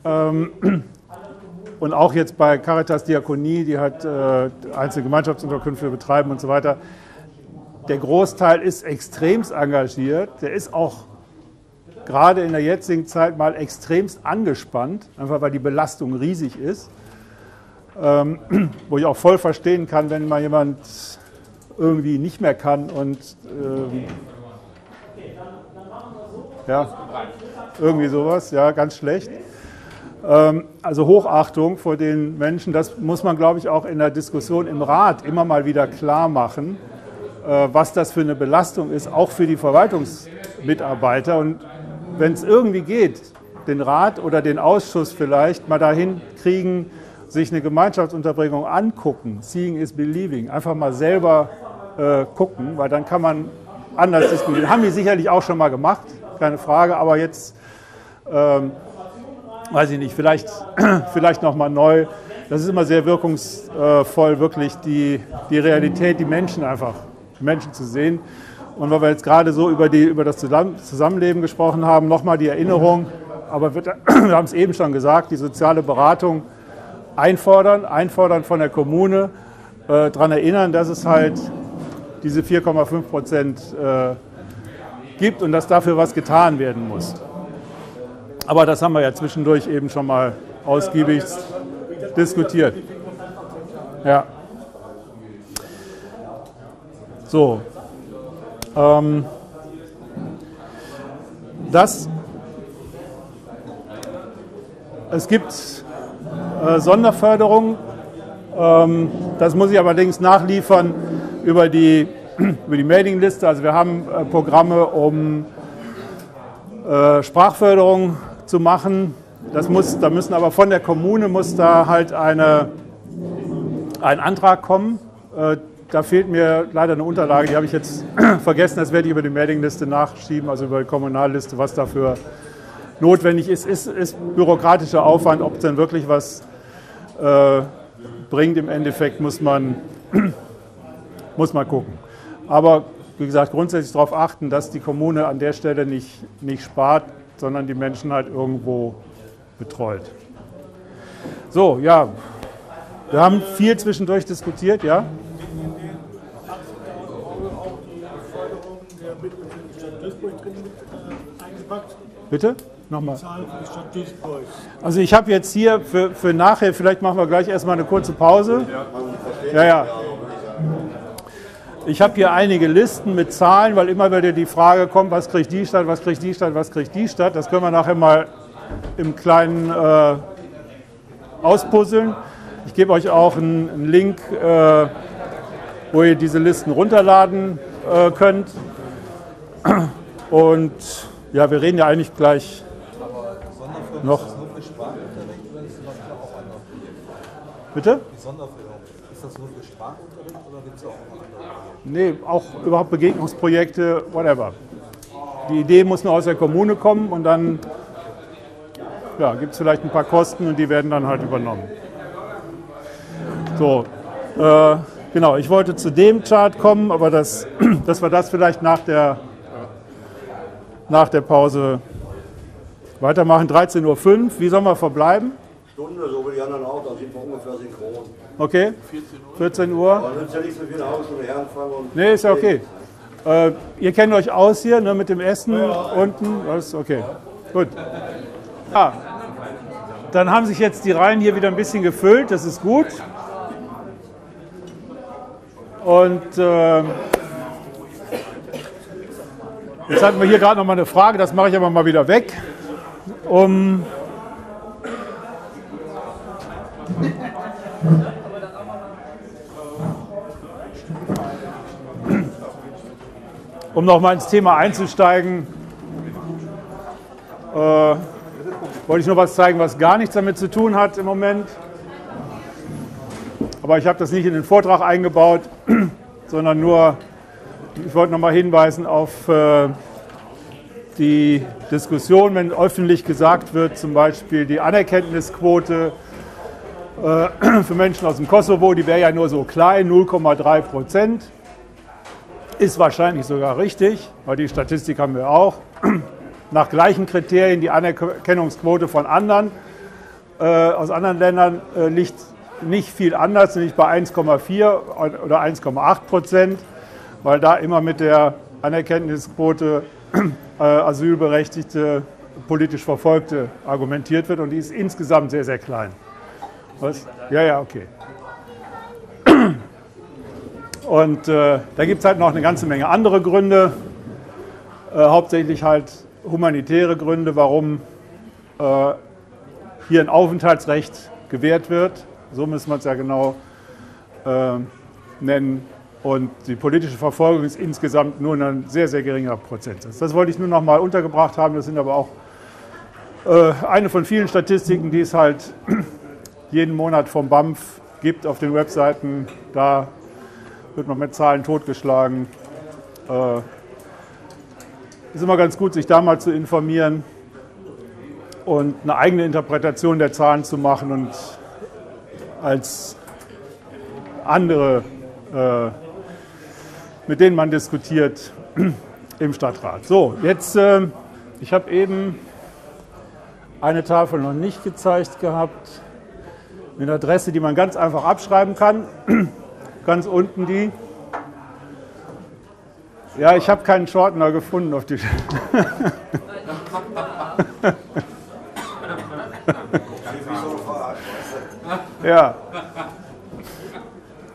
S1: ähm, *clears throat* und auch jetzt bei Caritas Diakonie, die halt äh, einzelne Gemeinschaftsunterkünfte betreiben und so weiter, der Großteil ist extremst engagiert, der ist auch gerade in der jetzigen Zeit mal extremst angespannt, einfach weil die Belastung riesig ist. ähm, *clears throat* wo ich auch voll verstehen kann, wenn mal jemand irgendwie nicht mehr kann und ähm, ja, irgendwie sowas, ja, ganz schlecht. Ähm, also Hochachtung vor den Menschen, das muss man, glaube ich, auch in der Diskussion im Rat immer mal wieder klar machen, äh, was das für eine Belastung ist, auch für die Verwaltungsmitarbeiter. Und wenn es irgendwie geht, den Rat oder den Ausschuss vielleicht mal dahin kriegen, sich eine Gemeinschaftsunterbringung angucken, seeing is believing, einfach mal selber äh, gucken, weil dann kann man anders diskutieren. Haben die sicherlich auch schon mal gemacht, keine Frage, aber jetzt, ähm, weiß ich nicht, vielleicht, *clears throat* vielleicht nochmal neu. Das ist immer sehr wirkungsvoll, wirklich die, die Realität, die Menschen einfach, die Menschen zu sehen. Und weil wir jetzt gerade so über, die, über das Zusammenleben gesprochen haben, nochmal die Erinnerung, aber *clears throat* wir haben es eben schon gesagt, die soziale Beratung einfordern, einfordern von der Kommune, äh, daran erinnern, dass es halt diese 4,5 Prozent äh, gibt und dass dafür was getan werden muss. Aber das haben wir ja zwischendurch eben schon mal ausgiebig diskutiert. Ja. So. Ähm, das, es gibt äh, Sonderförderung, ähm, das muss ich allerdings nachliefern über die, *clears throat* über die Mailingliste. Also wir haben äh, Programme, um äh, Sprachförderung zu machen. Das muss, da müssen aber von der Kommune muss da halt eine, ein Antrag kommen. Da fehlt mir leider eine Unterlage, die habe ich jetzt *clears throat* vergessen. Das werde ich über die Mailingliste nachschieben, also über die Kommunalliste, was dafür notwendig ist. Ist, ist bürokratischer Aufwand, ob es denn wirklich was äh, bringt. Im Endeffekt muss man *clears throat* muss man gucken. Aber wie gesagt, grundsätzlich darauf achten, dass die Kommune an der Stelle nicht, nicht spart, sondern die Menschen halt irgendwo betreut. So, ja, wir haben viel zwischendurch diskutiert, ja? Bitte? Nochmal. Also ich habe jetzt hier für, für nachher, vielleicht machen wir gleich erstmal eine kurze Pause. Ja, ja. Ich habe hier einige Listen mit Zahlen, weil immer wieder die Frage kommt, was kriegt die Stadt, was kriegt die Stadt, was kriegt die Stadt. Das können wir nachher mal im Kleinen äh, auspuzzeln. Ich gebe euch auch einen, einen Link, äh, wo ihr diese Listen runterladen äh, könnt. Und ja, wir reden ja eigentlich gleich noch. Bitte? Ist das nur für Sprachunterricht oder gibt es auch Nee, auch überhaupt Begegnungsprojekte, whatever. Die Idee muss nur aus der Kommune kommen und dann ja, gibt es vielleicht ein paar Kosten und die werden dann halt übernommen. So, äh, genau, ich wollte zu dem Chart kommen, aber das, *clears throat* dass wir das vielleicht nach der, nach der Pause weitermachen. 13.05 Uhr, wie sollen wir verbleiben? Stunde, so wie die anderen auch, dann sind wir ungefähr synchron. Okay, 14 Uhr. Aber nützt ja nichts, wenn wir eine halbe Stunde anfangen. Nee, ist ja okay. Äh, ihr kennt euch aus hier ne, mit dem Essen ja, unten. Ist okay. Gut. Ja. Dann haben sich jetzt die Reihen hier wieder ein bisschen gefüllt. Das ist gut. Und äh, jetzt hatten wir hier gerade noch mal eine Frage. Das mache ich aber mal wieder weg. Um um nochmal ins Thema einzusteigen, äh, wollte ich nur was zeigen, was gar nichts damit zu tun hat im Moment. Aber ich habe das nicht in den Vortrag eingebaut, *clears throat* sondern nur, ich wollte nochmal hinweisen auf äh, die Diskussion, wenn öffentlich gesagt wird, zum Beispiel die Anerkenntnisquote äh, *clears throat* für Menschen aus dem Kosovo, die wäre ja nur so klein, 0,3 Prozent. Ist wahrscheinlich sogar richtig, weil die Statistik haben wir auch. *clears throat* Nach gleichen Kriterien die Anerkennungsquote von anderen äh, aus anderen Ländern äh, liegt nicht viel anders, nämlich bei 1,4 oder 1,8 Prozent, weil da immer mit der Anerkennungsquote äh, Asylberechtigte, politisch Verfolgte argumentiert wird und die ist insgesamt sehr, sehr klein. Was? Ja, ja, okay. Und äh, da gibt es halt noch eine ganze Menge andere Gründe, äh, hauptsächlich halt humanitäre Gründe, warum äh, hier ein Aufenthaltsrecht gewährt wird. So müssen wir es ja genau äh, nennen. Und die politische Verfolgung ist insgesamt nur ein sehr, sehr geringer Prozentsatz. Das wollte ich nur noch mal untergebracht haben. Das sind aber auch äh, eine von vielen Statistiken, die es halt *clears throat* jeden Monat vom BAMF gibt auf den Webseiten. Da wird man mit Zahlen totgeschlagen. Äh, ist immer ganz gut, sich da mal zu informieren und eine eigene Interpretation der Zahlen zu machen und als andere, äh, mit denen man diskutiert, *clears throat* im Stadtrat. So, jetzt, äh, ich habe eben eine Tafel noch nicht gezeigt gehabt, mit einer Adresse, die man ganz einfach abschreiben kann *clears throat* ganz unten die. Ja, ich habe keinen Shortener gefunden auf die. *laughs* ja.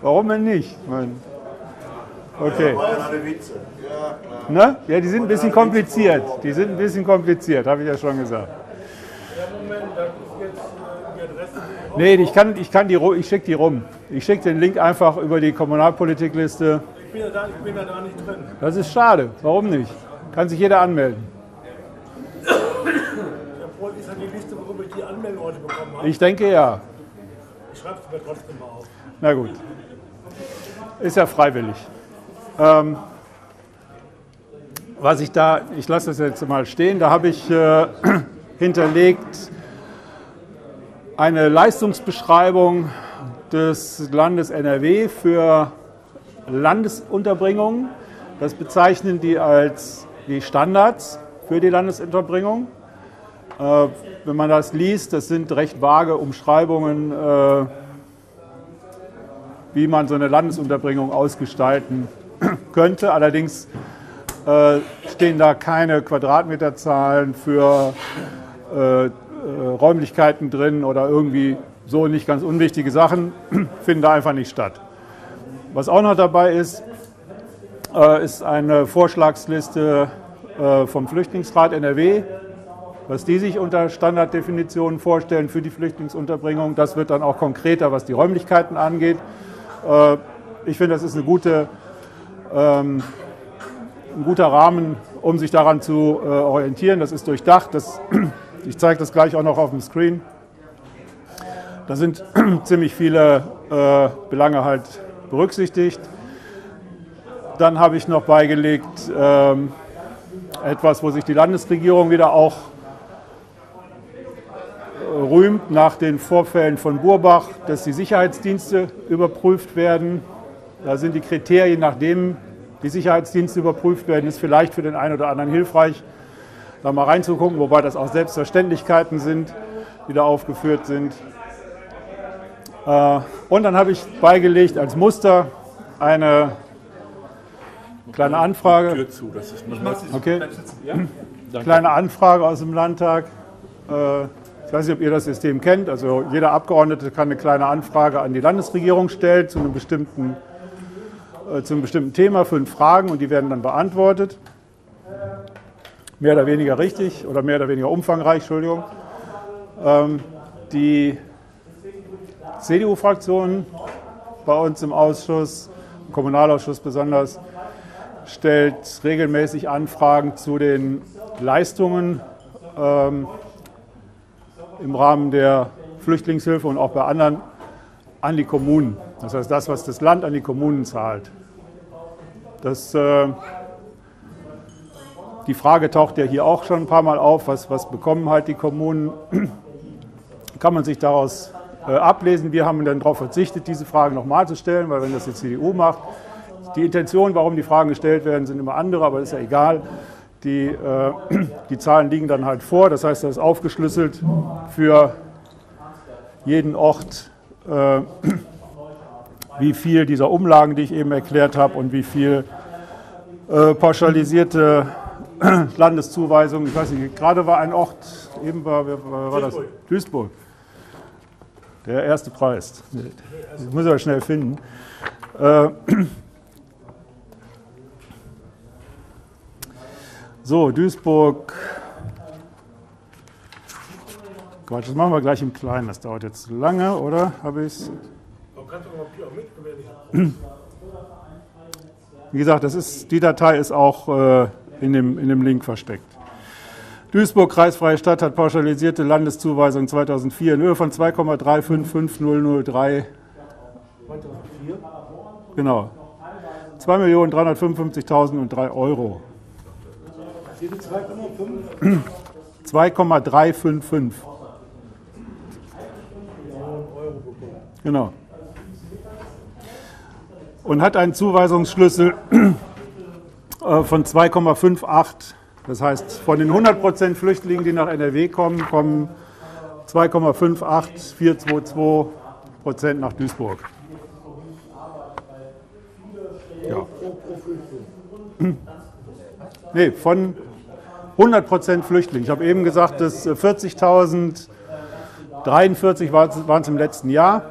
S1: Warum denn nicht? Okay. Ne? Ja, die sind ein bisschen kompliziert. Die sind ein bisschen kompliziert, habe ich ja schon gesagt. Nee, ich kann, ich kann die, ich schicke die rum. Ich schicke den Link einfach über die Kommunalpolitikliste.
S7: Ich bin, ja da, ich bin ja da nicht drin.
S1: Das ist schade. Warum nicht? Kann sich jeder anmelden.
S7: Ist das die Liste, worüber ich die Anmeldung heute bekommen habe?
S1: Ich denke ja.
S7: Ich schreibe es mir trotzdem mal auf.
S1: Na gut. Ist ja freiwillig. Ähm, was ich da, ich lasse das jetzt mal stehen, da habe ich äh, *clears throat* hinterlegt eine Leistungsbeschreibung des Landes NRW für Landesunterbringung. Das bezeichnen die als die Standards für die Landesunterbringung. Äh, wenn man das liest, das sind recht vage Umschreibungen, äh, wie man so eine Landesunterbringung ausgestalten *clears throat* könnte. Allerdings äh, stehen da keine Quadratmeterzahlen für äh, äh, Räumlichkeiten drin oder irgendwie so nicht ganz unwichtige Sachen *clears throat* finden da einfach nicht statt. Was auch noch dabei ist, äh, ist eine Vorschlagsliste äh, vom Flüchtlingsrat NRW, was die sich unter Standarddefinitionen vorstellen für die Flüchtlingsunterbringung. Das wird dann auch konkreter, was die Räumlichkeiten angeht. Äh, ich finde, das ist eine gute, ähm, ein guter Rahmen, um sich daran zu äh, orientieren. Das ist durchdacht. Das *clears throat* ich zeige das gleich auch noch auf dem Screen. Da sind *clears throat* ziemlich viele äh, Belange halt berücksichtigt. Dann habe ich noch beigelegt ähm, etwas, wo sich die Landesregierung wieder auch äh, rühmt nach den Vorfällen von Burbach, dass die Sicherheitsdienste überprüft werden. Da sind die Kriterien, nachdem die Sicherheitsdienste überprüft werden, ist vielleicht für den einen oder anderen hilfreich da mal reinzugucken, wobei das auch Selbstverständlichkeiten sind, die da aufgeführt sind. Äh, und dann habe ich beigelegt als Muster eine kleine Anfrage. Tür zu, das ist okay. Kleine Anfrage aus dem Landtag. Äh, ich weiß nicht, ob ihr das System kennt. Also jeder Abgeordnete kann eine kleine Anfrage an die Landesregierung stellen zu einem bestimmten, äh, zu einem bestimmten Thema, fünf Fragen und die werden dann beantwortet mehr oder weniger richtig oder mehr oder weniger umfangreich, Entschuldigung. Ähm, die CDU-Fraktion bei uns im Ausschuss, im Kommunalausschuss besonders, stellt regelmäßig Anfragen zu den Leistungen ähm, im Rahmen der Flüchtlingshilfe und auch bei anderen an die Kommunen. Das heißt, das, was das Land an die Kommunen zahlt. Das äh, die Frage taucht ja hier auch schon ein paar Mal auf, was, was bekommen halt die Kommunen? *clears throat* Kann man sich daraus äh, ablesen? Wir haben dann darauf verzichtet, diese Frage nochmal zu stellen, weil wenn das die CDU macht, die Intention, warum die Fragen gestellt werden, sind immer andere, aber ist ja egal. Die, äh, *clears throat* die Zahlen liegen dann halt vor, das heißt, das ist aufgeschlüsselt für jeden Ort, *clears throat* wie viel dieser Umlagen, die ich eben erklärt habe, und wie viel äh, pauschalisierte *clears throat* Landeszuweisung. Ich weiß nicht, gerade war ein Ort, eben war, war das Duisburg. Der erste Preis. Ich muss aber schnell finden. Äh, *clears throat* so, Duisburg. Quatsch, das machen wir gleich im Kleinen. Das dauert jetzt zu lange, oder? Habe ich es? Wie gesagt, das ist, die Datei ist auch äh, in, dem, in dem Link versteckt. Duisburg, kreisfreie Stadt, hat pauschalisierte Landeszuweisung 2004 in Höhe von 2,355003. 2004? Genau. 2.355.003 Euro. 2,355. Genau. Und hat einen Zuweisungsschlüssel äh, von 2,58. Das heißt, von den 100% Flüchtlingen, die nach NRW kommen, kommen 2,58422% nach Duisburg. Ja. *clears throat* Nee, von 100% Flüchtlingen. Ich habe eben gesagt, dass 40.043 waren es im letzten Jahr.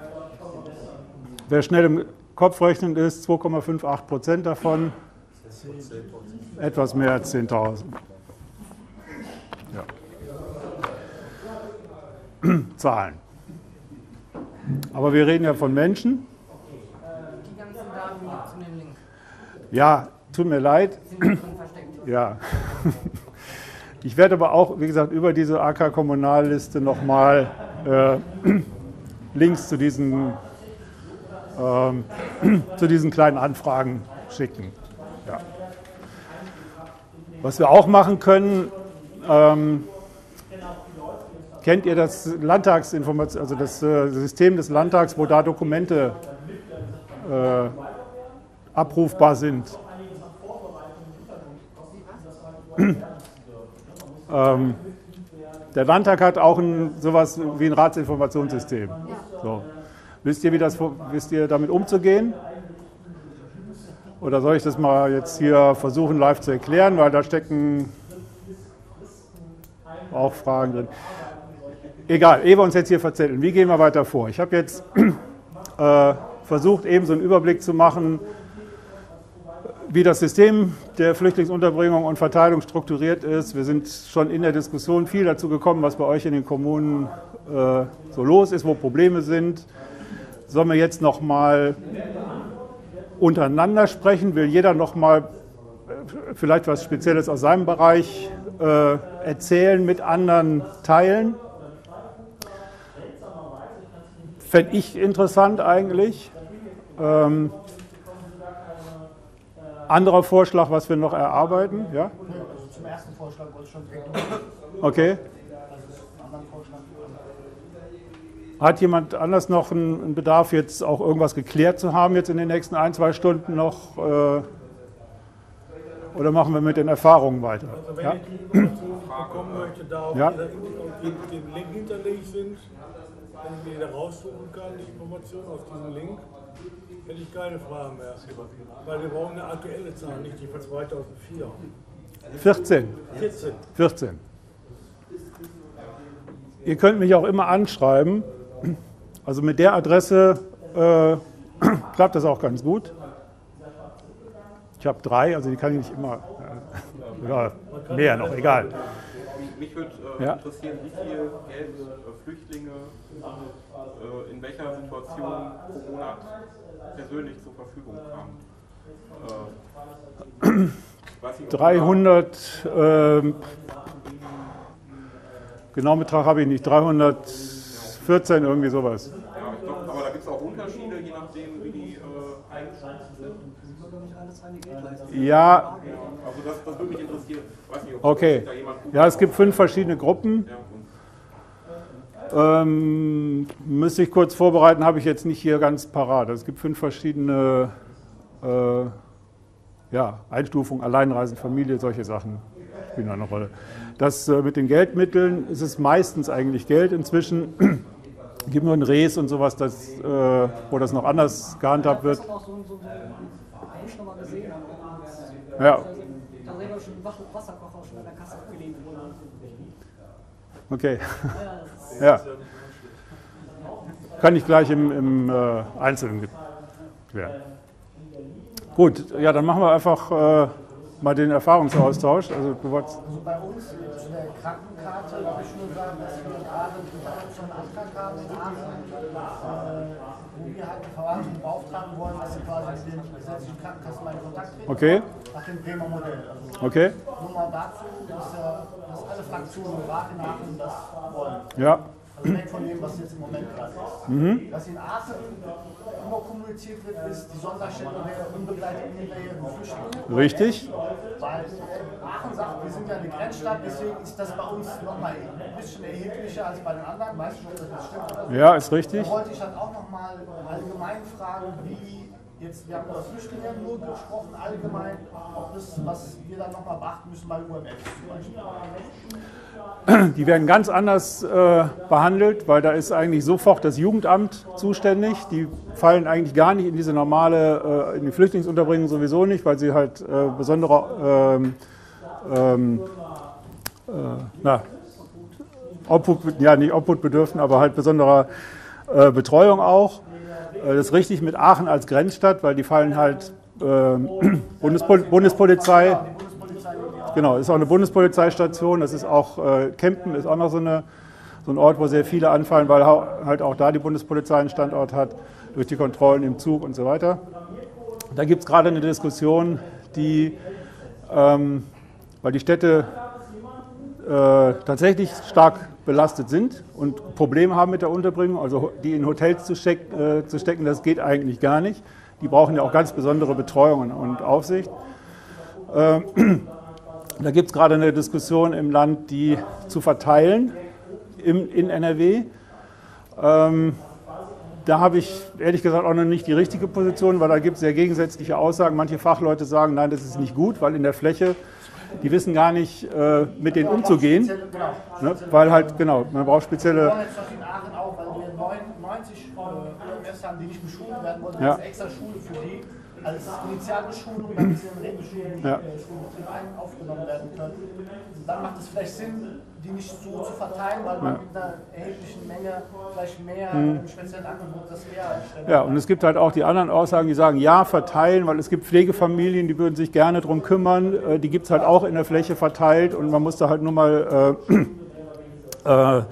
S1: Wer schnell im Kopf rechnen ist, 2,58 Prozent davon, etwas mehr als 10.000. Ja. Zahlen. Aber wir reden ja von Menschen.
S10: Die ganzen Daten gibt den Link.
S1: Ja, tut mir leid. Ja. Ich werde aber auch, wie gesagt, über diese AK-Kommunalliste nochmal äh, Links zu diesen ähm, *clears throat* zu diesen kleinen Anfragen schicken. Ja. Was wir auch machen können, ähm, kennt ihr das Landtagsinformation, also das äh, System des Landtags, wo da Dokumente äh, abrufbar sind? *clears throat* ähm, der Landtag hat auch ein, sowas wie ein Ratsinformationssystem. So. Wisst ihr, wie das, wisst ihr damit umzugehen? Oder soll ich das mal jetzt hier versuchen live zu erklären, weil da stecken auch Fragen drin. Egal, ehe wir uns jetzt hier verzetteln, wie gehen wir weiter vor? Ich habe jetzt *clears throat* äh, versucht, eben so einen Überblick zu machen, wie das System der Flüchtlingsunterbringung und Verteilung strukturiert ist. Wir sind schon in der Diskussion viel dazu gekommen, was bei euch in den Kommunen äh, so los ist, wo Probleme sind. Sollen wir jetzt noch mal untereinander sprechen? Will jeder noch mal äh, vielleicht was Spezielles aus seinem Bereich äh, erzählen, mit anderen teilen? Fände ich interessant eigentlich. Ähm, anderer Vorschlag, was wir noch erarbeiten? Ja?
S13: Also zum ersten Vorschlag wollte ich schon
S1: Okay. Hat jemand anders noch einen Bedarf, jetzt auch irgendwas geklärt zu haben, jetzt in den nächsten ein, zwei Stunden noch? Äh, oder machen wir mit den Erfahrungen weiter?
S7: Also wenn
S1: ja?
S7: ich die Informationen bekommen möchte, da auf
S1: Ja.
S7: dem Link hinterlegt sind, wenn ich mir da raussuchen kann, die Informationen aus diesem Link, hätte ich keine Fragen mehr. Weil wir brauchen eine aktuelle Zahl, nicht die von 2004.
S1: 14.
S7: 14.
S1: 14. Ihr könnt mich auch immer anschreiben. Also mit der Adresse äh, *clears throat* klappt das auch ganz gut. Ich habe drei, also die kann ich nicht immer. Äh, ja, mehr noch, egal.
S2: Mich würde äh,
S1: Ja.
S2: interessieren, wie viel Geld äh, Flüchtlinge äh, in welcher Situation pro Monat persönlich zur Verfügung. Äh, nicht, ob
S1: 300, ähm, genau Betrag habe ich nicht, 314 irgendwie sowas.
S2: Ja, ich glaub, aber da gibt es auch Unterschiede, je nachdem, wie die äh, eingeschränkt sind.
S1: Ja,
S2: Also das, das würde mich interessieren. Weiß nicht, ob
S1: okay. Ja, es gibt fünf verschiedene Gruppen. Ähm, müsste ich kurz vorbereiten, habe ich jetzt nicht hier ganz parat. Es gibt fünf verschiedene äh, ja, Einstufungen, Alleinreisen, Familie, solche Sachen spielen eine Rolle. Das äh, mit den Geldmitteln ist es meistens eigentlich Geld inzwischen. Gibt nur ein Res und sowas, das, äh, wo das noch anders gehandhabt wird. Ja. Okay.
S13: Ja, *laughs*
S1: Ja. kann ich gleich im, im äh, Einzelnen klären. Gut, ja, dann machen wir einfach äh, mal den Erfahrungsaustausch. Also, du wolltest
S14: also bei uns zu der Krankenkarte darf ich nur sagen, dass wir Aachen schon einen Antrag haben in Aachen, äh, wo wir halt die Verwaltung beauftragen wollen, dass sie quasi mit den gesetzlichen Krankenkassen mal in Kontakt treten.
S1: Okay.
S14: Nach dem Bremer Modell. Also
S1: Okay.
S14: Nur mal dazu, dass, äh, dass alle Fraktionen in Aachen das wollen.
S1: Ja.
S14: Von dem, was jetzt im Moment gerade ist.
S1: Mhm.
S14: Was in Aachen immer kommuniziert wird, ist die Sonderstellung der unbegleiteten minderjährigen Flüchtlinge.
S1: Richtig.
S14: Weil Aachen sagt, wir sind ja eine Grenzstadt, deswegen ist das bei uns nochmal ein bisschen erheblicher als bei den anderen. Weißt du, ob das stimmt oder so?
S1: Ja, ist richtig.
S14: Da wollte ich halt auch nochmal allgemein fragen, wie jetzt, wir haben über Flüchtlinge nur gesprochen, allgemein, ob das, was wir dann nochmal beachten müssen bei UMF zum Beispiel.
S1: Die werden ganz anders äh, behandelt, weil da ist eigentlich sofort das Jugendamt zuständig. Die fallen eigentlich gar nicht in diese normale, äh, in die Flüchtlingsunterbringung sowieso nicht, weil sie halt äh, besondere ähm, ähm, äh, na, Obhut, ja nicht Obhut bedürfen, aber halt besonderer äh, Betreuung auch. Äh, das ist richtig mit Aachen als Grenzstadt, weil die fallen halt ähm, *clears throat* Bundespol Bundespolizei. Genau, ist auch eine Bundespolizeistation. Das ist auch äh, Kempen, ist auch noch so, eine, so ein Ort, wo sehr viele anfallen, weil halt auch da die Polizei einen Standort hat, durch die Kontrollen im Zug und so weiter. Da gibt es gerade eine Diskussion, die, ähm, weil die Städte äh, tatsächlich stark belastet sind und Probleme haben mit der Unterbringung, also die in Hotels zu, steck, äh, zu stecken, das geht eigentlich gar nicht. Die brauchen ja auch ganz besondere Betreuung und Aufsicht. Ähm, *clears throat* da gibt es gerade eine Diskussion im Land, die zu verteilen im, in NRW. Ähm, da habe ich ehrlich gesagt auch noch nicht die richtige Position, weil da gibt es sehr gegensätzliche Aussagen. Manche Fachleute sagen, nein, das ist nicht gut, weil in der Fläche, die wissen gar nicht, äh, mit denen umzugehen. Ne? Weil halt, genau, man braucht
S14: Wir
S1: spezielle.
S14: wollen jetzt Beispiel in Aachen auch, weil wir neun- 90 äh, UMFs haben, die nicht beschult werden wollen,
S1: ja.
S14: extra Schule für die als Initialbeschulung, den Regelschulbetrieb
S1: Ja.
S14: äh, aufgenommen werden können. Dann macht es vielleicht Sinn, die nicht so zu verteilen, weil man
S1: Ja.
S14: mit einer erheblichen Menge vielleicht mehr
S1: Mhm.
S14: im speziellen Angebot das mehr einstellen
S1: Ja, und es gibt halt auch die anderen Aussagen, die sagen, ja, verteilen, weil es gibt Pflegefamilien, die würden sich gerne drum kümmern. Äh, Die gibt es halt auch in der Fläche verteilt und man muss da halt nur mal äh, *clears throat* äh,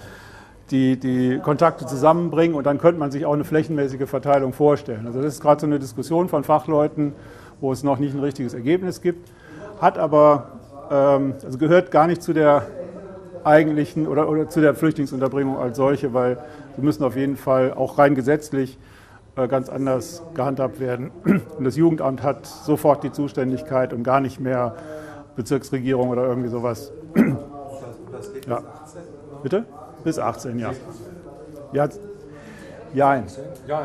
S1: die, die Kontakte zusammenbringen und dann könnte man sich auch eine flächenmäßige Verteilung vorstellen. Also das ist gerade so eine Diskussion von Fachleuten, wo es noch nicht ein richtiges Ergebnis gibt, hat aber, ähm, also gehört gar nicht zu der eigentlichen oder, oder zu der Flüchtlingsunterbringung als solche, weil sie müssen auf jeden Fall auch rein gesetzlich äh, ganz anders gehandhabt werden. *clears throat* Und das Jugendamt hat sofort die Zuständigkeit und gar nicht mehr Bezirksregierung oder irgendwie sowas.
S8: Das
S1: Ja.
S8: bis 18?
S1: Bitte? Bis 18, ja. Ja, ja
S6: Ja,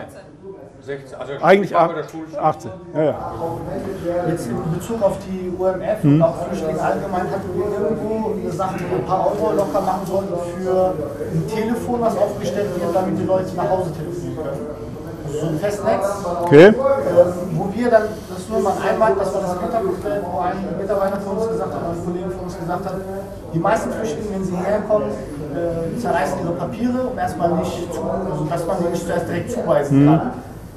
S6: 16. Also
S1: eigentlich
S6: war
S1: ab
S6: bei der Schule-
S1: 18. Ja, ja.
S14: Jetzt in Bezug auf die UMF
S1: Hm.
S14: und auch Flüchtlinge allgemein hatten wir irgendwo gesagt, wir ein paar Euro locker machen sollen für ein Telefon, was aufgestellt wird, damit die Leute nach Hause telefonieren können. Also so ein Festnetz.
S1: Okay.
S14: Ähm, wo wir dann, das ist nur mal ein Einwand, dass wir das stellen, wo ein Mitarbeiter von uns gesagt hat, oder ein Kollege von uns gesagt hat, die meisten Flüchtlinge, wenn sie herkommen, äh, zerreißen ihre Papiere, um erstmal nicht zu, also dass man sie nicht zuerst direkt zuweisen
S1: Mhm.
S14: kann.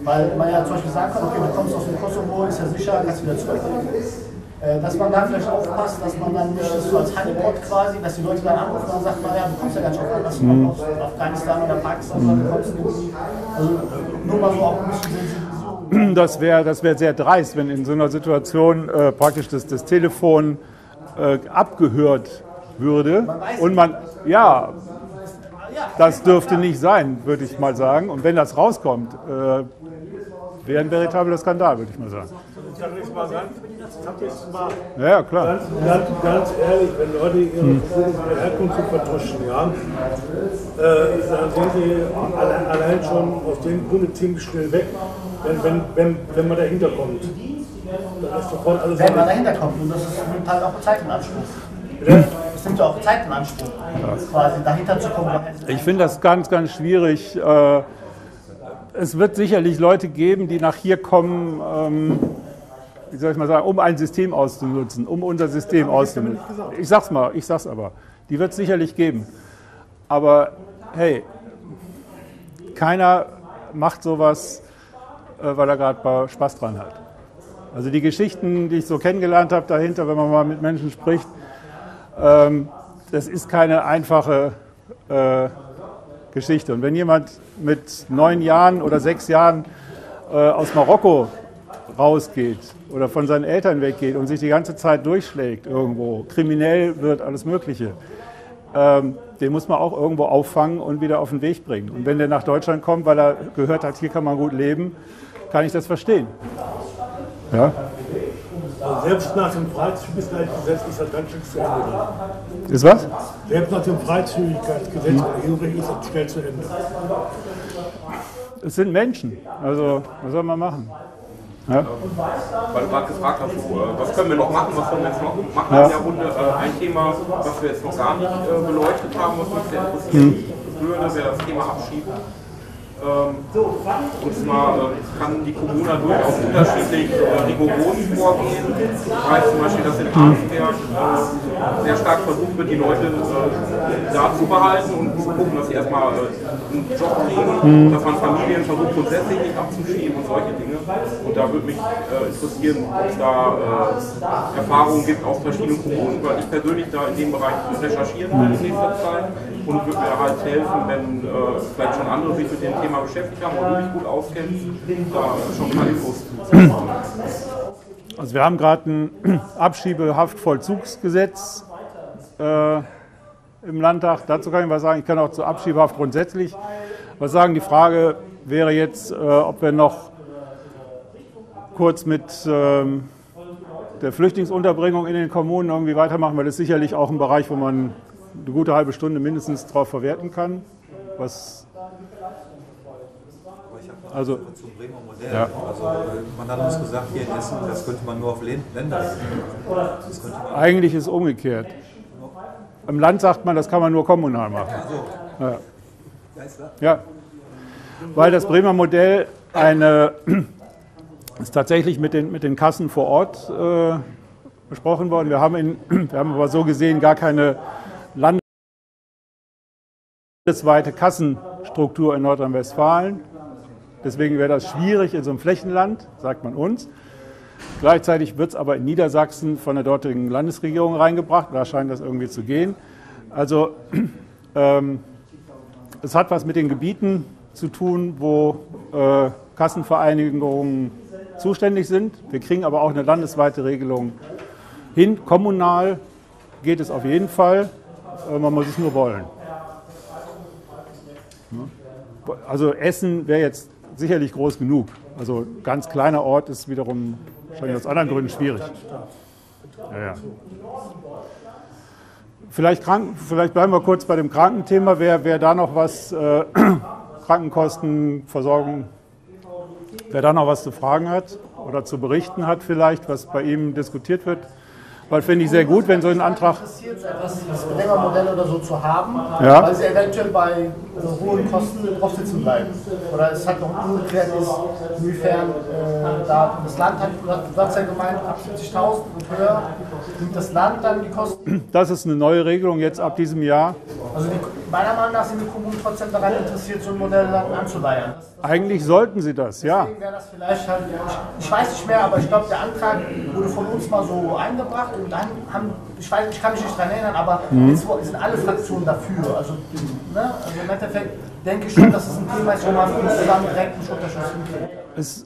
S14: Weil man ja zum Beispiel sagen kann, okay, du kommst aus dem Kosovo, ist ja sicher, kannst wieder zurück. Äh, dass man da vielleicht aufpasst, dass man dann nicht so als Honeypot quasi, dass die Leute dann anrufen und dann sagt man, ja, du kommst ja gar nicht auf anders,
S1: Mhm.
S14: aus Afghanistan oder Pakistan, sondern du kommst irgendwie, also nur mal so auch ein bisschen.
S1: Das wäre das wär sehr dreist, wenn in so einer Situation äh, praktisch das, das Telefon äh, abgehört würde. Und man, ja, das dürfte nicht sein, würde ich mal sagen. Und wenn das rauskommt, äh, wäre ein veritabler Skandal, würde ich mal sagen. Ja, klar.
S7: ganz, ganz, ganz ehrlich, wenn Leute ihre
S1: Hm.
S7: Herkunft zu vertuschen, ja, äh, dann sind sie alle, allein schon aus dem Grunde ziemlich schnell weg, wenn, wenn, wenn, wenn man dahinter kommt. Dann ist sofort alles
S14: Wenn man dahinter kommt, und das ist, halt auch Zeit in Anspruch. Das nimmt ja auch Zeit in Anspruch, quasi dahinter zu kommen.
S1: Ich finde das ganz, ganz schwierig. Äh, Es wird sicherlich Leute geben, die nach hier kommen, ähm, wie soll ich mal sagen, um ein System auszunutzen, um unser System auszunutzen. Ich sag's mal, ich sag's aber. Die wird es sicherlich geben. Aber hey, keiner macht sowas, äh, weil er gerade Spaß dran hat. Also die Geschichten, die ich so kennengelernt habe dahinter, wenn man mal mit Menschen spricht, ähm, das ist keine einfache äh, Geschichte. Und wenn jemand mit neun Jahren oder sechs Jahren äh, aus Marokko rausgeht oder von seinen Eltern weggeht und sich die ganze Zeit durchschlägt irgendwo, kriminell wird, alles Mögliche, ähm, den muss man auch irgendwo auffangen und wieder auf den Weg bringen. Und wenn der nach Deutschland kommt, weil er gehört hat, hier kann man gut leben, kann ich das verstehen. Ja?
S7: Also selbst nach dem Freizügigkeitsgesetz ist das ganz schön zu Ende.
S1: Ist was?
S7: Selbst nach dem Freizügigkeitsgesetz hm. ist das schnell zu Ende.
S1: Es sind Menschen. Also, was soll man machen? Ja.
S2: Weil du gerade gefragt hast, äh, was können wir noch machen, was können wir jetzt noch machen ja. in der Runde. Äh, ein Thema, was wir jetzt noch gar nicht äh, beleuchtet haben, was mich sehr interessieren hm. würde, wäre das Thema Abschieben. Ähm, und zwar äh, kann die Kommune durchaus unterschiedlich äh, rigoros vorgehen. Ich weiß zum Beispiel, dass in Arnsberg äh, sehr stark versucht wird, die Leute da zu behalten und zu gucken, dass sie erstmal einen Job kriegen, mhm. dass man Familien versucht grundsätzlich nicht abzuschieben und solche Dinge. Und da würde mich interessieren, ob es da Erfahrungen gibt aus verschiedenen Kommunen, weil ich persönlich da in dem Bereich recherchieren will in nächster Zeit und würde mir halt helfen, wenn äh, vielleicht schon andere sich mit dem Thema beschäftigt haben oder wirklich gut auskennen, da schon mal Infos
S1: Also wir haben gerade ein *clears throat* Abschiebehaftvollzugsgesetz äh, im Landtag. Dazu kann ich was sagen. Ich kann auch zur Abschiebehaft grundsätzlich was sagen. Die Frage wäre jetzt, äh, ob wir noch kurz mit ähm, der Flüchtlingsunterbringung in den Kommunen irgendwie weitermachen, weil das ist sicherlich auch ein Bereich, wo man eine gute halbe Stunde mindestens darauf verwerten kann. Was
S8: also, zum Bremer Modell. Ja. Also, man hat uns gesagt, hier in Essen, das könnte man nur auf Länder
S1: Eigentlich ist es umgekehrt. Im Land sagt man, das kann man nur kommunal machen. Ja. ja. Weil das Bremer Modell eine, *clears throat* ist tatsächlich mit den, mit den Kassen vor Ort äh, besprochen worden. Wir haben, in, *clears throat* wir haben aber so gesehen gar keine landesweite Kassenstruktur in Nordrhein-Westfalen. Deswegen wäre das schwierig in so einem Flächenland, sagt man uns. Gleichzeitig wird es aber in Niedersachsen von der dortigen Landesregierung reingebracht. Da scheint das irgendwie zu gehen. Also *clears throat* ähm, es hat was mit den Gebieten zu tun, wo äh, Kassenvereinigungen zuständig sind. Wir kriegen aber auch eine landesweite Regelung hin. Kommunal geht es auf jeden Fall. Äh, man muss es nur wollen. Also Essen wäre jetzt sicherlich groß genug. Also ganz kleiner Ort ist wiederum wahrscheinlich aus anderen Gründen schwierig. Ja, ja. Vielleicht, krank, vielleicht bleiben wir kurz bei dem Krankenthema. Wer, wer da noch was, äh, *clears throat* Krankenkosten, Versorgung, wer da noch was zu fragen hat oder zu berichten hat vielleicht, was bei ihm diskutiert wird, weil finde ich sehr gut, wenn so ein Antrag.
S14: interessiert etwas, das Modell oder so zu haben, ja. weil sie eventuell bei äh, hohen Kosten drauf sitzen bleiben. Oder es hat noch ungeklärt ist, inwiefern äh, da das Land hat, du hast ja gemeint, ab 70.000 und höher nimmt das Land dann die Kosten.
S1: Das ist eine neue Regelung jetzt ab diesem Jahr.
S14: Also die, meiner Meinung nach sind die Kommunen trotzdem daran interessiert, so ein Modell dann anzuleiern.
S1: Eigentlich sollten sie das, ja.
S14: Deswegen wäre das vielleicht halt, ich weiß nicht mehr, aber ich glaube, der Antrag wurde von uns mal so eingebracht und dann haben, ich weiß, ich kann mich nicht daran erinnern, aber mhm. jetzt sind alle Fraktionen dafür. Also, ne? also im Endeffekt denke ich schon, dass es ein Thema ist, wo man zusammen direkt einen Unterschied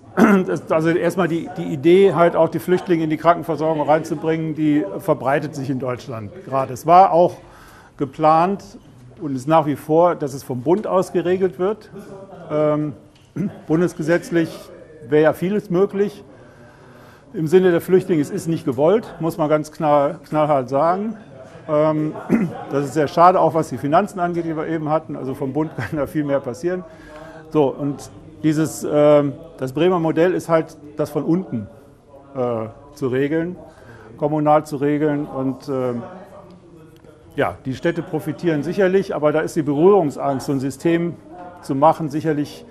S1: findet. also erstmal die, die Idee, halt auch die Flüchtlinge in die Krankenversorgung reinzubringen, die verbreitet sich in Deutschland gerade. Es war auch geplant und ist nach wie vor, dass es vom Bund aus geregelt wird. Ähm, *clears throat* bundesgesetzlich wäre ja vieles möglich. Im Sinne der Flüchtlinge, es ist nicht gewollt, muss man ganz knall, knallhart sagen. Ähm, *clears throat* das ist sehr schade, auch was die Finanzen angeht, die wir eben hatten. Also vom Bund *laughs* kann da viel mehr passieren. So, und dieses, äh, das Bremer Modell ist halt das von unten äh, zu regeln, kommunal zu regeln. Und äh, ja, die Städte profitieren sicherlich, aber da ist die Berührungsangst, so ein System zu machen, sicherlich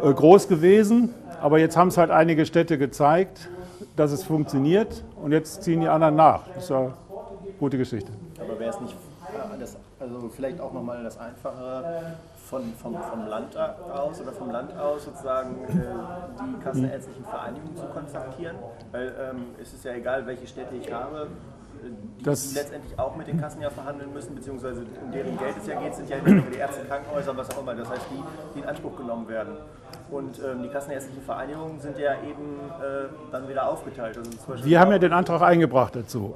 S1: äh, groß gewesen. Aber jetzt haben es halt einige Städte gezeigt, dass es funktioniert und jetzt ziehen die anderen nach. Das ist ja eine gute Geschichte.
S9: Aber wäre es nicht, äh, das, also vielleicht auch nochmal das Einfache, von, vom, vom Land aus oder vom Land aus sozusagen äh, die kassenärztlichen Vereinigungen zu kontaktieren? Weil ähm, es ist ja egal, welche Städte ich habe, die,
S1: Das-
S9: letztendlich auch mit den Kassen ja verhandeln müssen, beziehungsweise um deren Geld es ja geht, sind ja nicht die Ärzte, Krankenhäuser, was auch immer. Das heißt, die, die in Anspruch genommen werden. Und ähm, die kassenärztlichen Vereinigungen sind ja eben äh, dann wieder aufgeteilt. Also
S1: Wir haben ja den Antrag eingebracht dazu.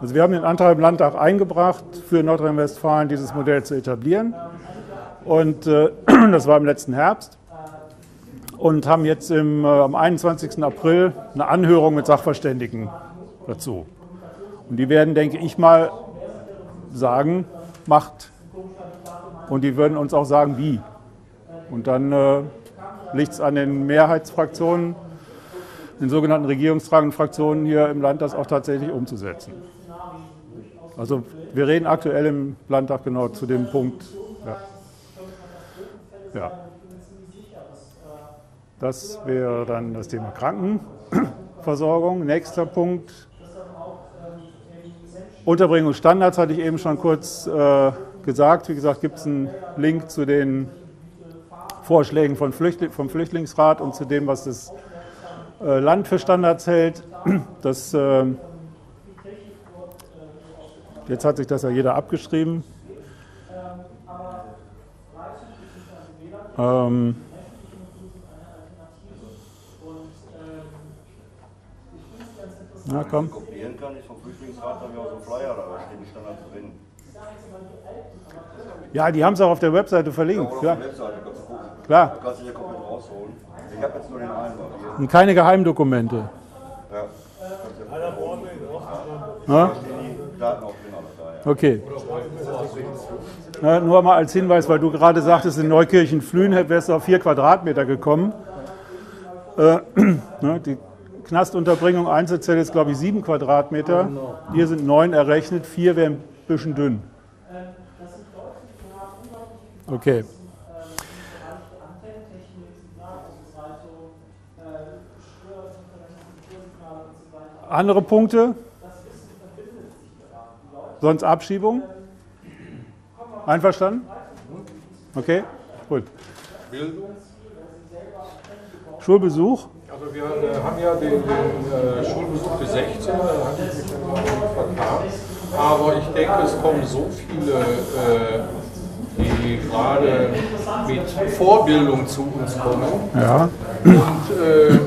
S1: Also wir haben den Antrag im Landtag eingebracht, für Nordrhein-Westfalen dieses Modell zu etablieren. Und äh, *clears throat* das war im letzten Herbst. Und haben jetzt im, äh, am 21. April eine Anhörung mit Sachverständigen dazu. Und die werden, denke ich mal, sagen, macht. Und die würden uns auch sagen, wie. Und dann äh, liegt es an den Mehrheitsfraktionen, den sogenannten regierungstragenden Fraktionen hier im Land das auch tatsächlich umzusetzen. Also wir reden aktuell im Landtag genau zu dem Punkt. Ja. ja. Das wäre dann das Thema Krankenversorgung. Nächster Punkt. Unterbringungsstandards hatte ich eben schon kurz äh, gesagt. Wie gesagt, gibt es einen Link zu den Vorschlägen von Flüchtling, vom Flüchtlingsrat und zu dem, was das äh, Land für Standards hält. *clears throat* Das, äh, jetzt hat sich das ja jeder abgeschrieben. Ähm, na komm.
S5: Kopieren kann ich wir auch so Flyer, da stehen die Standards drin.
S1: Ja, die haben es auch auf der Webseite verlinkt. Ja.
S5: auf der Webseite kannst du gucken.
S1: Klar.
S5: Du kannst dich ja komplett rausholen. Ich habe jetzt nur den einen.
S1: Und keine Geheimdokumente.
S5: Ja.
S1: Ja?
S5: Ja.
S1: Okay. Na, nur mal als Hinweis, weil du gerade sagtest, in Neukirchen-Flühen wärst du auf vier Quadratmeter gekommen. Äh, *clears throat* ne, die Knastunterbringung Einzelzelle ist, glaube ich, sieben Quadratmeter. Hier sind neun errechnet, vier wären ein bisschen dünn. Okay. Andere Punkte? Sonst Abschiebung? Einverstanden? Okay, gut. Schulbesuch?
S6: Also wir äh, haben ja den, den äh, Schulbesuch für 16, da hatte ich mich immer vertan. Aber ich denke, es kommen so viele, äh, die gerade mit Vorbildung zu uns kommen
S1: Ja.
S6: und äh,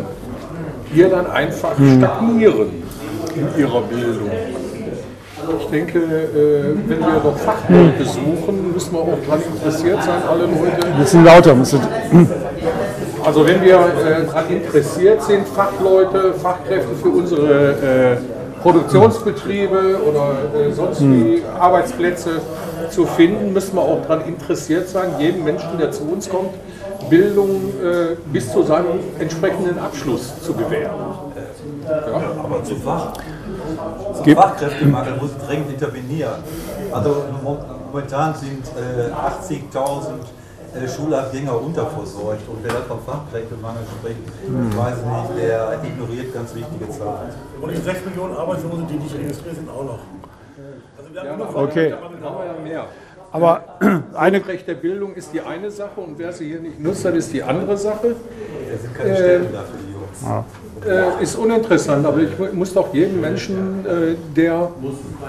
S6: hier dann einfach stagnieren in ihrer Bildung. Ich denke, äh, wenn wir doch Fachleute suchen, müssen wir auch daran interessiert sein, alle Leute.
S1: Ein bisschen lauter. Du,
S6: Also wenn wir äh, daran interessiert sind, Fachleute, Fachkräfte für unsere äh, Produktionsbetriebe oder äh, sonst wie Arbeitsplätze zu finden, müssen wir auch daran interessiert sein, jedem Menschen, der zu uns kommt, Bildung äh, bis zu seinem entsprechenden Abschluss zu gewähren. Ja.
S8: Aber zu Fach. Zum
S1: Gibt-
S8: Fachkräftemangel muss dringend intervenieren. Also momentan sind äh, 80.000 äh, Schulabgänger unterversorgt und wer da vom Fachkräftemangel spricht, ich weiß nicht, der ignoriert ganz wichtige Zahlen.
S7: Und die 6 Millionen Arbeitslose, die nicht registriert sind, auch noch. Also wir haben genug
S1: Okay.
S6: Dann haben wir ja mehr.
S1: aber eine,
S6: Grundrecht der Bildung ist die eine Sache und wer sie hier nicht nutzt, das ist die andere Sache.
S8: Es sind keine Stellen da für die Jungs.
S6: Äh, ist uninteressant, aber ich mu- muss doch jedem Menschen, äh, der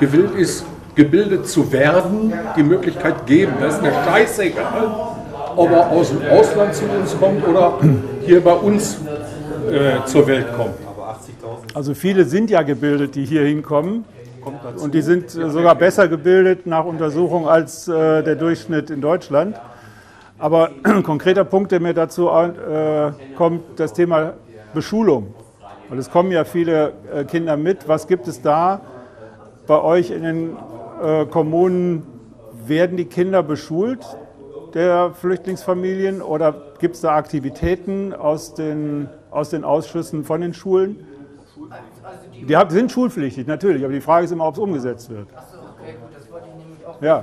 S6: gewillt ist, gebildet zu werden, die Möglichkeit geben. Das ist mir scheißegal, ob er aus dem Ausland zu uns kommt oder hier bei uns äh, zur Welt kommt.
S8: Aber 80.000
S1: also viele sind ja gebildet, die hier hinkommen. Und die sind äh, sogar besser gebildet nach Untersuchung als äh, der Durchschnitt in Deutschland. Aber ein *clears throat* konkreter Punkt, der mir dazu äh, kommt, das Thema Beschulung. Weil es kommen ja viele äh, Kinder mit. Was gibt es da bei euch in den äh, Kommunen? Werden die Kinder beschult der Flüchtlingsfamilien oder gibt es da Aktivitäten aus den, aus den Ausschüssen von den Schulen? Die sind schulpflichtig, natürlich, aber die Frage ist immer, ob es umgesetzt wird.
S10: Achso, okay, gut, das wollte ich nämlich auch.
S1: Ja.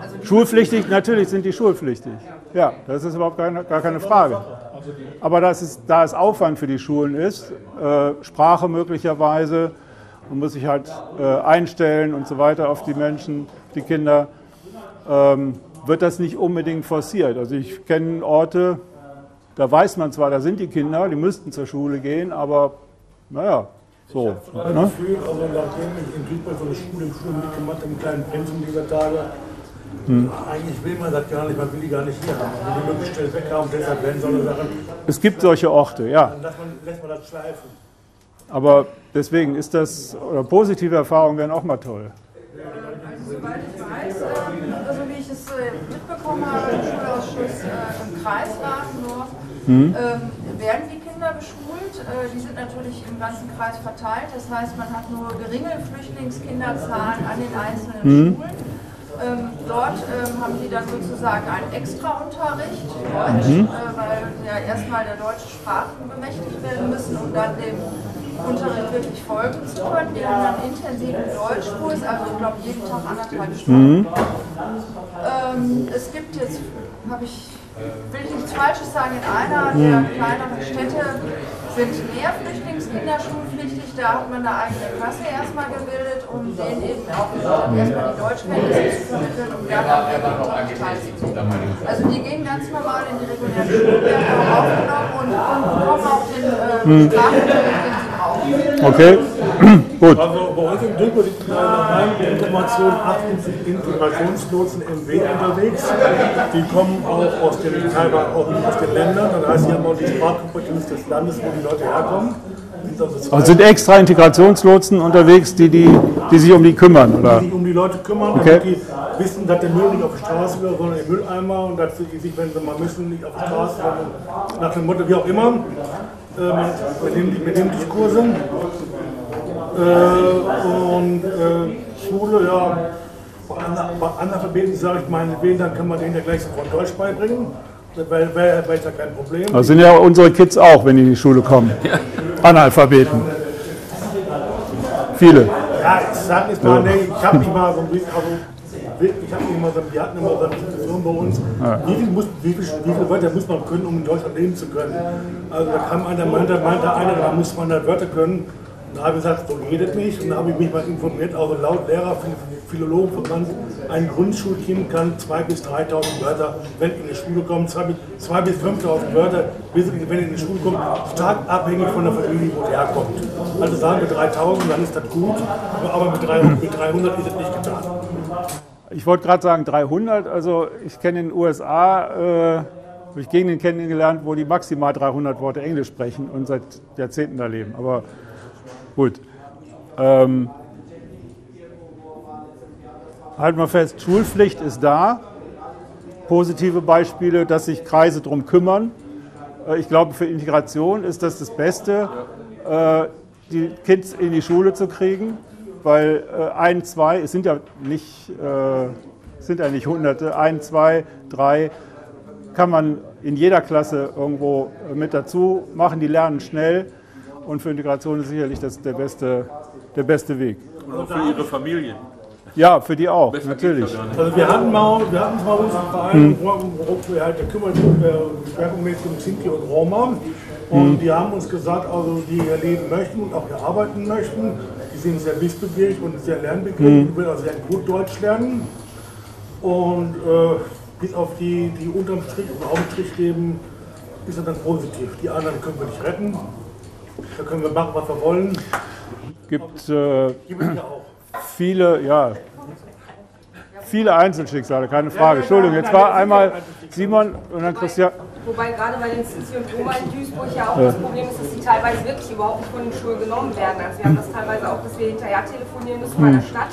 S10: Also die-
S1: Schulpflichtig, natürlich sind die schulpflichtig. Ja, das ist überhaupt keine, gar keine Frage. Aber dass es, da es Aufwand für die Schulen ist, äh, Sprache möglicherweise, man muss sich halt äh, einstellen und so weiter auf die Menschen, die Kinder, ähm, wird das nicht unbedingt forciert. Also ich kenne Orte, da weiß man zwar, da sind die Kinder, die müssten zur Schule gehen, aber naja, so.
S7: Ich habe ne? das Gefühl, also nachdem ich in Duisburg so eine Schule im Schulmittel mitgemacht habe, einen kleinen Pensum dieser Tage, hm. eigentlich will man das gar nicht, man will die gar nicht hier haben. Man will die Möglichkeit weg haben, deshalb werden solche Sachen.
S1: Es gibt solche Orte, ja.
S7: Dann lässt man, lässt man das schleifen.
S1: Aber deswegen ist das, oder positive Erfahrungen wären auch mal toll.
S15: Soweit ich weiß, also wie ich es äh, mitbekommen habe im Schulausschuss äh, im Kreisrat nur, hm. ähm, werden die Kinder beschult. Äh, die sind natürlich im ganzen Kreis verteilt. Das heißt, man hat nur geringe Flüchtlingskinderzahlen an den einzelnen hm. Schulen. Ähm, dort ähm, haben sie dann sozusagen einen Extraunterricht, Deutsch, mhm. äh, weil ja erstmal der deutschen Sprache bemächtigt werden müssen, um dann dem Unterricht wirklich folgen zu können. Die haben dann intensiven Deutschkurs, also ich glaube jeden Tag anderthalb Stunden. Mhm. Ähm, es gibt jetzt, habe ich will ich nichts Falsches sagen, in einer der kleineren Städte sind mehr Flüchtlingskinder schulpflichtig. Da hat man eine eigene Klasse erstmal gebildet, um denen eben auch erstmal die Deutschkenntnisse zu vermitteln und dann auch den Unterricht teilzunehmen. Also die gehen ganz normal in die regulären Schulen, aufgenommen und, und bekommen auch den äh, hm. Sprachunterricht, den sie brauchen.
S1: Okay. Gut.
S7: Also bei uns im Dürper sind nach Informationen acht Integrationslotsen im Weg unterwegs. Die kommen auch aus den, teilweise auch aus den Ländern. Das heißt, sie haben auch die Sprachkompetenz des Landes, wo die Leute herkommen.
S1: Also sind extra Integrationslotsen unterwegs, die, die, die sich um die kümmern, oder?
S7: Die sich um die Leute kümmern, okay. die wissen, dass der Müll nicht auf der Straße wird, sondern im Mülleimer und dass sie sich, wenn sie mal müssen, nicht auf der Straße, sondern nach dem Motto, wie auch immer. Äh, man, wir, nehmen die, wir nehmen die Kurse äh, und äh, Schule, ja, bei Analphabeten sage ich meinetwegen, dann können wir denen ja gleich sofort Deutsch beibringen. Wäre wär, wär ja kein Problem.
S1: Das sind ja unsere Kids auch, wenn die in die Schule kommen. Ja. Analphabeten. Viele.
S7: Ja, ich sage jetzt mal, nee, ich habe nicht mal so ein bisschen, also, ich habe immer so, wir hatten immer so eine Diskussion bei uns, ja. wie, viel muss, wie, viel, wie viele Wörter muss man können, um in Deutschland leben zu können? Also da kam einer, meinte, meinte einer, da muss man da Wörter können, da habe ich gesagt, so es nicht. Und da habe ich mich mal informiert, also laut Lehrer, Philologenverband, ein Grundschulkind kann 2.000 bis 3.000 Wörter, wenn in die Schule kommt, 2.000 bis 5.000 Wörter, wenn in die Schule kommt, stark abhängig von der Familie, wo der herkommt. Also sagen wir 3.000, dann ist das gut, aber mit 300, mit 300 ist es nicht getan.
S1: Ich wollte gerade sagen 300, also ich kenne in den USA, äh, habe ich Gegenden kennengelernt, wo die maximal 300 Worte Englisch sprechen und seit Jahrzehnten da leben. Aber Gut. Ähm, halten wir fest, Schulpflicht ist da. Positive Beispiele, dass sich Kreise darum kümmern. Äh, ich glaube, für Integration ist das das Beste, äh, die Kids in die Schule zu kriegen, weil äh, ein, zwei, es sind ja nicht, sind ja nicht Hunderte, ein, zwei, drei kann man in jeder Klasse irgendwo mit dazu machen. Die lernen schnell und für Integration ist sicherlich das der beste, der beste Weg.
S11: Und auch für Ihre Familien.
S1: Ja, für die auch, Besser natürlich.
S7: Also wir hatten mal, wir hatten mal unseren Verein, hm. der kümmert sich schwerpunktmäßig um Sinti und Roma. Und hm. die haben uns gesagt, also die hier leben möchten und auch hier arbeiten möchten. Die sind sehr wissbegierig und sehr lernbegierig, hm. die will also sehr gut Deutsch lernen. Und äh, bis auf die, die unterm Strich und Augenstrich leben, ist er dann positiv. Die anderen können wir nicht retten. Da können wir machen, was wir wollen.
S1: Gibt äh, viele, ja, viele Einzelschicksale, keine Frage. Entschuldigung, jetzt war einmal Simon und dann Christian.
S12: Wobei gerade bei den Sissi und Roma in Duisburg ja auch das Problem ist, dass die teilweise wirklich überhaupt nicht von den Schulen genommen werden. Also wir haben das teilweise auch, dass wir hinterher telefonieren müssen bei der hm. Stadt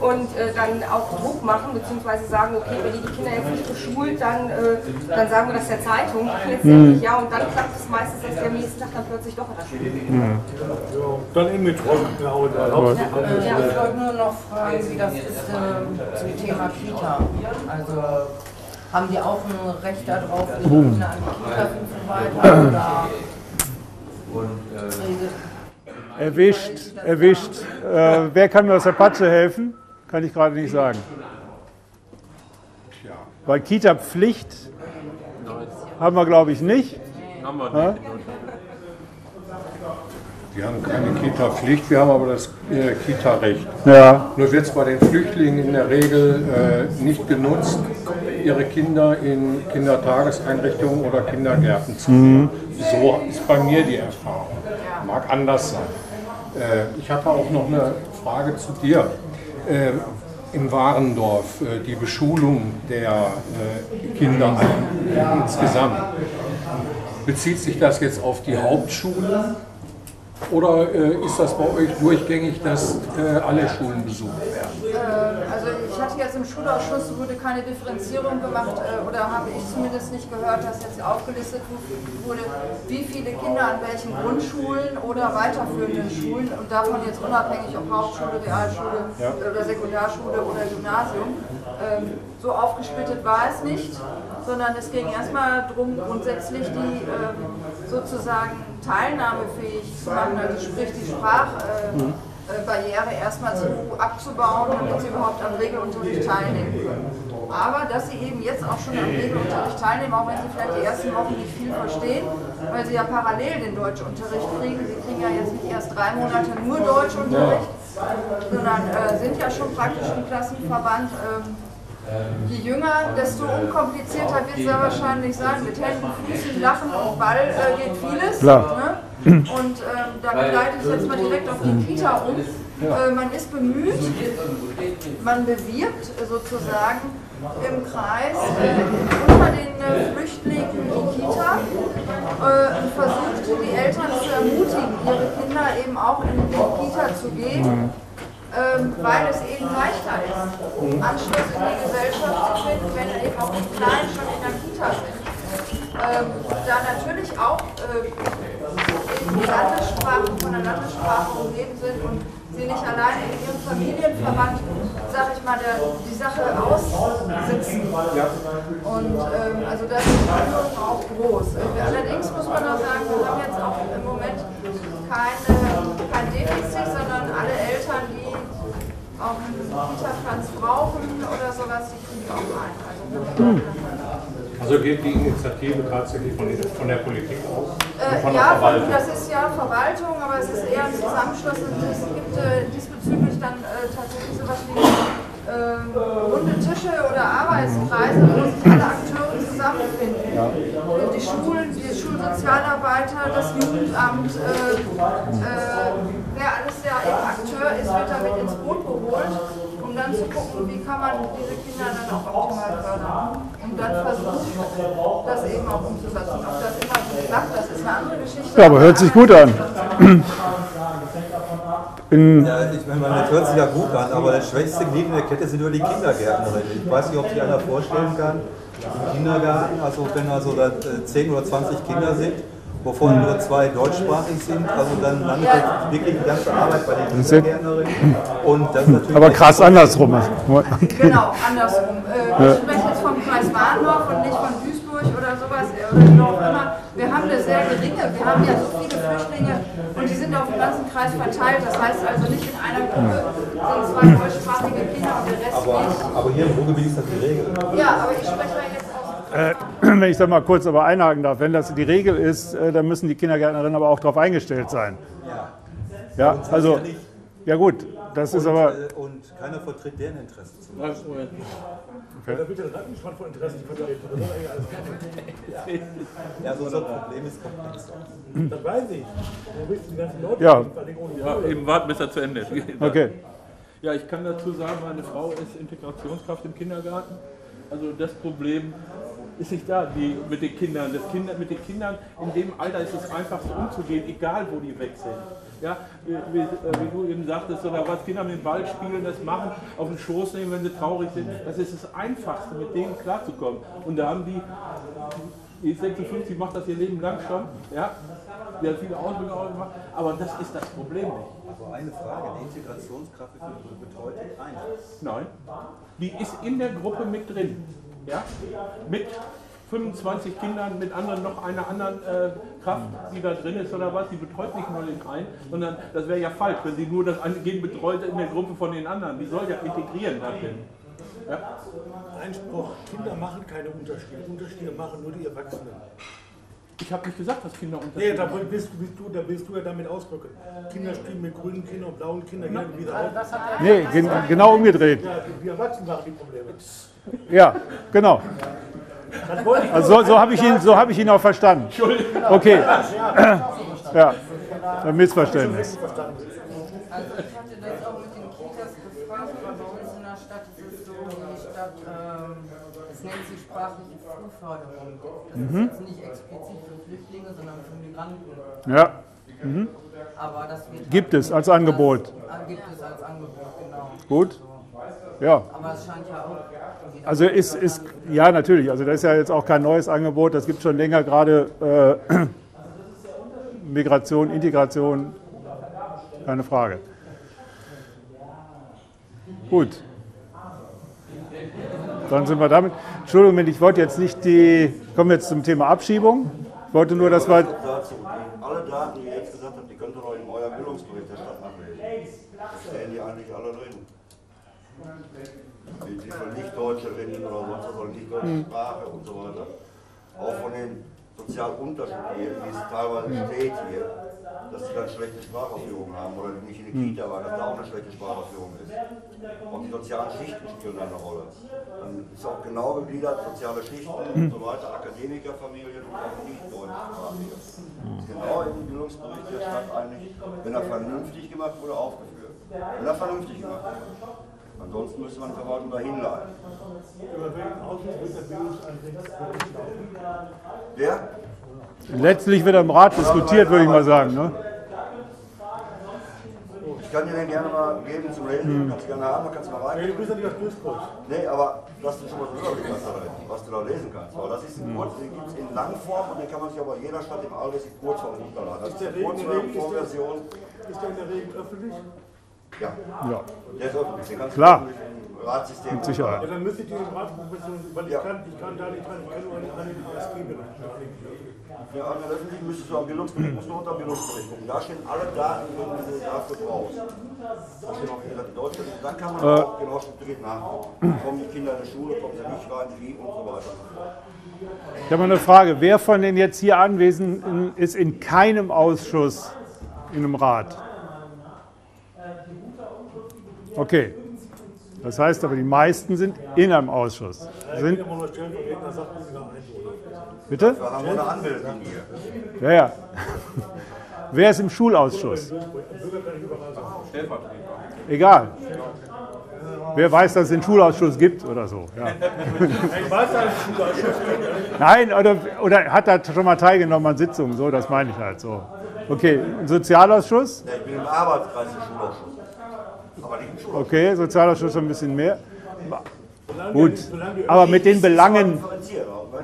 S12: und äh, dann auch Druck machen, beziehungsweise sagen, okay, wenn ihr die Kinder jetzt nicht beschult, dann, äh, dann sagen wir das der Zeitung letztendlich, mhm. ja, und dann klappt es meistens, dass der nächste Tag dann plötzlich doch der Schule ist. Mhm.
S7: Ja, dann eben mit Trockenhaut.
S15: Ja, ja, ich wollte nur noch fragen, wie das ist äh, zum Thema Kita. Also haben die auch ein Recht darauf, ihre Kinder an die Kita und so weiter? Oder?
S1: Erwischt, erwischt. Äh, wer kann mir aus Apache helfen? Kann ich gerade nicht sagen. Weil Kita-Pflicht haben wir, glaube ich, nicht. Haben wir nicht.
S6: Wir haben keine Kita-Pflicht, wir haben aber das äh, Kita-Recht.
S1: Ja.
S6: Nur wird es bei den Flüchtlingen in der Regel äh, nicht genutzt, ihre Kinder in Kindertageseinrichtungen oder Kindergärten zu führen. So ist bei mir die Erfahrung. Mag anders sein. Äh, ich habe auch noch eine Frage zu dir. Äh, Im Warendorf, äh, die Beschulung der äh, Kinder äh, insgesamt. Bezieht sich das jetzt auf die Hauptschule oder äh, ist das bei euch durchgängig, dass äh, alle Schulen besucht werden?
S15: Also jetzt im Schulausschuss wurde keine Differenzierung gemacht äh, oder habe ich zumindest nicht gehört, dass jetzt aufgelistet wurde, wie viele Kinder an welchen Grundschulen oder weiterführenden Schulen und davon jetzt unabhängig ob Hauptschule, Realschule
S6: Ja.
S15: oder Sekundarschule oder Gymnasium. Ähm, so aufgesplittet war es nicht, sondern es ging erstmal darum, grundsätzlich die ähm, sozusagen teilnahmefähig zu machen, also sprich die Sprachbarriere äh, Barriere erstmal zu, abzubauen, damit sie überhaupt am Regelunterricht teilnehmen können. Aber dass sie eben jetzt auch schon am Regelunterricht teilnehmen, auch wenn sie vielleicht die ersten Wochen nicht viel verstehen, weil sie ja parallel den Deutschunterricht kriegen. Sie kriegen ja jetzt nicht erst drei Monate nur Deutschunterricht, sondern äh, sind ja schon praktisch im Klassenverband. Ähm, Je jünger, desto unkomplizierter wird es ja wahrscheinlich sein. Mit Händen, Füßen, Lachen und Ball äh, geht vieles.
S1: Klar.
S15: Ne? *clears throat* Und ähm, da begleite ich jetzt mal direkt auf die Kita um. Äh, man ist bemüht, man bewirbt äh, sozusagen im Kreis äh, unter den äh, Flüchtlingen die Kita äh, und versucht die Eltern zu ermutigen, ihre Kinder eben auch in die Kita zu gehen ähm, weil es eben leichter ist, Anschluss in die Gesellschaft zu finden, wenn eben auch die Kleinen schon in der Kita sind. Ähm, da natürlich auch äh, die Landessprachen von der Landessprache umgeben sind und sie nicht alleine in ihrem Familienverband, sag ich mal, der, die Sache aussitzen. Und ähm, also da ist die Bemühungen auch groß. Allerdings muss man auch sagen, wir haben jetzt auch im Moment keine, kein Defizit, sondern auch einen Kita-Platz brauchen oder sowas, die kriegen auch einen. Also,
S6: Also geht die Initiative tatsächlich von, von der Politik aus?
S15: Äh,
S6: von der
S15: ja,
S6: Verwaltung?
S15: das ist ja Verwaltung, aber es ist eher ein Zusammenschluss und es gibt äh, diesbezüglich dann äh, tatsächlich sowas wie ähm, runde Tische oder Arbeitskreise, wo sich alle Akteure zusammenfinden. Die Schulen, die Schulsozialarbeiter, das Jugendamt, äh, äh, wer alles ja eben Akteur ist, wird damit ins Boot geholt, um dann zu gucken, wie kann man diese Kinder dann auch optimal fördern. Und dann versucht, das eben auch umzusetzen. Ob das immer so klappt, das ist eine andere Geschichte.
S1: Ja, aber hört sich gut an. Bin,
S8: Ja, ich meine, das hört sich ja gut an, aber das schwächste Glied in der Kette sind nur die Kindergärtnerinnen. Ich weiß nicht, ob sich einer vorstellen kann, im Kindergarten, also wenn also da äh, 10 oder 20 Kinder sind, wovon nur zwei deutschsprachig sind, also dann landet jetzt wirklich die ganze Arbeit bei den
S1: Das
S8: Kindergärtnerinnen. Und das natürlich
S1: aber krass andersrum.
S15: Genau, andersrum. Äh,
S1: Ja.
S15: Ich spreche jetzt vom Kreis Warndorf und nicht von Duisburg oder sowas äh, oder noch immer. Wir haben eine sehr geringe, wir haben ja so viele Flüchtlinge und die sind auf dem ganzen Kreis verteilt. Das heißt also nicht in einer Gruppe sind zwei deutschsprachige Kinder und der Rest
S8: aber,
S15: nicht.
S8: aber hier im Ruhrgebiet ist das die Regel.
S15: Ja, aber ich spreche da jetzt.
S1: Äh, *clears throat* wenn ich da mal kurz aber einhaken darf, wenn das die Regel ist, äh, dann müssen die Kindergärtnerinnen aber auch darauf eingestellt sein.
S8: Ja.
S1: Ja, also, ja gut, das ist
S8: und,
S1: aber,
S8: äh, und keiner vertritt deren Interesse zum
S11: Ja,
S8: Beispiel.
S11: Moment.
S7: Da wird der Rattenschwanz von Interessen vertreten. Ist. *laughs*
S8: Ja, so ein Problem ist komplex.
S7: Das weiß ich. Wo du die ganzen Leute?
S1: Ja.
S11: Ja, eben warten, bis er zu Ende ist. *laughs*
S1: okay.
S11: Ja, ich kann dazu sagen, meine Frau ist Integrationskraft im Kindergarten. Also das Problem ist nicht da, die, mit den Kindern. Das Kinder, mit den Kindern in dem Alter ist es einfach so umzugehen, egal wo die weg sind. Ja, wie, wie, äh, wie du eben sagtest, oder was Kinder mit dem Ball spielen, das machen, auf den Schoß nehmen, wenn sie traurig sind, das ist das Einfachste, mit denen klarzukommen. Und da haben die, die ist 56, macht das ihr Leben lang schon, ja, die hat viele Ausbildungen auch gemacht, aber das ist das Problem nicht.
S8: Aber eine Frage, die Integrationskraft ist betreut ein.
S11: Nein, die ist in der Gruppe mit drin. Ja? Mit 25 Kindern, mit anderen noch einer anderen äh, Kraft, die da drin ist oder was. Die betreut nicht nur den einen, sondern das wäre ja falsch, wenn sie nur das eine Kind betreut in der Gruppe von den anderen. Die soll ja integrieren da drin. Ja?
S7: Einspruch, Kinder machen keine Unterschiede. Unterschiede machen nur die Erwachsenen.
S11: Ich habe nicht gesagt, dass Kinder
S7: Nee,
S11: unterschiedlich
S7: da willst du, willst du, da willst du ja damit ausdrücken. Kinder spielen mit grünen Kindern und blauen Kindern, ja, wie sie auch.
S1: Nee, gen genau umgedreht.
S7: Ja, die Erwachsenen machen die Probleme.
S1: Ja, genau. Also so, so habe ich, ihn, so hab ich ihn auch verstanden. Okay. *clears throat* Ja, ein Missverständnis.
S10: Also ich hatte das auch mit den Kitas gefragt, aber bei uns in der Stadt ist es so, die Stadt, ähm, es nennt sich sprachliche Frühförderung. Das
S1: Mhm.
S10: ist jetzt nicht explizit für Flüchtlinge, sondern für Migranten.
S1: Ja. Mhm.
S10: Aber das wird
S1: Gibt es als Angebot.
S10: Ah, gibt es als Angebot, genau.
S1: Gut. Ja.
S10: Aber es scheint ja auch.
S1: Also ist, ist, ja natürlich, also das ist ja jetzt auch kein neues Angebot, das gibt schon länger gerade äh, *clears throat* Migration, Integration, keine Frage. Gut. Dann sind wir damit. Entschuldigung, ich wollte jetzt nicht die, kommen wir jetzt zum Thema Abschiebung. Ich wollte nur, dass wir,
S5: alle Daten, die ihr jetzt gesagt habt, die könnt ihr doch in eurem Bildungsbericht der Stadt nachlesen. Da stehen die eigentlich alle drin. Die, die für Nicht-Deutscherinnen oder was, oder nicht-deutsche
S1: Hm.
S5: Sprache und so weiter. Auch von den sozialen Unterschieden, wie es teilweise
S1: Hm.
S5: steht hier, dass die dann schlechte Sprachausführung haben oder die nicht in die
S1: Hm.
S5: Kita waren, dass da auch eine schlechte Sprachausführung ist. Auch die sozialen Schichten spielen da eine Rolle. Dann ist auch genau gegliedert, soziale Schichten und so weiter, Akademikerfamilien und auch nicht deutschsprachige. Ist genau in dem Bildungsbericht der Stadt eigentlich, wenn er vernünftig gemacht wurde, aufgeführt. Wenn er vernünftig gemacht wurde. Ansonsten müsste man die Verwaltung dahin leiten.
S7: Über welchen Ausschuss wird der Bildungseinrichtung laufen?
S5: Wer?
S1: letztlich wird im Rat diskutiert, würde ich mal sagen. Ne?
S5: Ich kann dir den gerne mal geben zum Lesen,
S1: Hm.
S5: kannst du gerne haben, dann kannst du mal rein.
S7: Nee, du bist ja nicht aus Duisburg.
S5: Nee, aber dass du schon mal da drin, was du da lesen kannst. Weil das ist ein kurz, den gibt es in Langform und den kann man sich aber in jeder Stadt im Allrest in Kurzform runterladen. Das ist
S7: der
S5: eine
S7: Regen-
S5: Kurzform,
S7: Regen- ist der-
S5: Vorversion.
S7: Ist der in der Regel öffentlich?
S5: Ja.
S1: Ja.
S5: Der öffentlich. Den du
S1: Klar.
S5: öffentlich Ratssystem
S1: Mit Sicherheit.
S7: Ja, dann müsste ich diese Ratskommission, weil ich, kann, ich kann da nicht dran, ich kann nur an den ASG-Bericht.
S5: Ja, an den öffentlichen müsstest du am Bildungsbericht, musst du unter den Bildungsbericht gucken. Da stehen alle Daten drin, die du dafür brauchst. Da stehen auch, die Deutschen. Und dann kann man
S1: Äh.
S5: auch genau strukturiert nachgucken. Kommen die Kinder in die Schule, kommen sie nicht rein, wie und so weiter.
S1: Ich habe mal eine Frage. Wer von den jetzt hier Anwesenden ist in keinem Ausschuss in einem Rat? Okay. Das heißt aber, die meisten sind in einem Ausschuss. Sind, bitte? Ja, ja. *laughs* Wer ist im Schulausschuss? Egal. Wer weiß, dass es den Schulausschuss gibt oder so. Ja. *laughs* Nein, oder, oder hat er schon mal teilgenommen an Sitzungen? So, das meine ich halt so. Okay, Sozialausschuss?
S5: Ich bin im Arbeitskreis im Schulausschuss.
S1: Okay, Sozialausschuss ein bisschen mehr. Gut, aber mit den Belangen.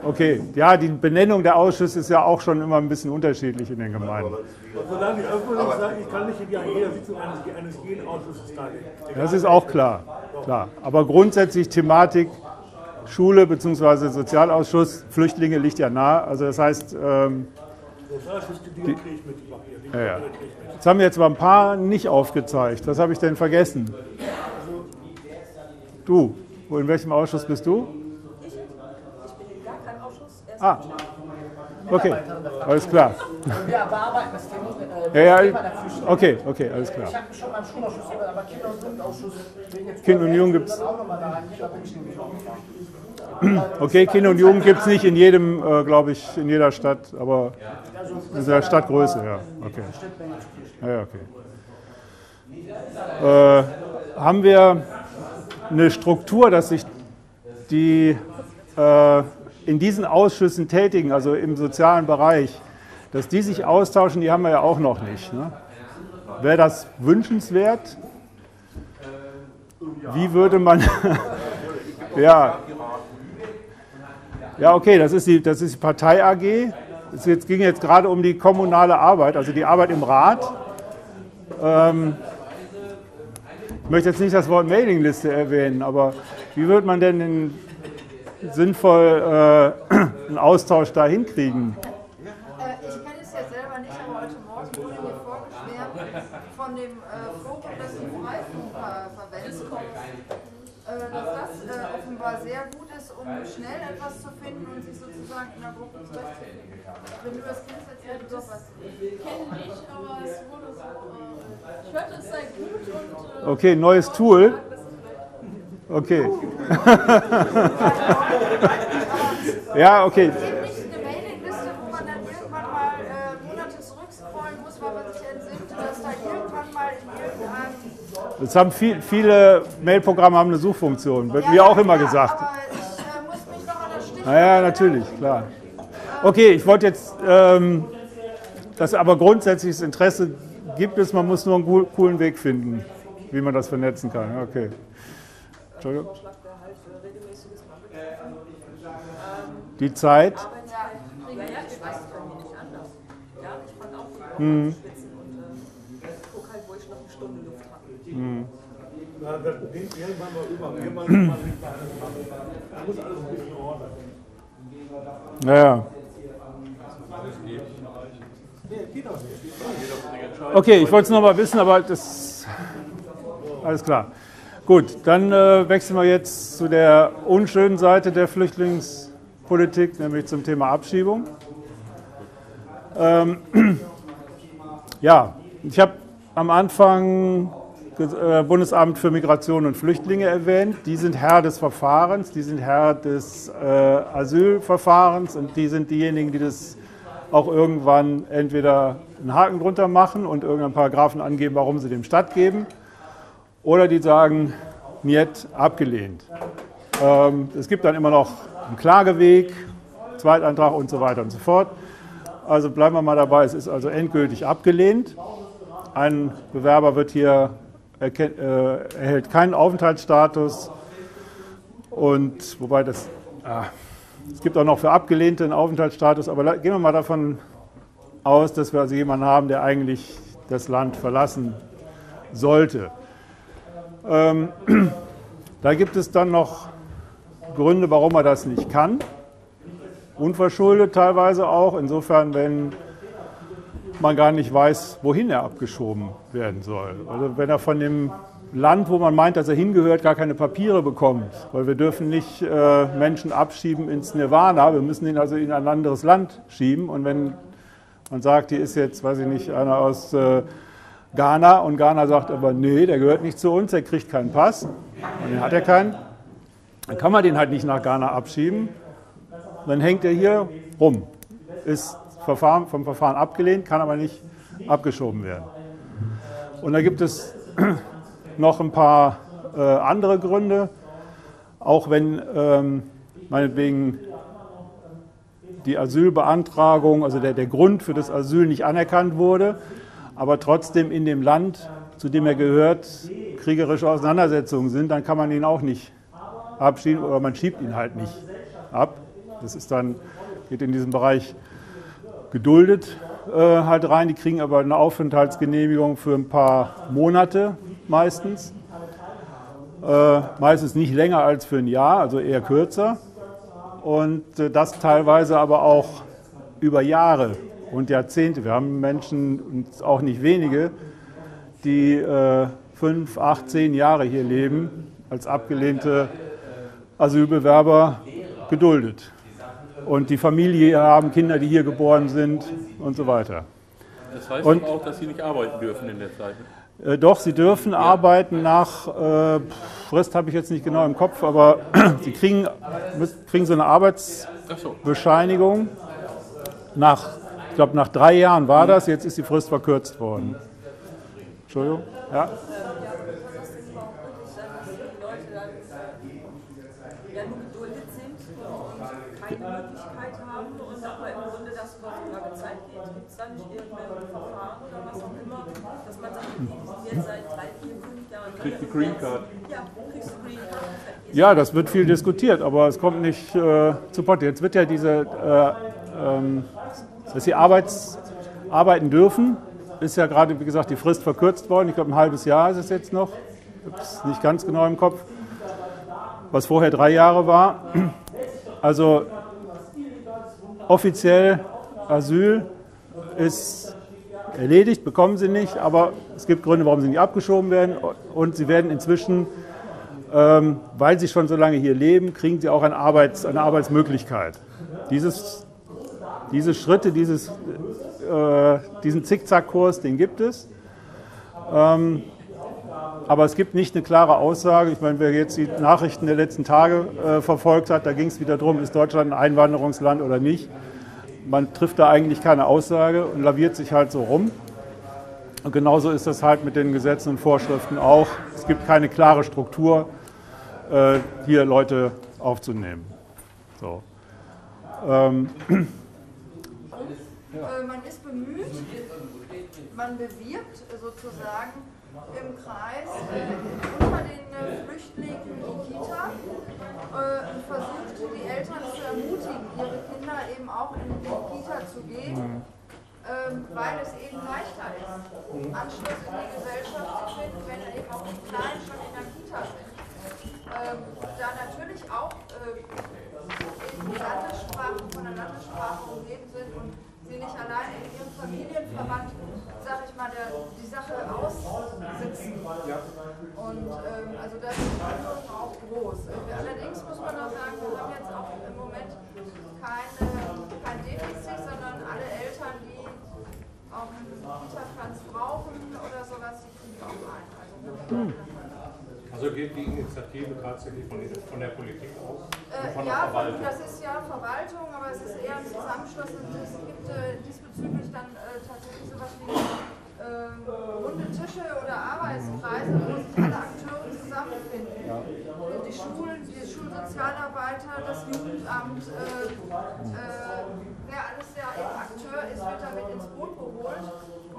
S1: Okay, ja, die Benennung der Ausschüsse ist ja auch schon immer ein bisschen unterschiedlich in den Gemeinden.
S7: Und solange die öffentlich sagen, ich kann nicht in jeder Sitzung eines, eines jeden Ausschusses teilnehmen.
S1: Das ist auch klar, klar. Aber grundsätzlich Thematik Schule bzw. Sozialausschuss, Flüchtlinge liegt ja nah. Also das heißt, ähm,
S7: die ich ich.
S1: Ja, ja.
S7: ich.
S1: Jetzt haben jetzt aber ein paar nicht aufgezeigt. Was habe ich denn vergessen? Du, wo in welchem Ausschuss bist du?
S16: Ich bin in gar keinem Ausschuss.
S1: Ah, okay, alles klar.
S14: Wir bearbeiten das Thema. Äh,
S1: Ja,
S14: das
S1: ja, okay, okay, alles
S14: Ich
S1: klar.
S14: habe schon beim Schulausschuss, aber Kinder- und Jugendausschuss.
S1: Kind und Jugend gibt's-
S14: Dann
S1: Okay, Kinder und Jugend gibt es nicht in jedem, äh, glaube ich, in jeder Stadt, aber in der Stadtgröße, ja. Okay. Ja, okay. Äh, haben wir eine Struktur, dass sich die äh, in diesen Ausschüssen tätigen, also im sozialen Bereich, dass die sich austauschen, die haben wir ja auch noch nicht. Ne? Wäre das wünschenswert? Wie würde man. *laughs* ja. Ja, okay, das ist die, das ist die Partei AG. Es jetzt, ging jetzt gerade um die kommunale Arbeit, also die Arbeit im Rat. Ähm, ich möchte jetzt nicht das Wort Mailingliste erwähnen, aber wie wird man denn in, sinnvoll äh, *clears throat* einen Austausch da hinkriegen?
S15: Äh, ich kenne es ja selber nicht, aber heute Morgen wurde mir vorgeschwärmt von dem äh, Foto, das im Freifunk ver verwendet äh, dass das äh, offenbar sehr gut ist, um schnell etwas zu finden und sich sozusagen in der Gruppe zurechtzufinden. Wenn du das kennst, erzähl du doch was.
S16: kenne ich, aber es wurde so. Äh, ich hörte, es sei gut und. Äh,
S1: Okay, neues Tool. Okay. ja, okay.
S15: Es gibt nicht eine Mailingliste, wo man dann irgendwann mal äh, Monate zurückscrollen muss, weil man sich entsinnt, dass da irgendwann mal in irgendeinem
S1: Das haben viel, viele Mailprogramme haben eine Suchfunktion, wird
S15: Ja,
S1: mir
S15: ja,
S1: auch immer
S15: klar,
S1: gesagt.
S15: Aber ich äh, muss mich noch an das Stichwort
S1: Naja, natürlich, klar. Okay, ich wollte jetzt, ähm, das aber grundsätzliches Interesse gibt es, man muss nur einen cool- coolen Weg finden, wie man das vernetzen kann. Okay. Entschuldigung. Die Zeit.
S16: Ja, ja, ich weiß es bei mir nicht anders. Ja, halt.
S1: Okay, ich wollte es noch mal wissen, aber das alles klar. Gut, dann äh, wechseln wir jetzt zu der unschönen Seite der Flüchtlingspolitik, nämlich zum Thema Abschiebung. Ähm, *clears throat* ja, ich habe am Anfang äh, Bundesamt für Migration und Flüchtlinge erwähnt. Die sind Herr des Verfahrens, die sind Herr des äh, Asylverfahrens und die sind diejenigen, die das auch irgendwann entweder einen Haken drunter machen und irgendeinen Paragraphen angeben, warum sie dem stattgeben, oder die sagen, Niet, abgelehnt. Ähm, es gibt dann immer noch einen Klageweg, Zweitantrag und so weiter und so fort. Also bleiben wir mal dabei, es ist also endgültig abgelehnt. Ein Bewerber wird hier erken- äh, erhält keinen Aufenthaltsstatus und wobei das ah, es gibt auch noch für Abgelehnte einen Aufenthaltsstatus, aber gehen wir mal davon aus, dass wir also jemanden haben, der eigentlich das Land verlassen sollte. Ähm, *clears throat* da gibt es dann noch Gründe, warum er das nicht kann. Unverschuldet teilweise auch. Insofern, wenn man gar nicht weiß, wohin er abgeschoben werden soll. Also wenn er von dem Land, wo man meint, dass er hingehört, gar keine Papiere bekommt. Weil wir dürfen nicht äh, Menschen abschieben ins Nirvana, wir müssen ihn also in ein anderes Land schieben. Und wenn man sagt, hier ist jetzt, weiß ich nicht, einer aus äh, Ghana und Ghana sagt aber, nee, der gehört nicht zu uns, der kriegt keinen Pass, und den hat er keinen, dann kann man den halt nicht nach Ghana abschieben. Dann hängt er hier rum, ist vom Verfahren abgelehnt, kann aber nicht abgeschoben werden. Und da gibt es noch ein paar äh, andere Gründe, auch wenn ähm, meinetwegen die Asylbeantragung, also der, der Grund für das Asyl nicht anerkannt wurde, aber trotzdem in dem Land, zu dem er gehört, kriegerische Auseinandersetzungen sind, dann kann man ihn auch nicht abschieben oder man schiebt ihn halt nicht ab. Das ist dann, geht in diesen Bereich geduldet äh, halt rein. Die kriegen aber eine Aufenthaltsgenehmigung für ein paar Monate meistens. Äh, meistens nicht länger als für ein Jahr, also eher kürzer. Und äh, das teilweise aber auch über Jahre und Jahrzehnte. Wir haben Menschen, und auch nicht wenige, die äh, fünf, acht, zehn Jahre hier leben, als abgelehnte Asylbewerber geduldet. Und die Familie haben Kinder, die hier geboren sind und so weiter.
S11: Das heißt
S1: Und-
S11: aber auch, dass Sie nicht arbeiten dürfen in der Zeit.
S1: Äh, Doch, sie dürfen arbeiten nach, äh, Frist habe ich jetzt nicht genau im Kopf, aber *clears throat* sie kriegen, müssen- kriegen so eine Arbeitsbescheinigung. Nach, ich glaube, nach drei Jahren war das, jetzt ist die Frist verkürzt worden. Entschuldigung? Ja?
S16: Leute dann ja nur geduldet sind und keine Möglichkeit haben und aber im Grunde das über so lange Zeit geht. Gibt es da nicht irgendein Verfahren oder was auch immer, dass man sagt, okay, die sind jetzt seit drei, vier, fünf Jahren.
S11: Kriegt die Green Card.
S16: Ja,
S1: das wird viel diskutiert, aber es kommt nicht äh, zu Potte. Jetzt wird ja diese, äh, ähm, dass sie Arbeits, arbeiten dürfen, ist ja gerade, wie gesagt, die Frist verkürzt worden. Ich glaube, ein halbes Jahr ist es jetzt noch. Ich habe es nicht ganz genau im Kopf, was vorher drei Jahre war. Also offiziell Asyl ist erledigt, bekommen sie nicht, aber es gibt Gründe, warum sie nicht abgeschoben werden. Und sie werden inzwischen ähm, weil sie schon so lange hier leben, kriegen sie auch eine, Arbeits-, eine Arbeitsmöglichkeit. Dieses, diese Schritte, dieses, äh, diesen Zickzackkurs, den gibt es. Ähm, Aber es gibt nicht eine klare Aussage. Ich meine, wer jetzt die Nachrichten der letzten Tage äh, verfolgt hat, da ging es wieder darum, ist Deutschland ein Einwanderungsland oder nicht. Man trifft da eigentlich keine Aussage und laviert sich halt so rum. Und genauso ist das halt mit den Gesetzen und Vorschriften auch. Es gibt keine klare Struktur, äh, hier Leute aufzunehmen. So. Ähm.
S15: Äh, man ist bemüht, man bewirbt sozusagen im Kreis äh, unter den äh, Flüchtlingen die Kita äh, und versucht die Eltern zu ermutigen, ihre Kinder eben auch in die Kita zu gehen. Mhm. Ähm, weil es eben leichter ist, Anschluss in die Gesellschaft zu finden, wenn eben auch die Kleinen schon in der Kita sind. Ähm, da natürlich auch äh, in Landessprachen, von der Landessprache umgeben sind und sie nicht alleine in ihrem Familienverband, sag ich mal, der, die Sache aussitzen. Und ähm, also da ist die Verantwortung auch groß. Allerdings muss man auch sagen, wir haben jetzt auch im Moment keine, kein Defizit, sondern alle Eltern, die auch einen Kita-Platz brauchen oder sowas, die kriegen auch ein. Also,
S11: also geht die Initiative tatsächlich von, von der Politik aus?
S15: Äh,
S11: von
S15: ja, von, das ist ja Verwaltung, aber es ist eher ein Zusammenschluss und es gibt äh, diesbezüglich dann äh, tatsächlich sowas wie ähm, runde Tische oder Arbeitskreise, wo sich alle Akteure zusammenfinden. Die Schulen, die Schulsozialarbeiter, das Jugendamt, äh, äh, wer alles der Akteur ist, wird damit ins Boot geholt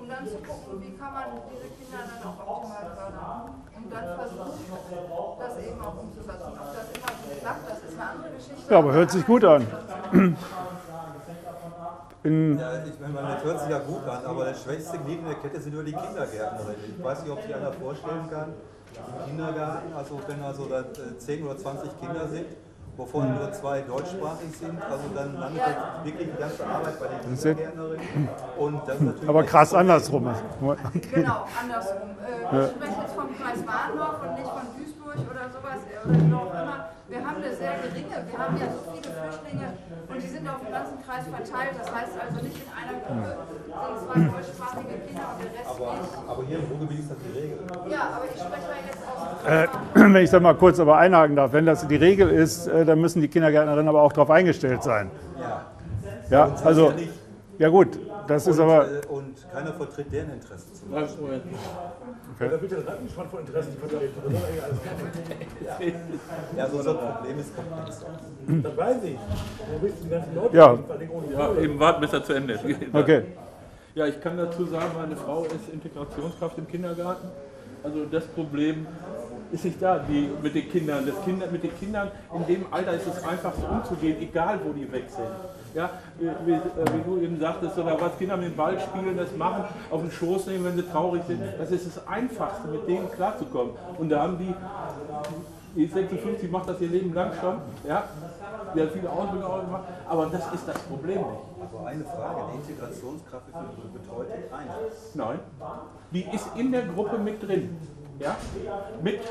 S15: um dann zu gucken, wie kann man diese Kinder dann auch optimal fördern. Dann das eben auch umzusetzen. Ob das immer so klappt, das ist eine andere Geschichte.
S1: Ja, aber hört sich gut an.
S8: In ja, ich meine, das hört sich ja gut an, aber das schwächste Glied in der Kette sind nur die Kindergärtnerinnen. Ich weiß nicht, ob sich einer vorstellen kann, im Kindergarten, also wenn also da 10 oder 20 Kinder sind, wovon nur zwei deutschsprachig sind. Also dann landet ja. wirklich die ganze Arbeit bei den Kindergärtnerinnen.
S1: Und das ist Aber krass andersrum.
S15: Genau, andersrum. Äh, ja. Ich spreche jetzt vom Kreis Warndorf und nicht von Duisburg oder sowas oder noch immer. Wir haben eine sehr geringe, wir haben ja so viele Flüchtlinge und die sind auf dem ganzen Kreis verteilt. Das heißt also nicht in einer Gruppe sind zwei deutschsprachige Kinder und der Rest
S8: aber,
S15: nicht.
S8: Aber hier im Ruhrgebiet ist das die Regel.
S15: Ja, aber ich spreche da jetzt aus.
S1: Äh, wenn ich da mal kurz aber einhaken darf, wenn das die Regel ist, äh, dann müssen die Kindergärtnerinnen aber auch darauf eingestellt sein. Ja. Ja, also, ja gut, das
S8: und,
S1: ist aber.
S8: Äh, und keiner vertritt deren Interessen zum Beispiel.
S7: Okay. Da wird das Rattenschwanz von Interessen vertreten.
S8: ja, so ein Problem ist komplex.
S7: Das weiß ich. Wo bist du die ganzen Leute?
S1: Ja.
S11: ja, eben warten, bis er zu Ende ist. *laughs*
S1: Okay.
S11: Ja, ich kann dazu sagen, meine Frau ist Integrationskraft im Kindergarten. Also das Problem ist nicht da, die, mit den Kindern. Das Kinder, mit den Kindern in dem Alter ist es einfach so umzugehen, egal wo die weg sind. Ja, wie, wie, wie, du eben sagtest, oder was Kinder mit dem Ball spielen, das machen, auf den Schoß nehmen, wenn sie traurig sind, das ist das Einfachste, mit denen klarzukommen. Und da haben die, die 56 macht das ihr Leben lang schon, ja, die hat viele Ausbildungen auch gemacht, aber das ist das Problem nicht.
S8: Aber eine Frage, die Integrationskraft betreut einer?
S11: Nein, die ist in der Gruppe mit drin. Ja? Mit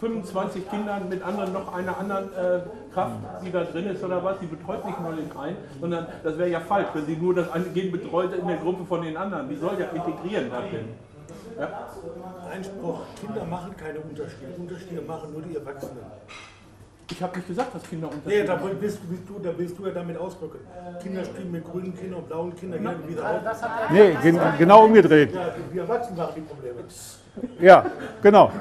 S11: 25 Kindern, mit anderen noch einer anderen äh, Kraft, die da drin ist oder was. Die betreut nicht nur den einen, sondern das wäre ja falsch, wenn sie nur das eine Kind betreut in der Gruppe von den anderen. Die soll ja integrieren da drin. Ja?
S7: Einspruch, Kinder machen keine Unterschiede. Unterschiede machen nur die Erwachsenen.
S11: Ich habe nicht gesagt, dass Kinder Unterschiede
S7: Nee, da willst, willst, du, da willst du ja damit ausdrücken. Kinder spielen mit grünen Kindern und blauen Kindern gerne wieder auf.
S1: Nee, gen genau umgedreht.
S7: Ja, die Erwachsenen machen die Probleme.
S1: Ja, genau.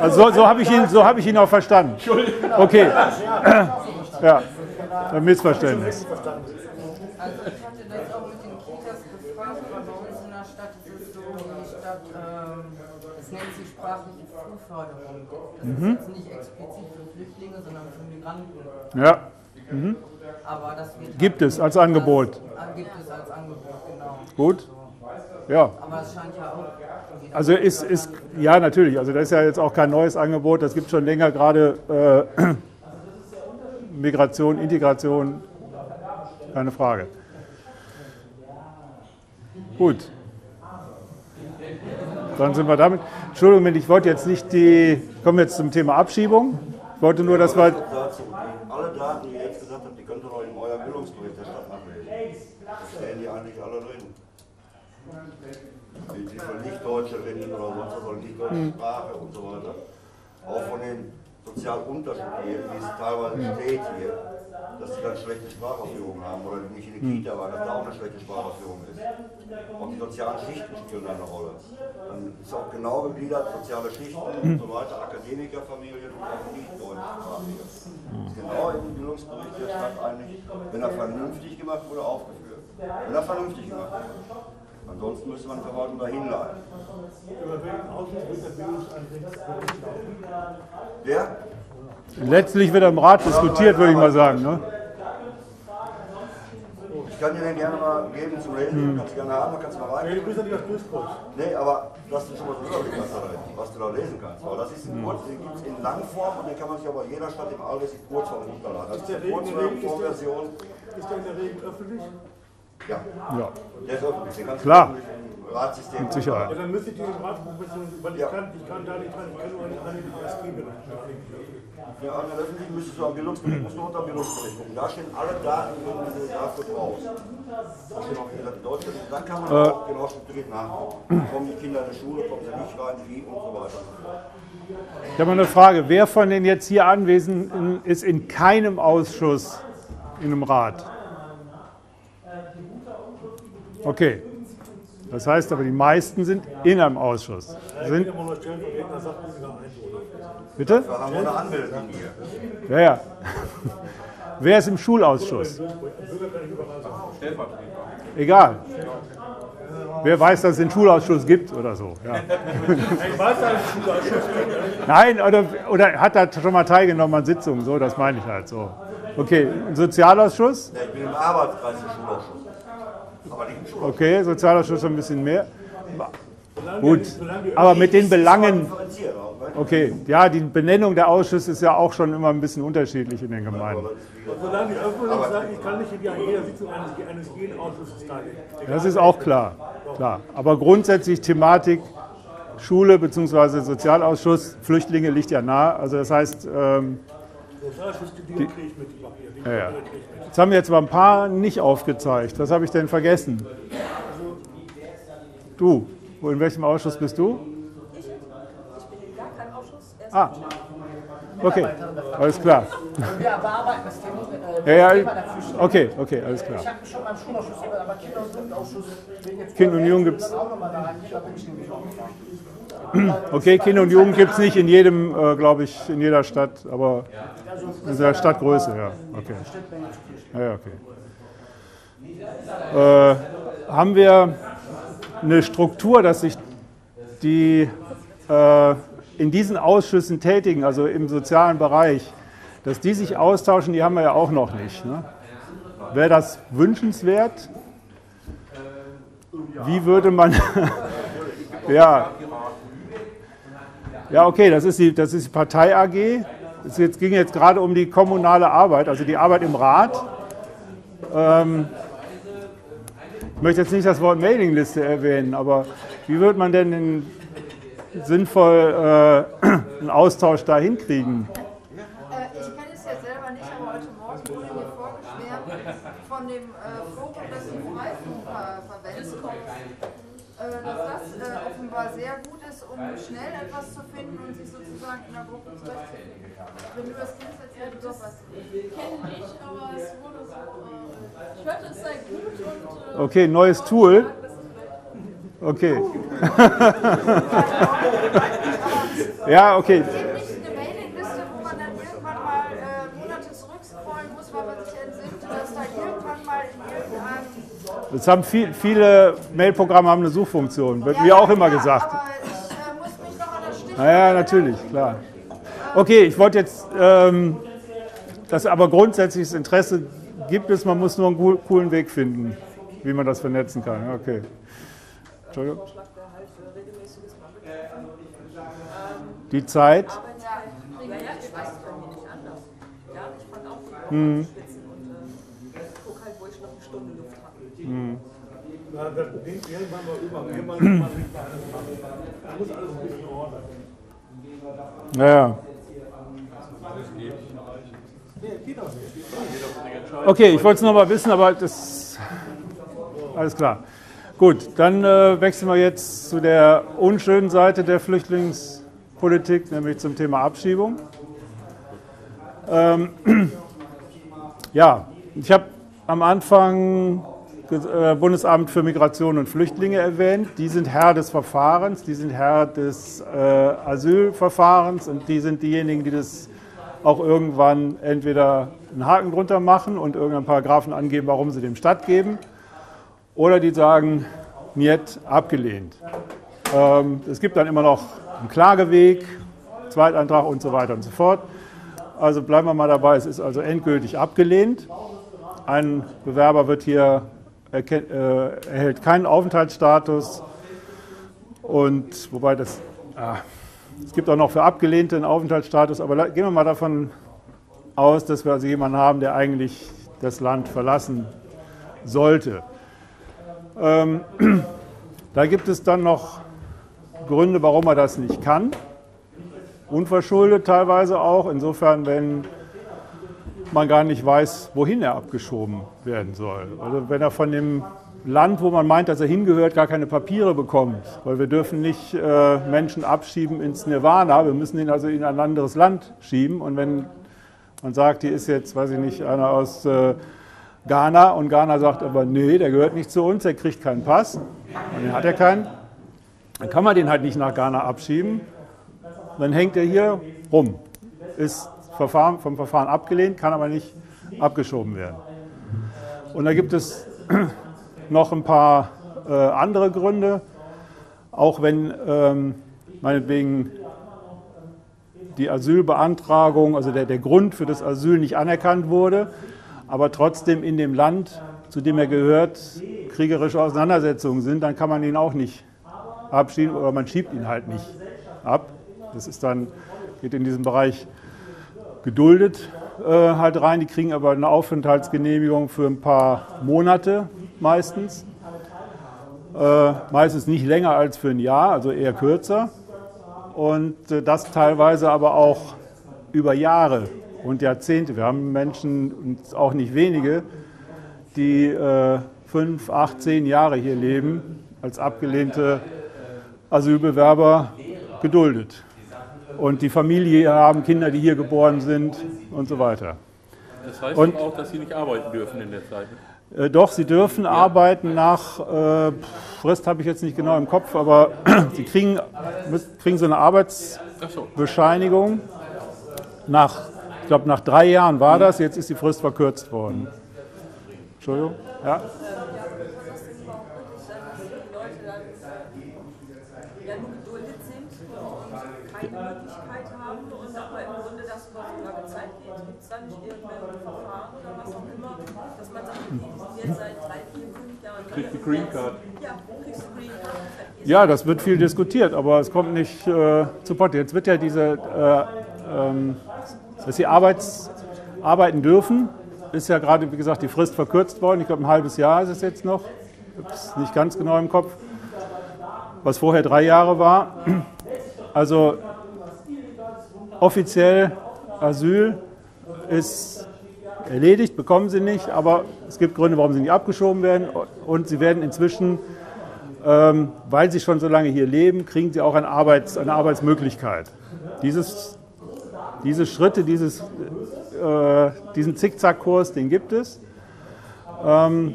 S1: Also so, so habe ich, ihn, so hab ich ihn auch verstanden. Okay. Ja, ein Missverständnis.
S10: Also ich hatte das auch mit den Kitas gefragt, aber bei uns in der Stadt ist es so, die Stadt, es nennt sich sprachliche Frühförderung. Das
S1: Mhm.
S10: ist jetzt nicht explizit für Flüchtlinge, sondern für Migranten.
S1: Ja. Mhm.
S10: Aber das wird
S1: Gibt es als Angebot.
S10: Gibt es als Angebot, genau.
S1: Gut. Ja.
S10: Aber es scheint ja auch.
S1: Also ist, ist, ja natürlich, also das ist ja jetzt auch kein neues Angebot, das gibt schon länger gerade äh, *clears throat* Migration, Integration, keine Frage. Gut. Dann sind wir damit. Entschuldigung, ich wollte jetzt nicht die, kommen wir jetzt zum Thema Abschiebung. Ich wollte nur, dass wir...
S5: Alle Daten, die ihr jetzt gesagt habt, die könnt ihr doch in eurem Bildungsbericht der Stadt nachlesen. Da stehen die eigentlich alle drin. die, Nicht-Deutscherinnen oder sonst was, nicht deutsche
S1: Mhm.
S5: Sprache und so weiter. Auch von den sozialen Unterschieden, wie es teilweise steht hier, dass die dann schlechte Sprachausführung haben oder nicht in der
S1: Mhm.
S5: Kita waren, dass da auch eine schlechte Sprachausführung ist. Auch die sozialen Schichten spielen da eine Rolle. Dann ist auch genau gegliedert, soziale Schichten und so weiter, Akademikerfamilien und auch nicht deutschsprachige. Das ist genau im Bildungsbericht der Stadt eigentlich, wenn er vernünftig gemacht wurde, aufgeführt. Wenn er vernünftig gemacht wurde. Ansonsten müsste man die Verwaltung dahin leiten.
S7: Über welchen Ausschuss wird der Bildungseinrichtung?
S5: Wer?
S1: Letztlich wird im Rat diskutiert, würde ich mal sagen. Ne?
S5: Ich kann dir den gerne mal geben zum Lesen,
S1: Hm.
S5: kannst du gerne haben, dann kannst du mal rein.
S7: Nee, du bist ja nicht das Duisburg.
S5: Nee, aber dass du schon mal da drin, was du da lesen kannst. Weil das ist ein kurz, den gibt es in Langform und den kann man sich aber in jeder Stadt im Allgäu in Kurzform runterladen. Das ist
S7: der
S5: die
S7: Regen, Regen ist,
S5: Kurzform-Version.
S7: der, ist der in der Regel öffentlich?
S5: Ja.
S1: Ja.
S5: Der
S1: Klar.
S5: Ratssystem
S1: Mit Sicherheit.
S7: Ja, dann müsste ich den Ratskommission, weil ich, kann, ich kann da nicht dran, ich kann nur an den- an den ASG-Bereich.
S5: Ja, an den öffentlichen müsstest du am Bildungsbericht, musst du unter dem Bildungsbericht gucken. Da stehen alle Daten drin, die du dafür brauchst. Da stehen auch wieder die Deutschen. Und dann kann man
S1: Äh.
S5: auch genau strukturiert nachgucken. Kommen die Kinder in die Schule, kommen sie nicht rein, wie und so weiter.
S1: Ich habe mal eine Frage. Wer von den jetzt hier Anwesenden ist in keinem Ausschuss in einem Rat? Okay. Das heißt aber, die meisten sind in einem Ausschuss. Sind, bitte? Ja, ja. *laughs* Wer ist im Schulausschuss? Egal. Wer weiß, dass es den Schulausschuss gibt oder so. Ja. *laughs* Nein, oder, oder hat er schon mal teilgenommen an Sitzungen? So, das meine ich halt so. Okay, Sozialausschuss?
S5: Ja, ich bin im Arbeitskreis des Schulausschuss. Aber nicht im Schulausschuss.
S1: Okay, Sozialausschuss ein bisschen mehr. Gut, aber mit den Belangen. Okay, ja, die Benennung der Ausschüsse ist ja auch schon immer ein bisschen unterschiedlich in den Gemeinden.
S7: Solange die Öffentlichkeit sagt, ich kann nicht in jeder Sitzung eines, jeden Ausschusses teilnehmen.
S1: Das ist auch klar, klar. Aber grundsätzlich Thematik Schule bzw. Sozialausschuss, Flüchtlinge liegt ja nah. Also das heißt, ähm,
S7: die,
S1: ja. Jetzt haben wir jetzt aber ein paar nicht aufgezeigt. Was habe ich denn vergessen? Du, wo in welchem Ausschuss bist du?
S16: Ich bin in gar keinem Ausschuss.
S1: Ah, okay, alles klar.
S14: Wir bearbeiten das Thema, äh,
S1: Ja, ja, okay, okay, alles klar.
S14: Ich habe schon beim Schulausschuss aber Kinder- und Jugendausschuss
S1: Kind und Jugend gibt's-
S14: dann
S1: Okay, Kinder und Jugend gibt es nicht in jedem, äh, glaube ich, in jeder Stadt, aber in der Stadtgröße, ja. Okay. Ja, okay. Äh, haben wir eine Struktur, dass sich die äh, in diesen Ausschüssen tätigen, also im sozialen Bereich, dass die sich austauschen, die haben wir ja auch noch nicht. Ne? Wäre das wünschenswert? Wie würde man. *laughs* ja. Ja, okay, das ist die, das ist die Partei AG. Es jetzt, ging jetzt gerade um die kommunale Arbeit, also die Arbeit im Rat. Ähm, ich möchte jetzt nicht das Wort Mailingliste erwähnen, aber wie wird man denn in, sinnvoll äh, einen Austausch da hinkriegen?
S15: Äh, ich kenne es ja selber nicht, aber heute Morgen wurde mir vorgeschwärmt von dem äh, Forum, das die Freifunk ver verwendet, äh, dass das äh, offenbar sehr gut ist, um schnell etwas zu finden und sich sozusagen in der Gruppe zurechtzufinden. Wenn du das kennst, erzähl du doch was.
S17: kenne ich, aber es wurde so. Äh, ich hörte, es sei gut und. Äh,
S1: Okay, neues Tool. Okay. *laughs* ja, okay.
S15: Es gibt nicht eine Mailingliste, wo man dann irgendwann mal äh, Monate zurückscrollen muss, weil man sich entsinnt, dass da irgendwann mal in irgendeinem
S1: Das haben viel, viele Mailprogramme haben eine Suchfunktion, wird mir auch immer gesagt.
S15: Aber ich äh, muss mich noch an das Stichwort
S1: Naja, natürlich, klar. Okay, ich wollte jetzt, ähm, dass aber grundsätzliches Interesse gibt es, man muss nur einen coolen Weg finden, wie man das vernetzen kann. Okay. Entschuldigung. Die Zeit.
S16: Ja, ja, ich weiß es bei mir nicht anders. Ja, ich fand auch die. Woche schwitzen und guck wo ich noch eine Stunde Luft habe.
S7: Ja,
S1: Okay, ich wollte es noch mal wissen, aber das alles klar. Gut, dann äh, wechseln wir jetzt zu der unschönen Seite der Flüchtlingspolitik, nämlich zum Thema Abschiebung. Ähm, *clears throat* ja, ich habe am Anfang äh, Bundesamt für Migration und Flüchtlinge erwähnt. Die sind Herr des Verfahrens, die sind Herr des äh, Asylverfahrens und die sind diejenigen, die das auch irgendwann entweder einen Haken drunter machen und irgendeinen Paragraphen angeben, warum sie dem stattgeben, oder die sagen, Niet, abgelehnt. Ähm, es gibt dann immer noch einen Klageweg, Zweitantrag und so weiter und so fort. Also bleiben wir mal dabei, es ist also endgültig abgelehnt. Ein Bewerber wird hier äh, erhält keinen Aufenthaltsstatus. Und wobei das, ah, es gibt auch noch für Abgelehnte einen Aufenthaltsstatus, aber gehen wir mal davon aus, dass wir also jemanden haben, der eigentlich das Land verlassen sollte. Ähm, *clears throat* da gibt es dann noch Gründe, warum er das nicht kann. Unverschuldet teilweise auch. Insofern, wenn man gar nicht weiß, wohin er abgeschoben werden soll. Also wenn er von dem Land, wo man meint, dass er hingehört, gar keine Papiere bekommt, weil wir dürfen nicht äh, Menschen abschieben ins Nirvana, wir müssen ihn also in ein anderes Land schieben. Und wenn man sagt, hier ist jetzt, weiß ich nicht, einer aus äh, Ghana und Ghana sagt aber, nee, der gehört nicht zu uns, der kriegt keinen Pass, und den hat er keinen, dann kann man den halt nicht nach Ghana abschieben. Dann hängt er hier rum, ist vom Verfahren abgelehnt, kann aber nicht abgeschoben werden. Und da gibt es noch ein paar äh, andere Gründe, auch wenn ähm, meinetwegen die Asylbeantragung, also der, der Grund für das Asyl nicht anerkannt wurde, aber trotzdem in dem Land, zu dem er gehört, kriegerische Auseinandersetzungen sind, dann kann man ihn auch nicht abschieben oder man schiebt ihn halt nicht ab. Das ist dann, geht in diesem Bereich geduldet äh, halt rein. Die kriegen aber eine Aufenthaltsgenehmigung für ein paar Monate meistens. Äh, meistens nicht länger als für ein Jahr, also eher kürzer. Und äh, das teilweise aber auch über Jahre und Jahrzehnte. Wir haben Menschen, auch nicht wenige, die äh, fünf, acht, zehn Jahre hier leben, als abgelehnte Asylbewerber geduldet und die Familie haben Kinder, die hier geboren sind und so weiter.
S11: Das heißt und, auch, dass sie nicht arbeiten dürfen in der Zeit?
S1: Äh, doch, sie dürfen ja. arbeiten nach, äh, Frist habe ich jetzt nicht genau im Kopf, aber *clears throat* sie kriegen, kriegen so eine Arbeitsbescheinigung. Nach, ich glaube, nach drei Jahren war das, jetzt ist die Frist verkürzt worden. Entschuldigung? Ja?
S11: Green Card.
S1: Ja, das wird viel diskutiert, aber es kommt nicht äh, zu Potte. Jetzt wird ja diese, äh, ähm, dass sie Arbeits, arbeiten dürfen, ist ja gerade, wie gesagt, die Frist verkürzt worden. Ich glaube, ein halbes Jahr ist es jetzt noch. Ich habe es nicht ganz genau im Kopf. Was vorher drei Jahre war. Also offiziell Asyl ist erledigt, bekommen sie nicht, aber es gibt Gründe, warum sie nicht abgeschoben werden und sie werden inzwischen, ähm, weil sie schon so lange hier leben, kriegen sie auch eine, Arbeits-, eine Arbeitsmöglichkeit. Dieses, diese Schritte, dieses, äh, diesen Zickzackkurs, den gibt es. Ähm,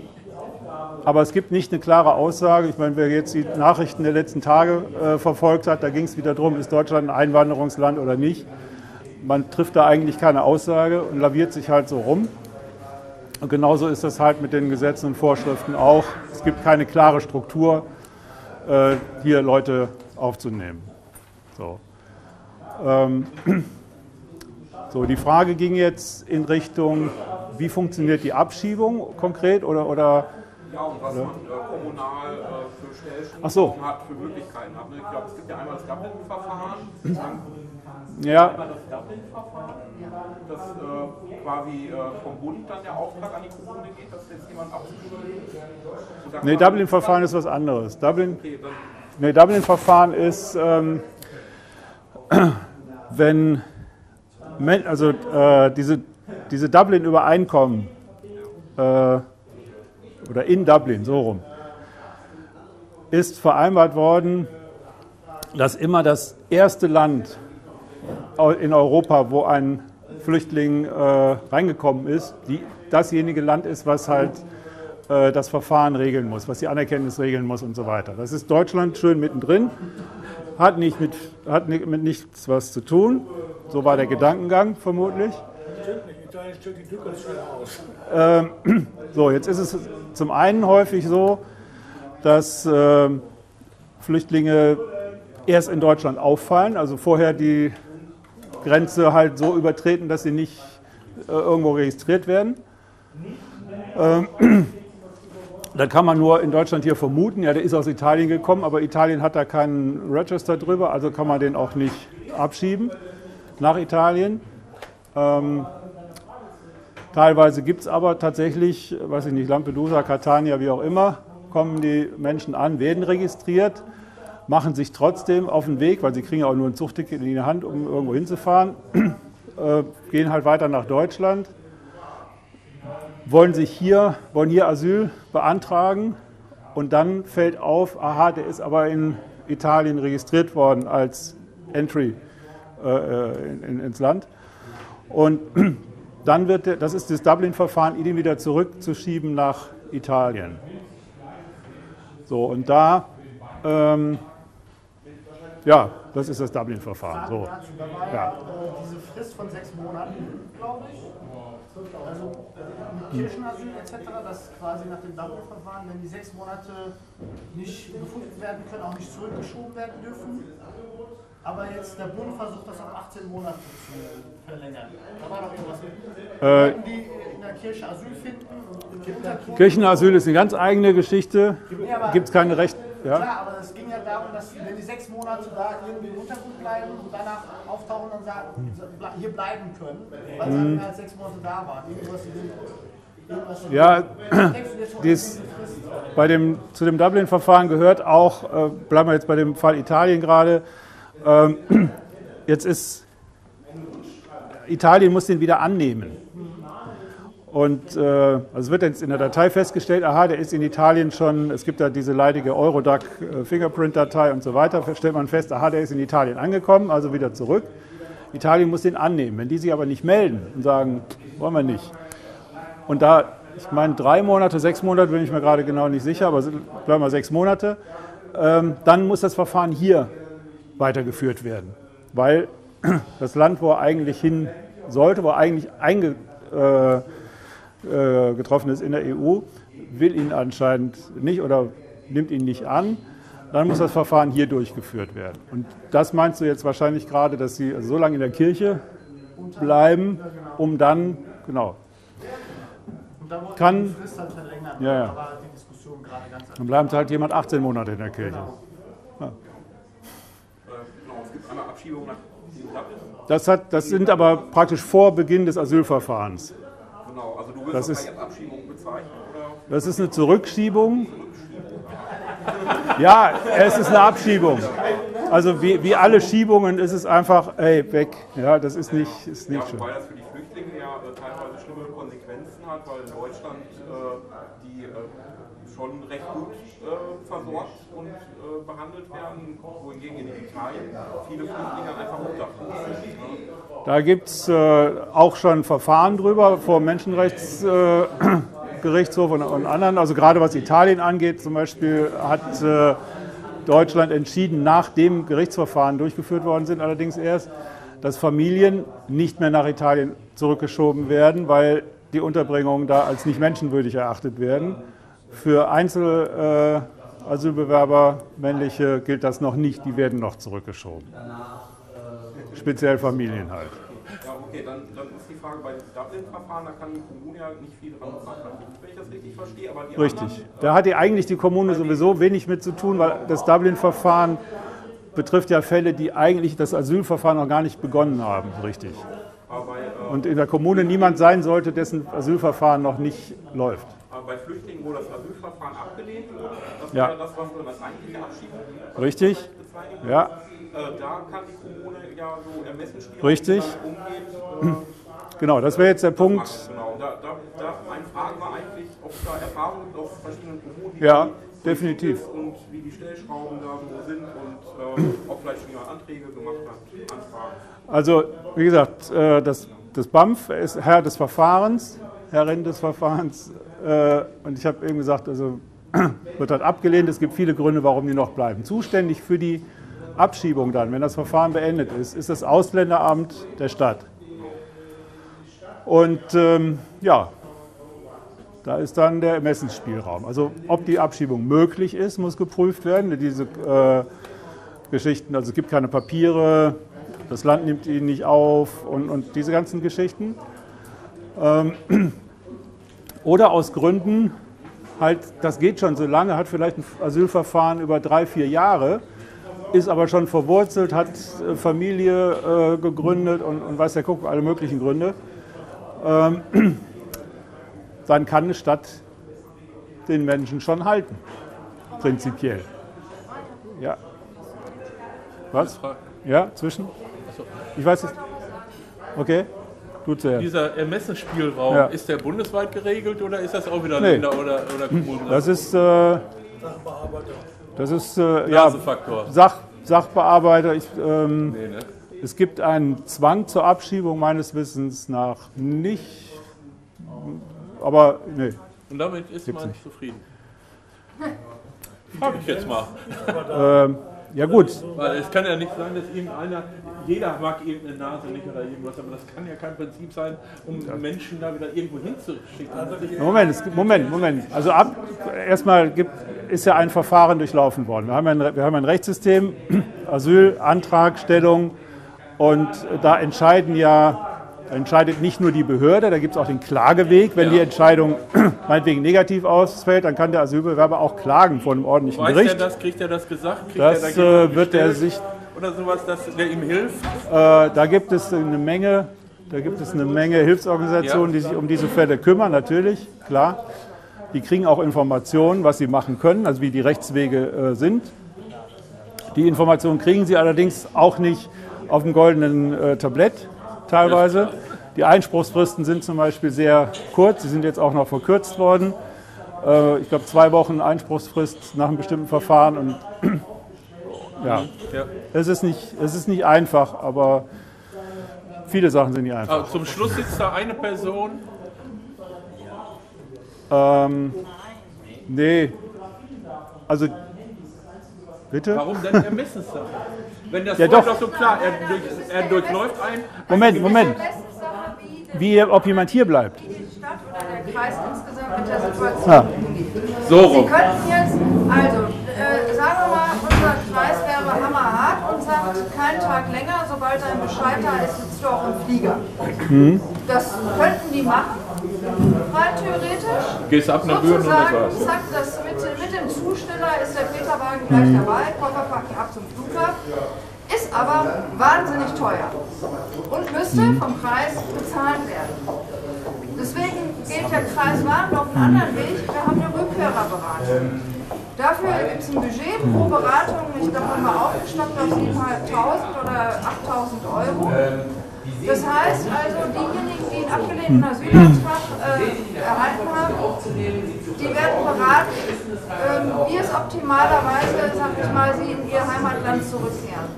S1: aber es gibt nicht eine klare Aussage. Ich meine, wer jetzt die Nachrichten der letzten Tage äh, verfolgt hat, da ging es wieder darum, ist Deutschland ein Einwanderungsland oder nicht man trifft da eigentlich keine Aussage und laviert sich halt so rum. Und genauso ist das halt mit den Gesetzen und Vorschriften auch. Es gibt keine klare Struktur, äh, hier Leute aufzunehmen. So. Ähm, so, die Frage ging jetzt in Richtung, wie funktioniert die Abschiebung konkret oder, oder
S2: ja, und was oder? man äh, kommunal äh, für Stellschrauben
S1: so.
S2: hat, für Möglichkeiten hat. Ne? Ich glaube, es gibt ja einmal das Dublin-Verfahren, *clears throat*
S1: ja.
S2: das Dublin-Verfahren, dass äh, quasi äh, vom Bund dann der Auftrag an die Kommune geht, dass jetzt jemand abzuschieben.
S1: Nee, Dublin-Verfahren ist was anderes. Dublin, okay, nee, Dublin-Verfahren ist, ähm, *clears throat* wenn also äh, diese, diese Dublin-Übereinkommen äh, oder in Dublin, so rum, ist vereinbart worden, dass immer das erste Land in Europa, wo ein Flüchtling äh, reingekommen ist, die, dasjenige Land ist, was halt äh, das Verfahren regeln muss, was die Anerkenntnis regeln muss und so weiter. Das ist Deutschland schön mittendrin, hat, nicht mit, hat nicht, mit nichts was zu tun. So war der Gedankengang vermutlich. Ähm, *clears throat* so, jetzt ist es zum einen häufig so, dass äh, Flüchtlinge erst in Deutschland auffallen, also vorher die Grenze halt so übertreten, dass sie nicht äh, irgendwo registriert werden. Ähm, *clears throat* dann kann man nur in Deutschland hier vermuten, ja, der ist aus Italien gekommen, aber Italien hat da keinen Register drüber, also kann man den auch nicht abschieben nach Italien. Ähm, teilweise gibt es aber tatsächlich, weiß ich nicht, Lampedusa, Catania, wie auch immer, kommen die Menschen an, werden registriert, machen sich trotzdem auf den Weg, weil sie kriegen ja auch nur ein Zuchtticket in die Hand, um irgendwo hinzufahren, *clears throat* äh, gehen halt weiter nach Deutschland, wollen sich hier, wollen hier Asyl beantragen und dann fällt auf, aha, der ist aber in Italien registriert worden als Entry äh, äh in, ins Land. Und *clears throat* dann wird, das ist das Dublin-Verfahren, ihn wieder zurückzuschieben nach Italien. So, und da, ähm, ja, das ist das Dublin-Verfahren. So.
S14: Da war ja, diese Frist von sechs Monaten, glaube ich. Also mit Kirchenasyl etc., dass quasi nach dem Dublin-Verfahren, wenn die sechs Monate nicht gefunden werden können, auch nicht zurückgeschoben werden dürfen. Aber jetzt der Bund versucht das auf 18 Monate zu verlängern. Da war doch irgendwas mit.
S1: Äh,
S14: die in der Kirche Asyl finden.
S1: Kirchenasyl ist eine ganz eigene Geschichte. Gibt es keine Recht. Ja?
S14: Klar, aber es ging ja darum, dass wenn die sechs Monate da irgendwie im Untergrund bleiben und danach auftauchen und sagen, hier bleiben können, weil sie
S1: Mhm.
S14: mehr als sechs Monate da waren. Irgendwas den
S1: Ja, dies, bei dem, zu dem Dublin-Verfahren gehört auch, äh, bleiben wir jetzt bei dem Fall Italien gerade, ähm, *clears throat* jetzt ist, Italien muss den wieder annehmen. Und äh, also es wird jetzt in der Datei festgestellt, aha, der ist in Italien schon, es gibt da diese leidige Eurodac-Fingerprint-Datei und so weiter, stellt man fest, aha, der ist in Italien angekommen, also wieder zurück. Italien muss den annehmen. Wenn die sich aber nicht melden und sagen, wollen wir nicht. Und da, ich meine, drei Monate, sechs Monate bin ich mir gerade genau nicht sicher, aber bleiben wir sechs Monate, ähm, dann muss das Verfahren hier weitergeführt werden. Weil *clears throat* das Land, wo er eigentlich hin sollte, wo er eigentlich einge, äh, äh, getroffen ist in der EU, will ihn anscheinend nicht oder nimmt ihn nicht an. Dann muss das Verfahren hier durchgeführt werden. Und das meinst du jetzt wahrscheinlich gerade, dass sie so lange in der Kirche bleiben, um dann, genau, kann, ja, ja. Dann bleibt halt jemand 18 Monate in der Kirche. Ja.
S2: Genau, es gibt einmal Abschiebung nach Dublin.
S1: Das, hat, das sind aber praktisch vor Beginn des Asylverfahrens.
S2: Genau, also du willst
S1: Das
S2: das
S1: ist-
S2: Abschiebung bezeichnen, oder?
S1: Das ist eine Zurückschiebung. Ja, es ist eine Abschiebung. Also wie, wie alle Schiebungen ist es einfach, ey, weg. Ja, das ist nicht, ist nicht
S2: Ja,
S1: schön.
S2: wobei das für die Flüchtlinge ja äh, teilweise schlimme Konsequenzen hat, weil in Deutschland äh, die äh, schon recht gut äh, versorgt und äh, behandelt werden, wohingegen in Italien viele Flüchtlinge einfach obdachlos sind.
S1: Da gibt es äh, auch schon Verfahren drüber vor Menschenrechtsgerichtshof *clears throat* und, und anderen. Also gerade was Italien angeht, zum Beispiel hat äh, Deutschland entschieden, nachdem Gerichtsverfahren durchgeführt worden sind, allerdings erst, dass Familien nicht mehr nach Italien zurückgeschoben werden, weil die Unterbringungen da als nicht menschenwürdig erachtet werden. Für Einzelasylbewerber, äh, Asylbewerber, männliche, gilt das noch nicht, die werden noch zurückgeschoben. Speziell Familien halt.
S2: Ja, okay, dann, dann ist die Frage bei Dublin-Verfahren, da kann die Kommune ja nicht viel dran machen, wenn ich das richtig verstehe. Aber die
S1: Richtig.
S2: Anderen,
S1: Da hat die eigentlich die Kommune sowieso wenig mit zu tun, weil das Dublin-Verfahren betrifft ja Fälle, die eigentlich das Asylverfahren noch gar nicht begonnen haben, richtig.
S2: äh,
S1: Und in der Kommune niemand sein sollte, dessen Asylverfahren noch nicht läuft.
S2: Aber bei Flüchtlingen, wo das Asylverfahren abgelehnt wurde, das
S1: Ja.
S2: wäre das, was wir als eigentliche Abschiebung
S1: Richtig? Ja.
S2: Äh, da kann die Kommune ja so Ermessensspielraum
S1: Richtig.
S2: umgehen. Äh, *clears throat*
S1: Genau, das wäre jetzt der Punkt.
S2: Genau, da, da, da meine Frage war eigentlich, ob da Erfahrungen gibt aus verschiedenen Kommunen, die
S1: Ja. definitiv.
S2: und wie die Stellschrauben da so sind und äh, ob vielleicht schon jemand Anträge gemacht hat, Anfragen.
S1: Also, wie gesagt, äh, das, das BAMF ist Herr des Verfahrens, Herrin des Verfahrens. Äh, und ich habe eben gesagt, also *clears throat* wird halt abgelehnt. Es gibt viele Gründe, warum die noch bleiben. Zuständig für die Abschiebung dann, wenn das Verfahren beendet ist, ist das Ausländeramt der Stadt. Und ähm, ja, da ist dann der Ermessensspielraum. Also ob die Abschiebung möglich ist, muss geprüft werden. Diese äh, Geschichten, also es gibt keine Papiere, das Land nimmt ihn nicht auf und, und diese ganzen Geschichten. Ähm, *clears throat* oder aus Gründen, halt, das geht schon so lange, hat vielleicht ein Asylverfahren über drei, vier Jahre, ist aber schon verwurzelt, hat äh, Familie äh, gegründet und, und weiß der Kuckuck, alle möglichen Gründe. Ähm, *clears throat* dann kann eine Stadt den Menschen schon halten, prinzipiell. Ja. Was? Ja, zwischen? Ich weiß es. Okay, du zuerst.
S11: Dieser Ermessensspielraum,
S1: Ja.
S11: ist der bundesweit geregelt oder ist das auch wieder
S1: Nee.
S11: Länder oder, oder Kommunen?
S1: Das ist, äh, das ist äh, ja. Sach, Sachbearbeiter. Ich, ähm,
S11: Nee, ne?
S1: Es gibt einen Zwang zur Abschiebung meines Wissens nach nicht, aber nee.
S11: Und damit ist man
S1: nicht.
S11: zufrieden. Frag ich jetzt mal.
S1: Ähm, ja gut,
S11: Weil es kann ja nicht sein, dass irgendeiner, jeder mag irgendeine Nase nicht oder irgendwas, aber das kann ja kein Prinzip sein, um Menschen da wieder irgendwo hinzuschicken.
S1: Moment, es gibt, Moment, Moment. Also ab, erstmal gibt, ist ja ein Verfahren durchlaufen worden. Wir haben ein, wir haben ein Rechtssystem, *clears throat* Asyl, Antragstellung und da entscheiden ja, entscheidet nicht nur die Behörde, da gibt es auch den Klageweg. Wenn die Entscheidung *clears throat* meinetwegen negativ ausfällt, dann kann der Asylbewerber auch klagen vor einem ordentlichen
S11: Weiß er
S1: Gericht.
S11: das? Kriegt er das gesagt? Kriegt
S1: Das,
S11: er
S1: äh, wird er sich-
S11: Oder sowas, dass der ihm hilft?
S1: Äh, da gibt es eine Menge, da gibt es eine Menge Hilfsorganisationen, die sich um diese Fälle kümmern, natürlich, klar. Die kriegen auch Informationen, was sie machen können, also wie die Rechtswege äh, sind. Die Informationen kriegen sie allerdings auch nicht auf dem goldenen äh, Tablett teilweise. Die Einspruchsfristen sind zum Beispiel sehr kurz, sie sind jetzt auch noch verkürzt worden. Äh, ich glaube, zwei Wochen Einspruchsfrist nach einem bestimmten Verfahren und ja,
S11: Ja.
S1: es ist nicht, es ist nicht einfach, aber viele Sachen sind nicht einfach.
S11: Aber zum Schluss sitzt da eine Person.
S1: Ähm, nee, also bitte.
S11: Warum denn Ermessenssache? Wenn das
S1: Ja, doch.
S11: doch so klar, er, durch, er durchläuft ein.
S1: Moment, Moment. Wie, ob jemand hier bleibt.
S15: Stadt oder der Kreis insgesamt mit der Situation
S1: Ah.
S15: umgeht.
S1: So rum.
S15: Sie könnten jetzt, also äh, sagen wir mal, unser Kreis keinen Tag länger, sobald ein Bescheid da ist, sitzt du auch im Flieger.
S1: Mhm.
S15: Das könnten die machen, rein theoretisch.
S11: Gehst ab nach Büren und das war's.
S15: zack, das mit, mit dem Zusteller ist der Peterwagen gleich
S11: Mhm.
S15: dabei, Koffer packen ab zum Flughafen. Ist aber wahnsinnig teuer und müsste
S11: Mhm.
S15: vom Kreis bezahlt werden. Deswegen geht der Kreis Warn auf einen anderen Weg. Wir haben eine Rückkehrerberatung. Dafür gibt es ein Budget pro Beratung, ich glaube, wir aufgestockt auf 7.500 oder 8.000 Euro. Das heißt also, diejenigen, die einen abgelehnten Asylantrag äh, erhalten haben, die werden beraten, ähm, wie es optimalerweise, sag ich mal, sie in ihr Heimatland zurückkehren.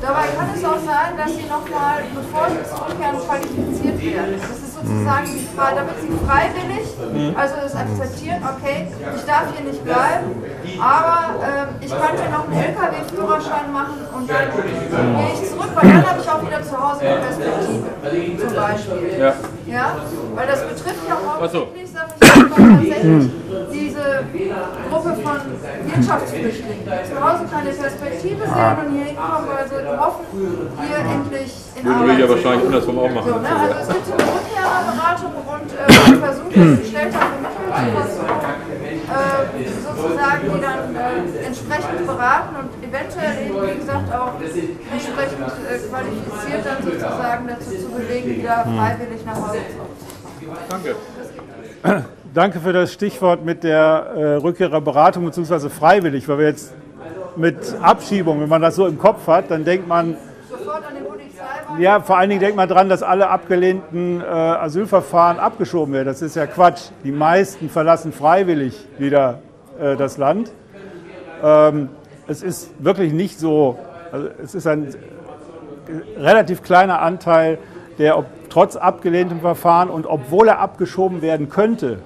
S15: Dabei kann es auch sein, dass sie nochmal, bevor sie zurückkehren, qualifiziert werden. Das ist sozusagen die Frage, damit sie freiwillig, also es akzeptieren, okay, ich darf hier nicht bleiben, aber ähm, ich kann hier noch einen LKW-Führerschein machen und dann gehe ich zurück, weil dann habe ich auch wieder zu Hause eine Perspektive, zum Beispiel.
S11: Ja.
S15: Ja, weil das betrifft ja
S11: Ach so.
S15: hauptsächlich, sag ich mal, tatsächlich diese Gruppe von Wirtschaftsflüchtlingen, die zu Hause keine Perspektive sehen und hier hinkommen, weil sie hoffen, hier endlich in
S11: Würde
S15: Arbeit
S11: ich ja
S15: zu
S11: wahrscheinlich andersrum auch machen.
S15: So, ne? Also es gibt so eine Rückkehrerberatung und äh, man versucht das gestellter äh, sozusagen, die dann äh, entsprechend beraten und eventuell eben, wie gesagt, auch entsprechend äh, qualifiziert dann sozusagen dazu zu bewegen, wieder
S1: Hm.
S15: freiwillig nach Hause zu kommen.
S11: Danke. *clears throat*
S1: Danke für das Stichwort mit der äh, Rückkehrerberatung bzw. freiwillig, weil wir jetzt mit Abschiebung, wenn man das so im Kopf hat, dann denkt man,
S15: Sofort an den Polizeiwagen.
S1: Ja, vor allen Dingen denkt man dran, dass alle abgelehnten äh, Asylverfahren abgeschoben werden. Das ist ja Quatsch. Die meisten verlassen freiwillig wieder äh, das Land. ähm, es ist wirklich nicht so, also es ist ein relativ kleiner Anteil, der ob, trotz abgelehntem Verfahren und obwohl er abgeschoben werden könnte,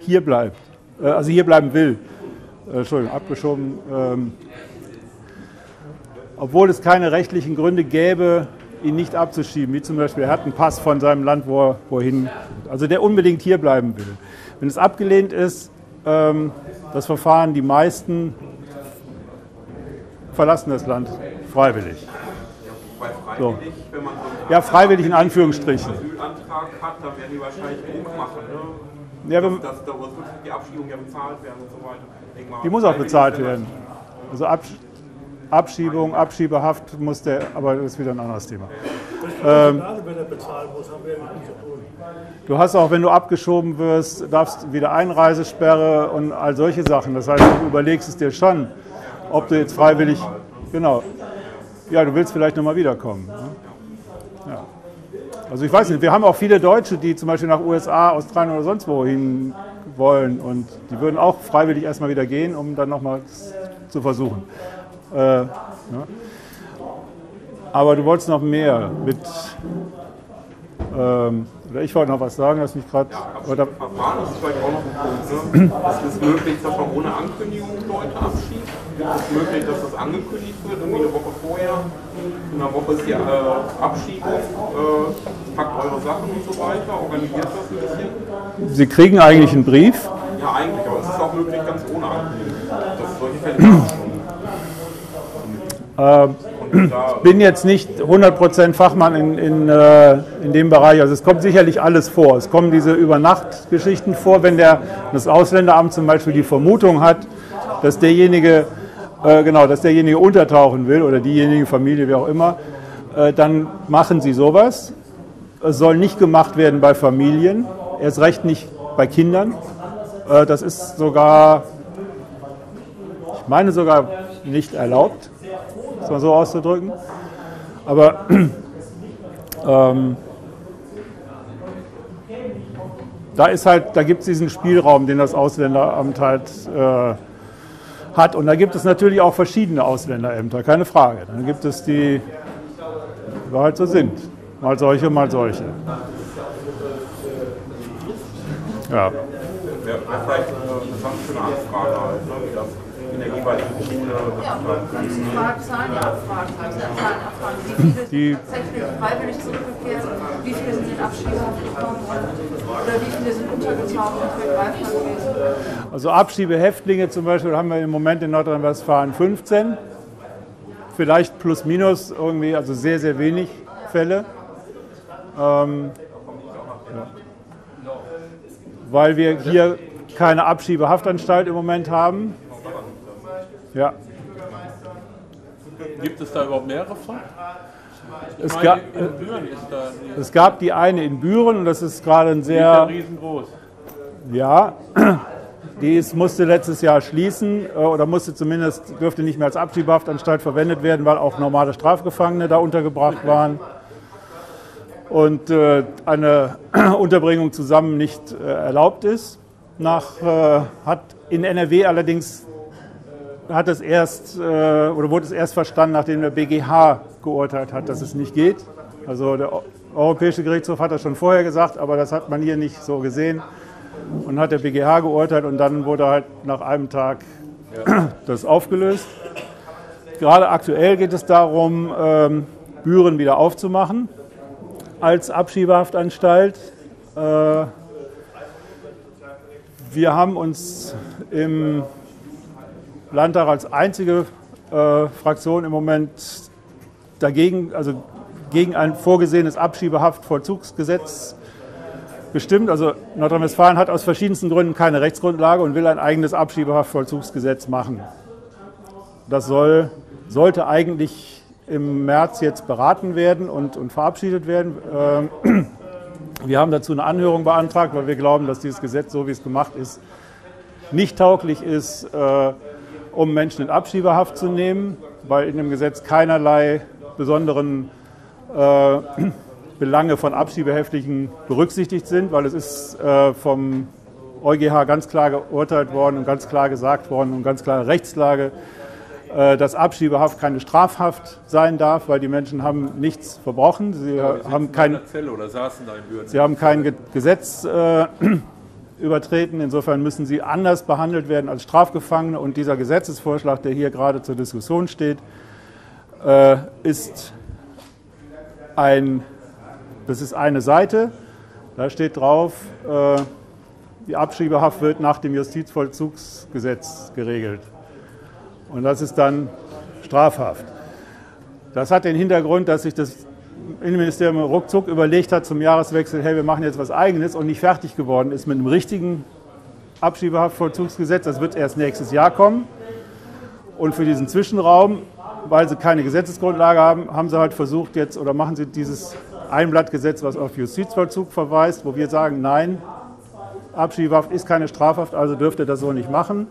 S1: hier bleibt, äh, also hier bleiben will. Äh, Entschuldigung, abgeschoben. Ähm, obwohl es keine rechtlichen Gründe gäbe, ihn nicht abzuschieben, wie zum Beispiel, er hat einen Pass von seinem Land, wo er, wohin, also der unbedingt hier bleiben will. Wenn es abgelehnt ist, ähm, das Verfahren, die meisten verlassen das Land freiwillig. So. Ja, freiwillig in Anführungsstrichen.
S2: Asylantrag hat, dann werden die wahrscheinlich Druck machen. Ne?
S1: Ja,
S2: dass, dass da muss die Abschiebung ja bezahlt werden und so weiter.
S1: Die muss auch bezahlt werden. Also Absch Abschiebung, Abschiebehaft muss der, aber das ist wieder ein anderes Thema. Ähm, du hast auch, wenn du abgeschoben wirst, darfst wieder Einreisesperre und all solche Sachen. Das heißt, du überlegst es dir schon, ob du jetzt freiwillig, genau, ja, du willst vielleicht nochmal wiederkommen. Ne? Ja. Also ich weiß nicht, wir haben auch viele Deutsche, die zum Beispiel nach USA, Australien oder sonst wo hin wollen und die würden auch freiwillig erstmal wieder gehen, um dann nochmal zu versuchen. Äh, ja. Aber du wolltest noch mehr mit, ähm, oder ich wollte noch was sagen, das mich gerade, oder
S2: Verfahren ist vielleicht auch noch ein Punkt. Ne? Es ist möglich, dass man ohne Ankündigung Leute abschiebt. Es ist möglich, dass das angekündigt wird, irgendwie eine Woche vorher. In einer Woche ist die äh, Abschiebung. Äh, packt eure Sachen und so weiter, organisiert das ein bisschen.
S1: sie kriegen eigentlich einen Brief.
S2: Ja, eigentlich, aber es ist auch möglich, ganz ohne Ankündigung. Das solche Fälle gab es schon.
S1: Ähm, ich *clears throat* bin jetzt nicht 100% Fachmann in, in, äh, in dem Bereich. Also es kommt sicherlich alles vor. Es kommen diese Übernachtgeschichten vor, wenn der, das Ausländeramt zum Beispiel die Vermutung hat, dass derjenige, äh, genau, dass derjenige untertauchen will oder diejenige Familie, wie auch immer, äh, dann machen sie sowas. Es soll nicht gemacht werden bei Familien, erst recht nicht bei Kindern. Das ist sogar, ich meine sogar nicht erlaubt das mal so auszudrücken. Aber *clears throat* ähm, da ist halt, da gibt es diesen Spielraum, den das Ausländeramt halt äh, hat. Und da gibt es natürlich auch verschiedene Ausländerämter, keine Frage. Dann gibt es die, die halt so sind. Mal solche, mal solche. Ja.
S2: Ja, vielleicht äh, eine ne? wie das in der jeweiligen Schule
S15: Ja, und die Frage, zahlen die Abfragen, also zahlen Abfragen, wie viele
S1: Die-
S15: sind tatsächlich freiwillig zurückgekehrt, wie viele sind in Abschiebehaft gekommen oder wie viele sind untergetaucht und für greifbar gewesen.
S1: Also Abschiebehäftlinge zum Beispiel haben wir im Moment in Nordrhein-Westfalen 15. Vielleicht plus minus irgendwie, also sehr, sehr wenig Fälle. Ähm, ja. Weil wir hier keine Abschiebehaftanstalt im Moment haben. Ja.
S11: Gibt es da überhaupt mehrere von?
S1: Es,
S11: meine, die-
S1: es gab die eine in Büren und das ist gerade ein
S11: die ist ja
S1: sehr
S11: riesengroß.
S1: Ja, *clears throat* die ist, musste letztes Jahr schließen äh, oder musste zumindest, dürfte nicht mehr als Abschiebehaftanstalt verwendet werden, weil auch normale Strafgefangene da untergebracht waren. Und äh, eine *clears throat* Unterbringung zusammen nicht äh, erlaubt ist. Nach, äh, hat in NRW allerdings hat es erst, äh, oder wurde es erst verstanden, nachdem der BGH geurteilt hat, dass es nicht geht. Also der Eu- Europäische Gerichtshof hat das schon vorher gesagt, aber das hat man hier nicht so gesehen. Und hat der BGH geurteilt und dann wurde halt nach einem Tag das aufgelöst. Gerade aktuell geht es darum, ähm, Büren wieder aufzumachen als Abschiebehaftanstalt. Äh, wir haben uns im Landtag als einzige äh, Fraktion im Moment dagegen, also gegen ein vorgesehenes Abschiebehaftvollzugsgesetz bestimmt. Also Nordrhein-Westfalen hat aus verschiedensten Gründen keine Rechtsgrundlage und will ein eigenes Abschiebehaftvollzugsgesetz machen. Das soll, sollte eigentlich im März jetzt beraten werden und, und verabschiedet werden. Ähm, wir haben dazu eine Anhörung beantragt, weil wir glauben, dass dieses Gesetz, so wie es gemacht ist, nicht tauglich ist, äh, um Menschen in Abschiebehaft zu nehmen, weil in dem Gesetz keinerlei besonderen äh, Belange von Abschiebehäftlichen berücksichtigt sind, weil es ist äh, vom EuGH ganz klar geurteilt worden und ganz klar gesagt worden und ganz klare Rechtslage, äh, dass Abschiebehaft keine Strafhaft sein darf, weil die Menschen haben nichts verbrochen. Sie,
S11: Ja,
S1: haben, kein, sie haben kein Ge- Gesetz äh, übertreten. Insofern müssen sie anders behandelt werden als Strafgefangene. Und dieser Gesetzesvorschlag, der hier gerade zur Diskussion steht, äh, ist ein, das ist eine Seite. Da steht drauf, äh, die Abschiebehaft wird nach dem Justizvollzugsgesetz geregelt. Und das ist dann strafhaft. Das hat den Hintergrund, dass sich das Innenministerium ruckzuck überlegt hat zum Jahreswechsel, hey, wir machen jetzt was Eigenes und nicht fertig geworden ist mit einem richtigen Abschiebehaftvollzugsgesetz. Das wird erst nächstes Jahr kommen. Und für diesen Zwischenraum, weil sie keine Gesetzesgrundlage haben, haben sie halt versucht jetzt oder machen sie dieses Einblattgesetz, was auf Justizvollzug verweist, wo wir sagen, nein, Abschiebehaft ist keine Strafhaft, also dürft ihr das so nicht machen.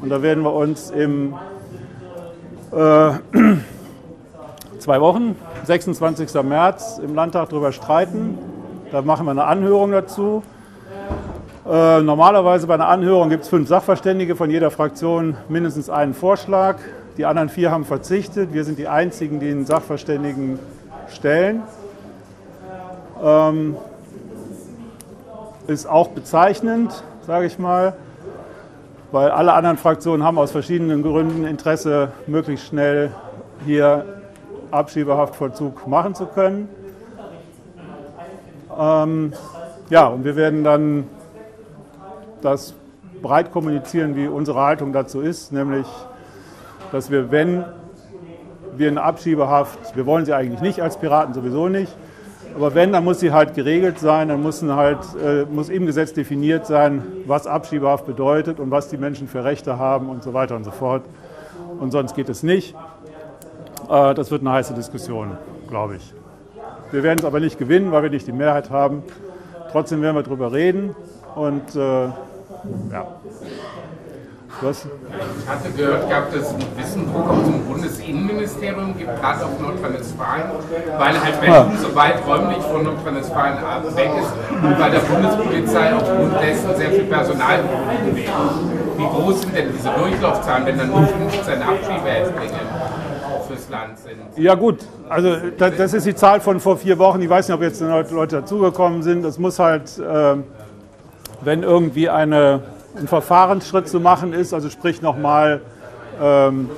S1: Und da werden wir uns im äh, *clears throat* zwei Wochen, 26. März, im Landtag darüber streiten. Da machen wir eine Anhörung dazu. Äh, normalerweise bei einer Anhörung gibt es fünf Sachverständige, von jeder Fraktion mindestens einen Vorschlag. Die anderen vier haben verzichtet. Wir sind die Einzigen, die einen Sachverständigen stellen. Ähm, ist auch bezeichnend, sage ich mal, weil alle anderen Fraktionen haben aus verschiedenen Gründen Interesse, möglichst schnell hier Abschiebehaftvollzug machen zu können. Ähm, ja, und wir werden dann das breit kommunizieren, wie unsere Haltung dazu ist, nämlich, dass wir, wenn wir eine Abschiebehaft, wir wollen sie eigentlich nicht als Piraten sowieso nicht, aber wenn, dann muss sie halt geregelt sein, dann müssen halt, äh, muss im Gesetz definiert sein, was Abschiebehaft bedeutet und was die Menschen für Rechte haben und so weiter und so fort. Und sonst geht es nicht. Äh, das wird eine heiße Diskussion, glaube ich. Wir werden es aber nicht gewinnen, weil wir nicht die Mehrheit haben. Trotzdem werden wir darüber reden und äh, ja. Was?
S4: Ich hatte gehört gehabt, dass es einen gewissen Druck auf dem Bundesinnenministerium gibt, gerade auf Nordrhein-Westfalen, weil halt Berlin so weit räumlich von Nordrhein-Westfalen weg ist und bei der Bundespolizei aufgrund dessen sehr viel Personal wird. Wie groß sind denn diese Durchlaufzahlen, wenn dann nur 15 Abschiebehäftlinge fürs Land sind?
S1: Ja gut, also da- das ist die Zahl von vor vier Wochen. Ich weiß nicht, ob jetzt Leute dazugekommen sind. Es muss halt, äh, wenn irgendwie eine, ein Verfahrensschritt zu machen ist, also sprich nochmal ähm,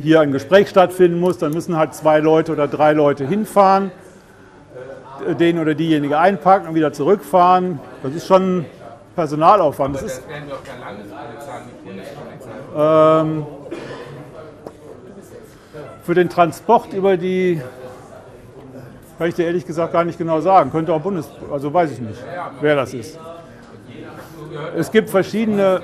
S1: hier ein Gespräch stattfinden muss, dann müssen halt zwei Leute oder drei Leute hinfahren, äh, den oder diejenige einpacken und wieder zurückfahren. Das ist schon Personalaufwand. Das
S4: Aber
S1: ist,
S4: das werden doch der Landespolizei, nicht Bundespolizei.
S1: ähm, für den Transport über die, kann ich dir ehrlich gesagt gar nicht genau sagen. Könnte auch Bundes, also weiß ich nicht, wer das ist. Es gibt verschiedene,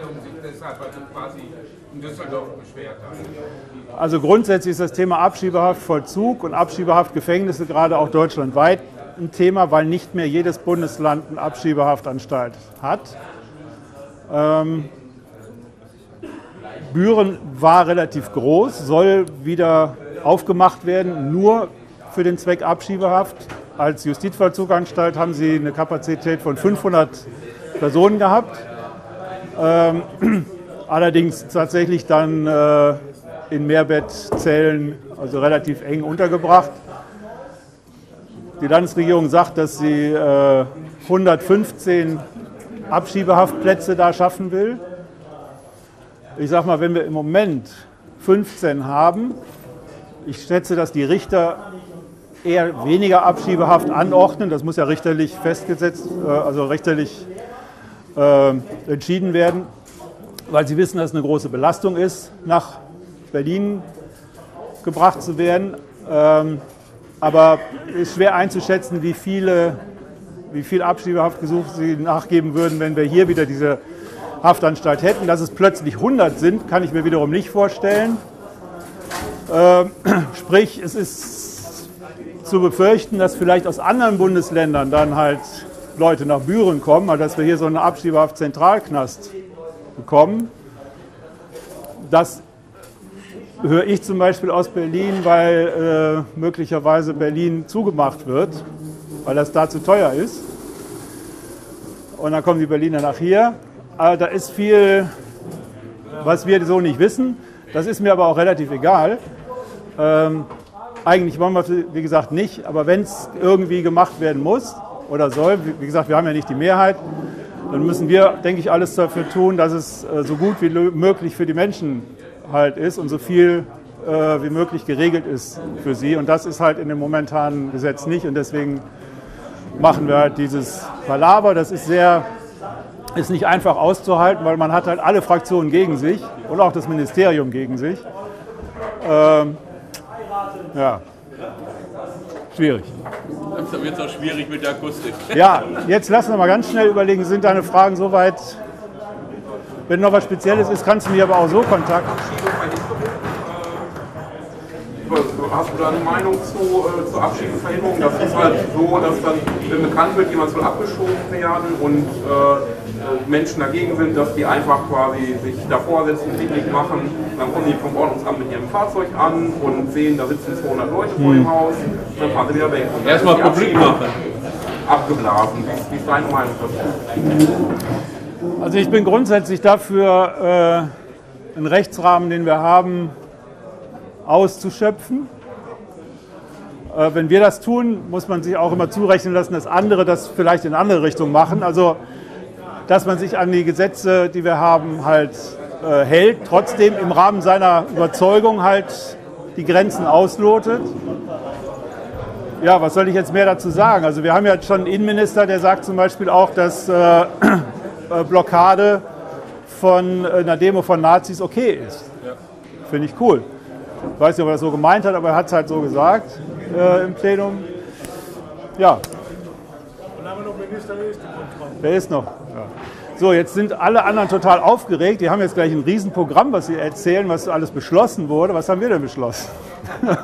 S4: also
S1: also grundsätzlich ist das Thema Abschiebehaftvollzug und Abschiebehaftgefängnisse gerade auch deutschlandweit ein Thema, weil nicht mehr jedes Bundesland eine Abschiebehaftanstalt hat. Ähm, Büren war relativ groß, soll wieder aufgemacht werden, nur für den Zweck Abschiebehaft. Als Justizvollzuganstalt haben sie eine Kapazität von 500 Personen gehabt. Ähm, *clears throat* allerdings tatsächlich dann äh, in Mehrbettzellen, also relativ eng untergebracht. Die Landesregierung sagt, dass sie äh, 115 Abschiebehaftplätze da schaffen will. Ich sage mal, wenn wir im Moment 15 haben, ich schätze, dass die Richter eher weniger Abschiebehaft anordnen. Das muss ja richterlich festgesetzt, äh, also richterlich äh, entschieden werden, weil sie wissen, dass es eine große Belastung ist, nach Berlin gebracht zu werden. Ähm, aber es ist schwer einzuschätzen, wie viele, wie viel Abschiebehaftgesuch sie nachgeben würden, wenn wir hier wieder diese Haftanstalt hätten. Dass es plötzlich 100 sind, kann ich mir wiederum nicht vorstellen. Ähm, *clears throat* sprich, es ist zu befürchten, dass vielleicht aus anderen Bundesländern dann halt Leute nach Büren kommen, also dass wir hier so einen Abschiebehaft-Zentralknast bekommen. Das höre ich zum Beispiel aus Berlin, weil äh, möglicherweise Berlin zugemacht wird, weil das da zu teuer ist. und dann kommen die Berliner nach hier. Aber da ist viel, was wir so nicht wissen. Das ist mir aber auch relativ egal. Ähm, eigentlich wollen wir es, wie gesagt, nicht, aber wenn es irgendwie gemacht werden muss oder soll, wie gesagt, wir haben ja nicht die Mehrheit, dann müssen wir, denke ich, alles dafür tun, dass es äh, so gut wie möglich für die Menschen halt ist und so viel äh, wie möglich geregelt ist für sie. Und das ist halt in dem momentanen Gesetz nicht. Und deswegen machen wir halt dieses Palaver. Das ist sehr, ist nicht einfach auszuhalten, weil man hat halt alle Fraktionen gegen sich und auch das Ministerium gegen sich. Ähm, ja, schwierig.
S11: Langsam wird es auch schwierig mit der Akustik. *laughs*
S1: Ja, jetzt lassen wir mal ganz schnell überlegen, sind deine Fragen soweit? Wenn noch was Spezielles ist, kannst du mir aber auch so kontakten.
S2: Hast du da eine Meinung zu, äh, zur Abschiebeverhinderung? Das ist halt so, dass dann, wenn bekannt wird, jemand soll abgeschoben werden und äh, Menschen dagegen sind, dass die einfach quasi sich davor setzen, Picknick machen. Dann kommen die vom Ordnungsamt mit ihrem Fahrzeug an und sehen, da sitzen 200 Leute vor dem Haus. Dann fahren sie wieder weg.
S11: Erstmal publik machen.
S2: Abgeblasen. Wie ist, wie ist deine Meinung dazu?
S1: Also ich bin grundsätzlich dafür, äh, einen Rechtsrahmen, den wir haben, auszuschöpfen. Äh, wenn wir das tun, muss man sich auch immer zurechnen lassen, dass andere das vielleicht in andere Richtung machen. Also dass man sich an die Gesetze, die wir haben, halt äh, hält, trotzdem im Rahmen seiner Überzeugung halt die Grenzen auslotet. Ja, was soll ich jetzt mehr dazu sagen? Also wir haben ja schon einen Innenminister, der sagt zum Beispiel auch, dass äh, *clears throat* äh, Blockade von äh, einer Demo von Nazis okay ist. Finde ich cool. Ich weiß nicht, ob er das so gemeint hat, aber er hat es halt so gesagt äh, im Plenum. Ja,
S7: Und haben wir noch Minister
S1: wer ist noch? Ja. So, jetzt sind alle anderen total aufgeregt. Die haben jetzt gleich ein Riesenprogramm, was sie erzählen, was alles beschlossen wurde. Was haben wir denn beschlossen? *laughs*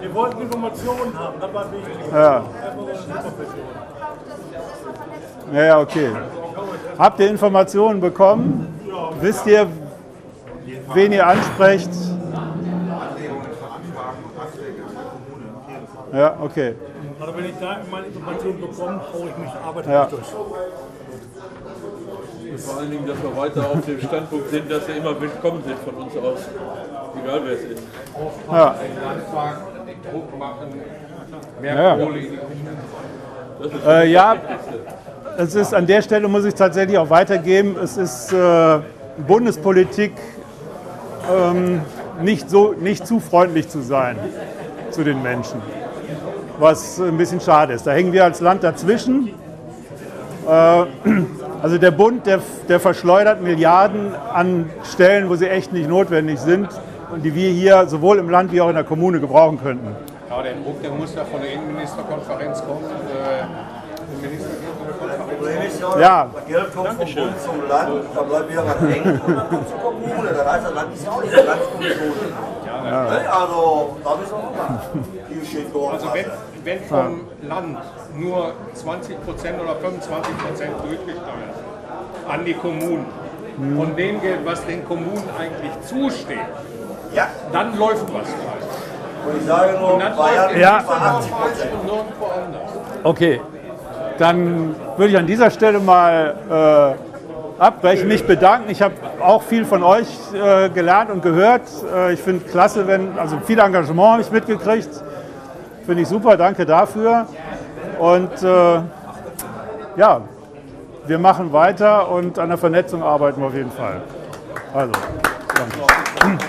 S7: Wir wollten Informationen haben, das war wichtig.
S1: Ja. Ja, okay. Habt ihr Informationen bekommen? Wisst ihr, wen ihr ansprecht? Ja, okay.
S7: Also wenn ich da meine Informationen bekomme, haue ich mich Arbeit
S1: Ja.
S7: durch.
S11: Vor allen Dingen, dass wir weiter auf dem Standpunkt sind, dass wir immer willkommen sind von uns aus. Egal wer es ist.
S1: Ja.
S4: Druck machen, mehr
S1: Ja.
S4: Kohle in die
S11: ist
S1: Äh, ja, es ist an der Stelle, muss ich tatsächlich auch weitergeben, es ist äh, Bundespolitik ähm, nicht, so, nicht zu freundlich zu sein zu den Menschen, was ein bisschen schade ist. Da hängen wir als Land dazwischen. Äh, also der Bund, der, der verschleudert Milliarden an Stellen, wo sie echt nicht notwendig sind und die wir hier sowohl im Land wie auch in der Kommune gebrauchen könnten.
S4: Ja, der Druck, der muss ja von der Innenministerkonferenz kommen. Äh,
S5: ja, das Geld kommt vom Bund zum Land, da bleibt wieder was hängen und dann kommt zur Kommune. Das heißt, das Land ist ja auch nicht eine Landeskommission.
S4: Ja,
S5: Ne? Also, da müssen wir mal. Hier steht dort
S4: Also wenn, wenn vom Land nur 20 Prozent oder 25 Prozent durchgesteuert an die Kommunen von dem Geld, was den Kommunen eigentlich zusteht,
S5: ja.
S4: dann läuft was falsch.
S5: Und ich sage nur,
S4: Und dann
S5: Bayern
S4: läuft
S1: Ja.
S5: ist bei 80 Prozent.
S4: und nirgendwo anders.
S1: Okay, dann würde ich an dieser Stelle mal äh, abbrechen, mich bedanken. Ich habe auch viel von euch äh, gelernt und gehört. Äh, ich finde klasse, wenn, also viel Engagement habe ich mitgekriegt. Finde ich super, danke dafür. Und äh, ja, wir machen weiter und an der Vernetzung arbeiten wir auf jeden Fall. Also, danke.